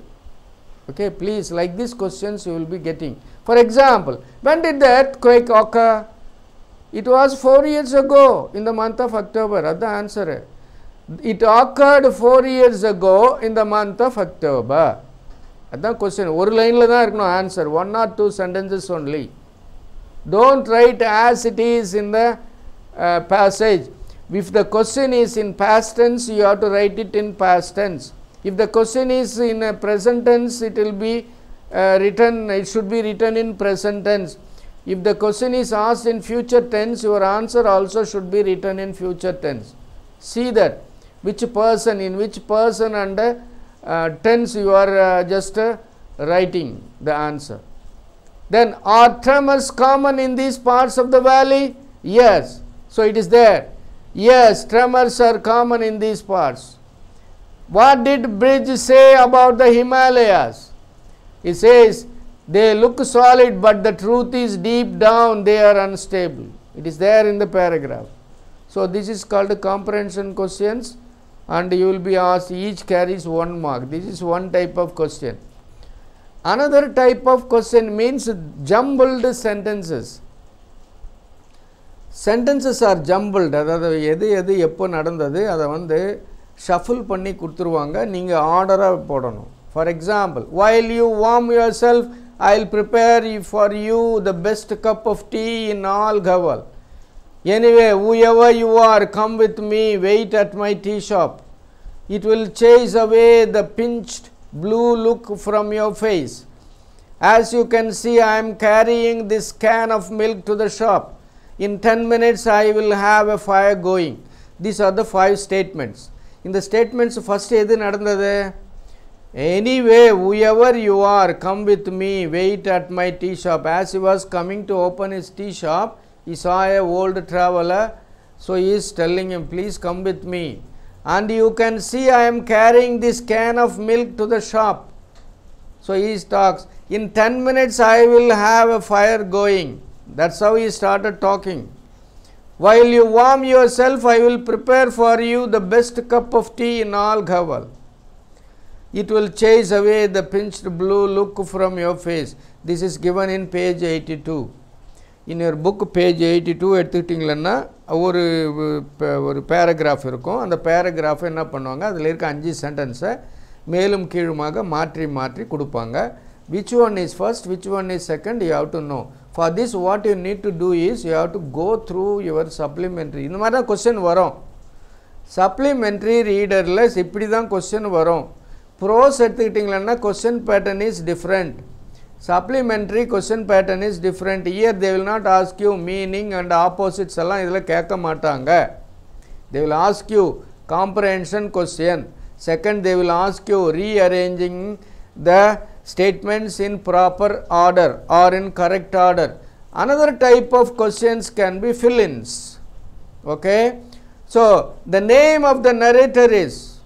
S11: okay please like this questions you will be getting for example when did the earthquake occur it was four years ago இந்த month of October அதுதான் answer it occurred four years ago இந்த month of October அதுதான் question ஒரு லைனில் தான் இருக்கணும் answer one or two sentences only Don't write as it is in the uh, passage. If the question is in past tense, you have to write it in past tense. If the question is in present tense, it will be uh, written, it should be written in present tense. If the question is asked in future tense, your answer also should be written in future tense. See that which person, in which person and uh, tense you are uh, just uh, writing the answer then are tremors common in these parts of the valley? Yes. So it is there. Yes tremors are common in these parts. What did Brij say about the himalayas? He says they look solid but the truth is deep down they are unstable. It is there in the paragraph. So this is called comprehension questions and you will be asked each carries one mark. This is one type of question Another type of question means jumbled sentences. Sentences are jumbled அதாவது எது எது எப்போ நடந்தது அதை வந்து shuffle பண்ணி கொடுத்துருவாங்க. நீங்கள் ஆர்டராக போடணும். For example while you warm yourself I will prepare for you the best cup of tea in all கவல் anyway whoever you are come with me wait at my tea shop it will chase away the pinched blue look from your face as you can see i am carrying this can of milk to the shop in 10 minutes i will have a fire going these are the five statements இந்த statements first எது நடந்தது anyway whoever you are come with me wait at my tea shop as he was coming to open his tea shop he saw a old traveler so he is telling him please come with me and you can see I am carrying this can of milk to the shop. So he talks, in 10 minutes I will have a fire going. That's how he started talking. While you warm yourself, I will prepare for you the best cup of tea in all Garhwal. It will chase away the pinched blue look from your face. This is given in page 82. In your book, page 82, ஒரு ஒரு paragraph இருக்கும். அந்த paragraph என்ன பண்ணுவாங்க? அதில் இருக்க அஞ்சு சென்டென்ஸை மேலும் கீழுமாக மாற்றி மாற்றி கொடுப்பாங்க. Which one is first which one is second you have to know for this what you need to do is you have to go through your supplementary இந்த மாதிரி தான் கொஸ்டின் வரும். சப்ளிமெண்ட்ரி ரீடரில் இப்படி தான் கொஸ்டின் வரும். Prose எடுத்துக்கிட்டிங்களன்னா question pattern is different supplementary question pattern is different. Here they will not ask you meaning and opposite. alla they will ask you comprehension question. Second they will ask you rearranging the statements in proper order or in correct order. Another type of questions can be fill ins okay? So the name of the narrator is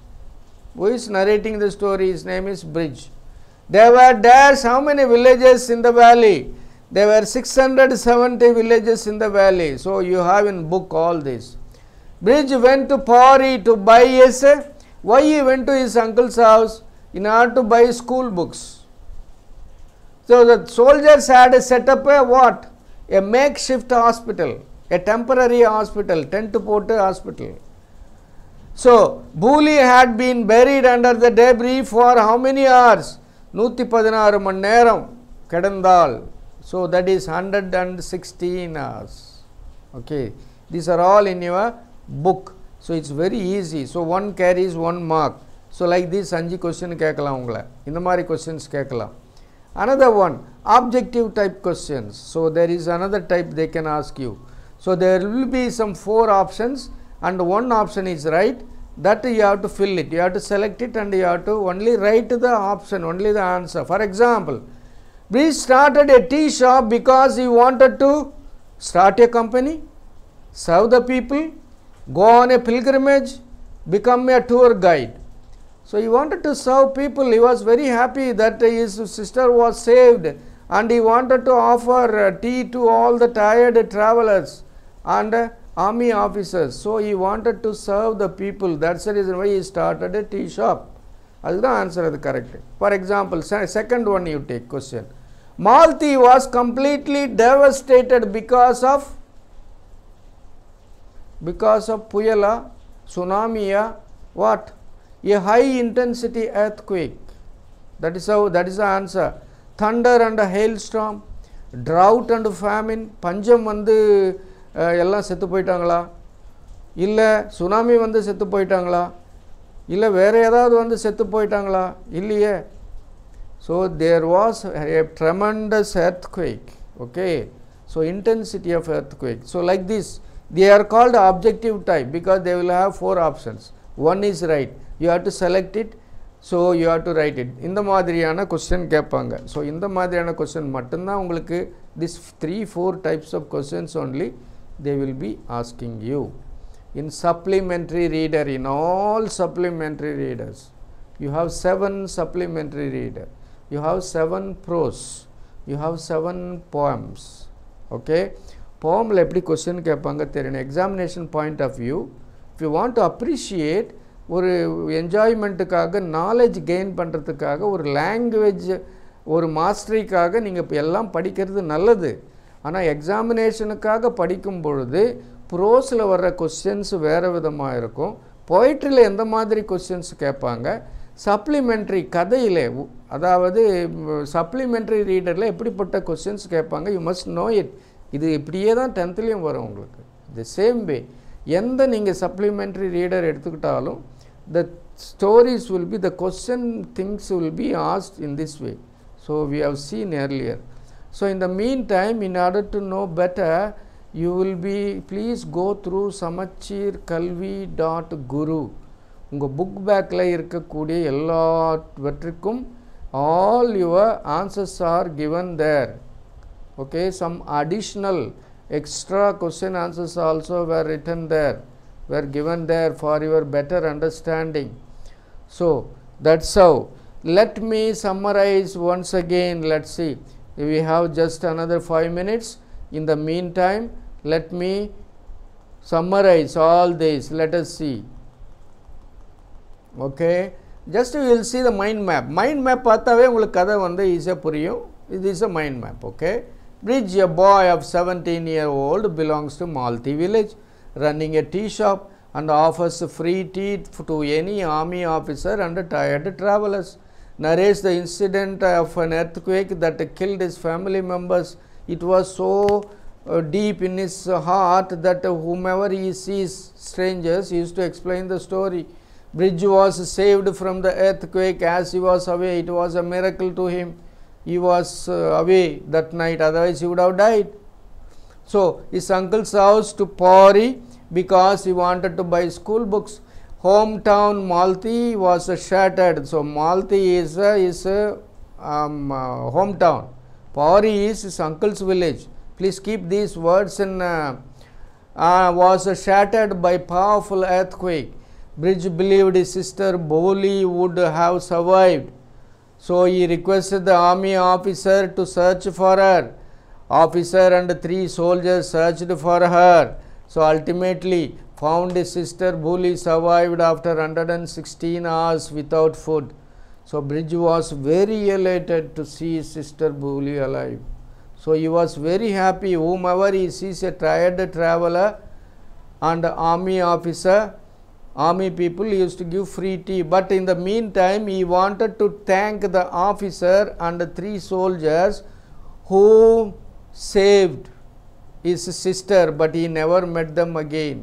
S11: who is narrating the story? His name is Brij there were dash how many villages in the valley there were 670 villages in the valley so you have in book all this Brij went to Pauri to buy his. Why he went to his uncle's house? In order to buy school books. So the soldiers had set up a what? A makeshift hospital, a temporary hospital, tent to port hospital. So Bhuli had been buried under the debris for how many hours? நூற்றி பதினாறு மணி நேரம் கிடந்தால் so that is hundred and sixteen hours okay these are all in your book so it's very easy so one carries one mark so like this அஞ்சு question கேட்கலாம் உங்களை இந்த மாதிரி கொஸ்டின்ஸ் கேட்கலாம் another one objective type questions so there is another type they can ask you so there will be some four options and one option is right that you have to fill it you have to select it and you have to only write the option only the answer for example we started a tea shop because he wanted to start a company serve the people, go on a pilgrimage, become a tour guide. So he wanted to serve people. He was very happy that his sister was saved and he wanted to offer tea to all the tired travelers and army officers. So he wanted to serve the people. That's the reason why he started a tea shop. அதுதான் answer அது correct for example second one you take question Malti was completely devastated because of because of Puyala, tsunami, what? A high intensity earthquake. That is how, that is the answer. Thunder and a hailstorm, drought and famine, பஞ்சம் வந்து அஹ், எல்லாம் செத்து போயிட்டாங்களா? இல்லை tsunami வந்து செத்து போயிட்டாங்களா? இல்லை வேறு ஏதாவது வந்து செத்து போயிட்டாங்களா? இல்லையே. So there was a tremendous earthquake okay so intensity of earthquake so like this they are called objective type because they will have four options one is right you have to select it so you have to write it இந்த மாதிரியான question கேட்பாங்க. So இந்த மாதிரியான question மட்டும்தான் உங்களுக்கு this three four types of questions only they will be asking you in supplementary reader in all supplementary readers you have seven supplementary reader you have seven prose you have seven poems okay போமில் எப்படி question கேட்பாங்க தெரியணும் examination point of view if you want to appreciate ஒரு என்ஜாய்மெண்ட்டுக்காக knowledge gain பண்ணுறதுக்காக ஒரு language ஒரு மாஸ்டரிக்காக நீங்கள் இப்போ எல்லாம் படிக்கிறது நல்லது ஆனால் எக்ஸாமினேஷனுக்காக படிக்கும் பொழுது ப்ரோஸில் வர்ற கொஸ்டின்ஸ் வேறு விதமாக இருக்கும். பொயிட்ரியில் எந்த மாதிரி கொஸ்டின்ஸ் கேட்பாங்க? சப்ளிமெண்ட்ரி கதையிலே அதாவது சப்ளிமெண்ட்ரி ரீடரில் எப்படிப்பட்ட கொஸ்டின்ஸ் கேட்பாங்க? யூ மஸ்ட் நோ இட் இது இப்படியே தான் டென்த்துலேயும் வரும் உங்களுக்கு. தி சேம் வே எந்த நீங்கள் சப்ளிமெண்ட்ரி ரீடர் எடுத்துக்கிட்டாலும் the stories will be the question things will be asked in this way so we have seen earlier So, in the meantime, in order to know better, you will be please go through samacheerkalvi.guru. Unga book back la irka kudi, all your answers are given there. Okay, some additional extra question answers also were written there, were given there for your better understanding. So, that's how. Let me summarize once again. Let's see we have just another 5 minutes in the meantime let me summarize all this. Let us see. Okay? Just you will see the mind map. Mind map pathave ungalku kada a easy This is a mind map okay? Brij a boy of 17 year old belongs to malti village running a tea shop and offers free tea to any army officer and tired travelers Narrates the incident of an earthquake that killed his family members. It was so uh, deep in his heart that whomever he sees strangers he used to explain the story. Brij was saved from the earthquake as he was away. It was a miracle to him. He was uh, away that night, otherwise, he would have died. So, his uncle's house to Pauri because he wanted to buy school books. Hometown Malti was shattered. So, Malti is his um, uh, hometown. Pauri is his uncle's village. Please keep these words in. Uh, uh, was shattered by powerful earthquake. Brij believed his sister Bhuli would have survived. So he requested the army officer to search for her. Officer and three soldiers searched for her. So ultimately found his sister Bhuli survived after 116 hours without food. So Brij was very elated to see his sister Bhuli alive. So he was very happy whomever he sees a tired traveler and army officer army people used to give free tea but in the meantime he wanted to thank the officer and the three soldiers who saved his sister but he never met them again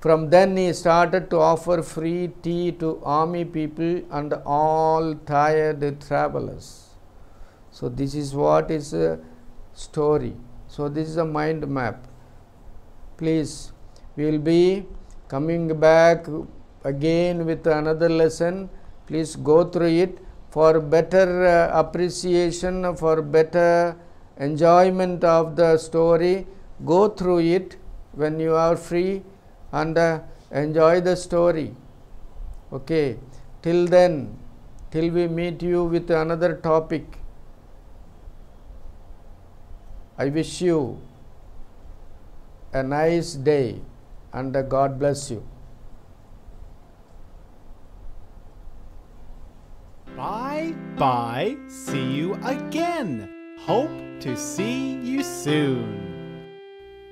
S11: from then he started to offer free tea to army people and all tired travelers. So this is what is a story. So this is a mind map. Please we will be coming back again with another lesson. Please go through it for better uh, appreciation for better enjoyment of the story. Go through it when you are free and uh, enjoy the story okay till then till we meet you with another topic i wish you a nice day and uh, God bless you.
S2: Bye bye. See you again. Hope to see you soon.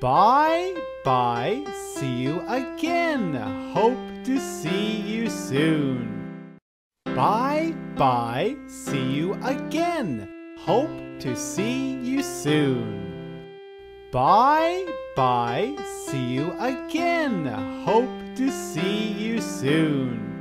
S2: Bye bye. See you again. Hope to see you soon. Bye bye. See you again. Hope to see you soon. Bye bye. See you again. Hope to see you soon.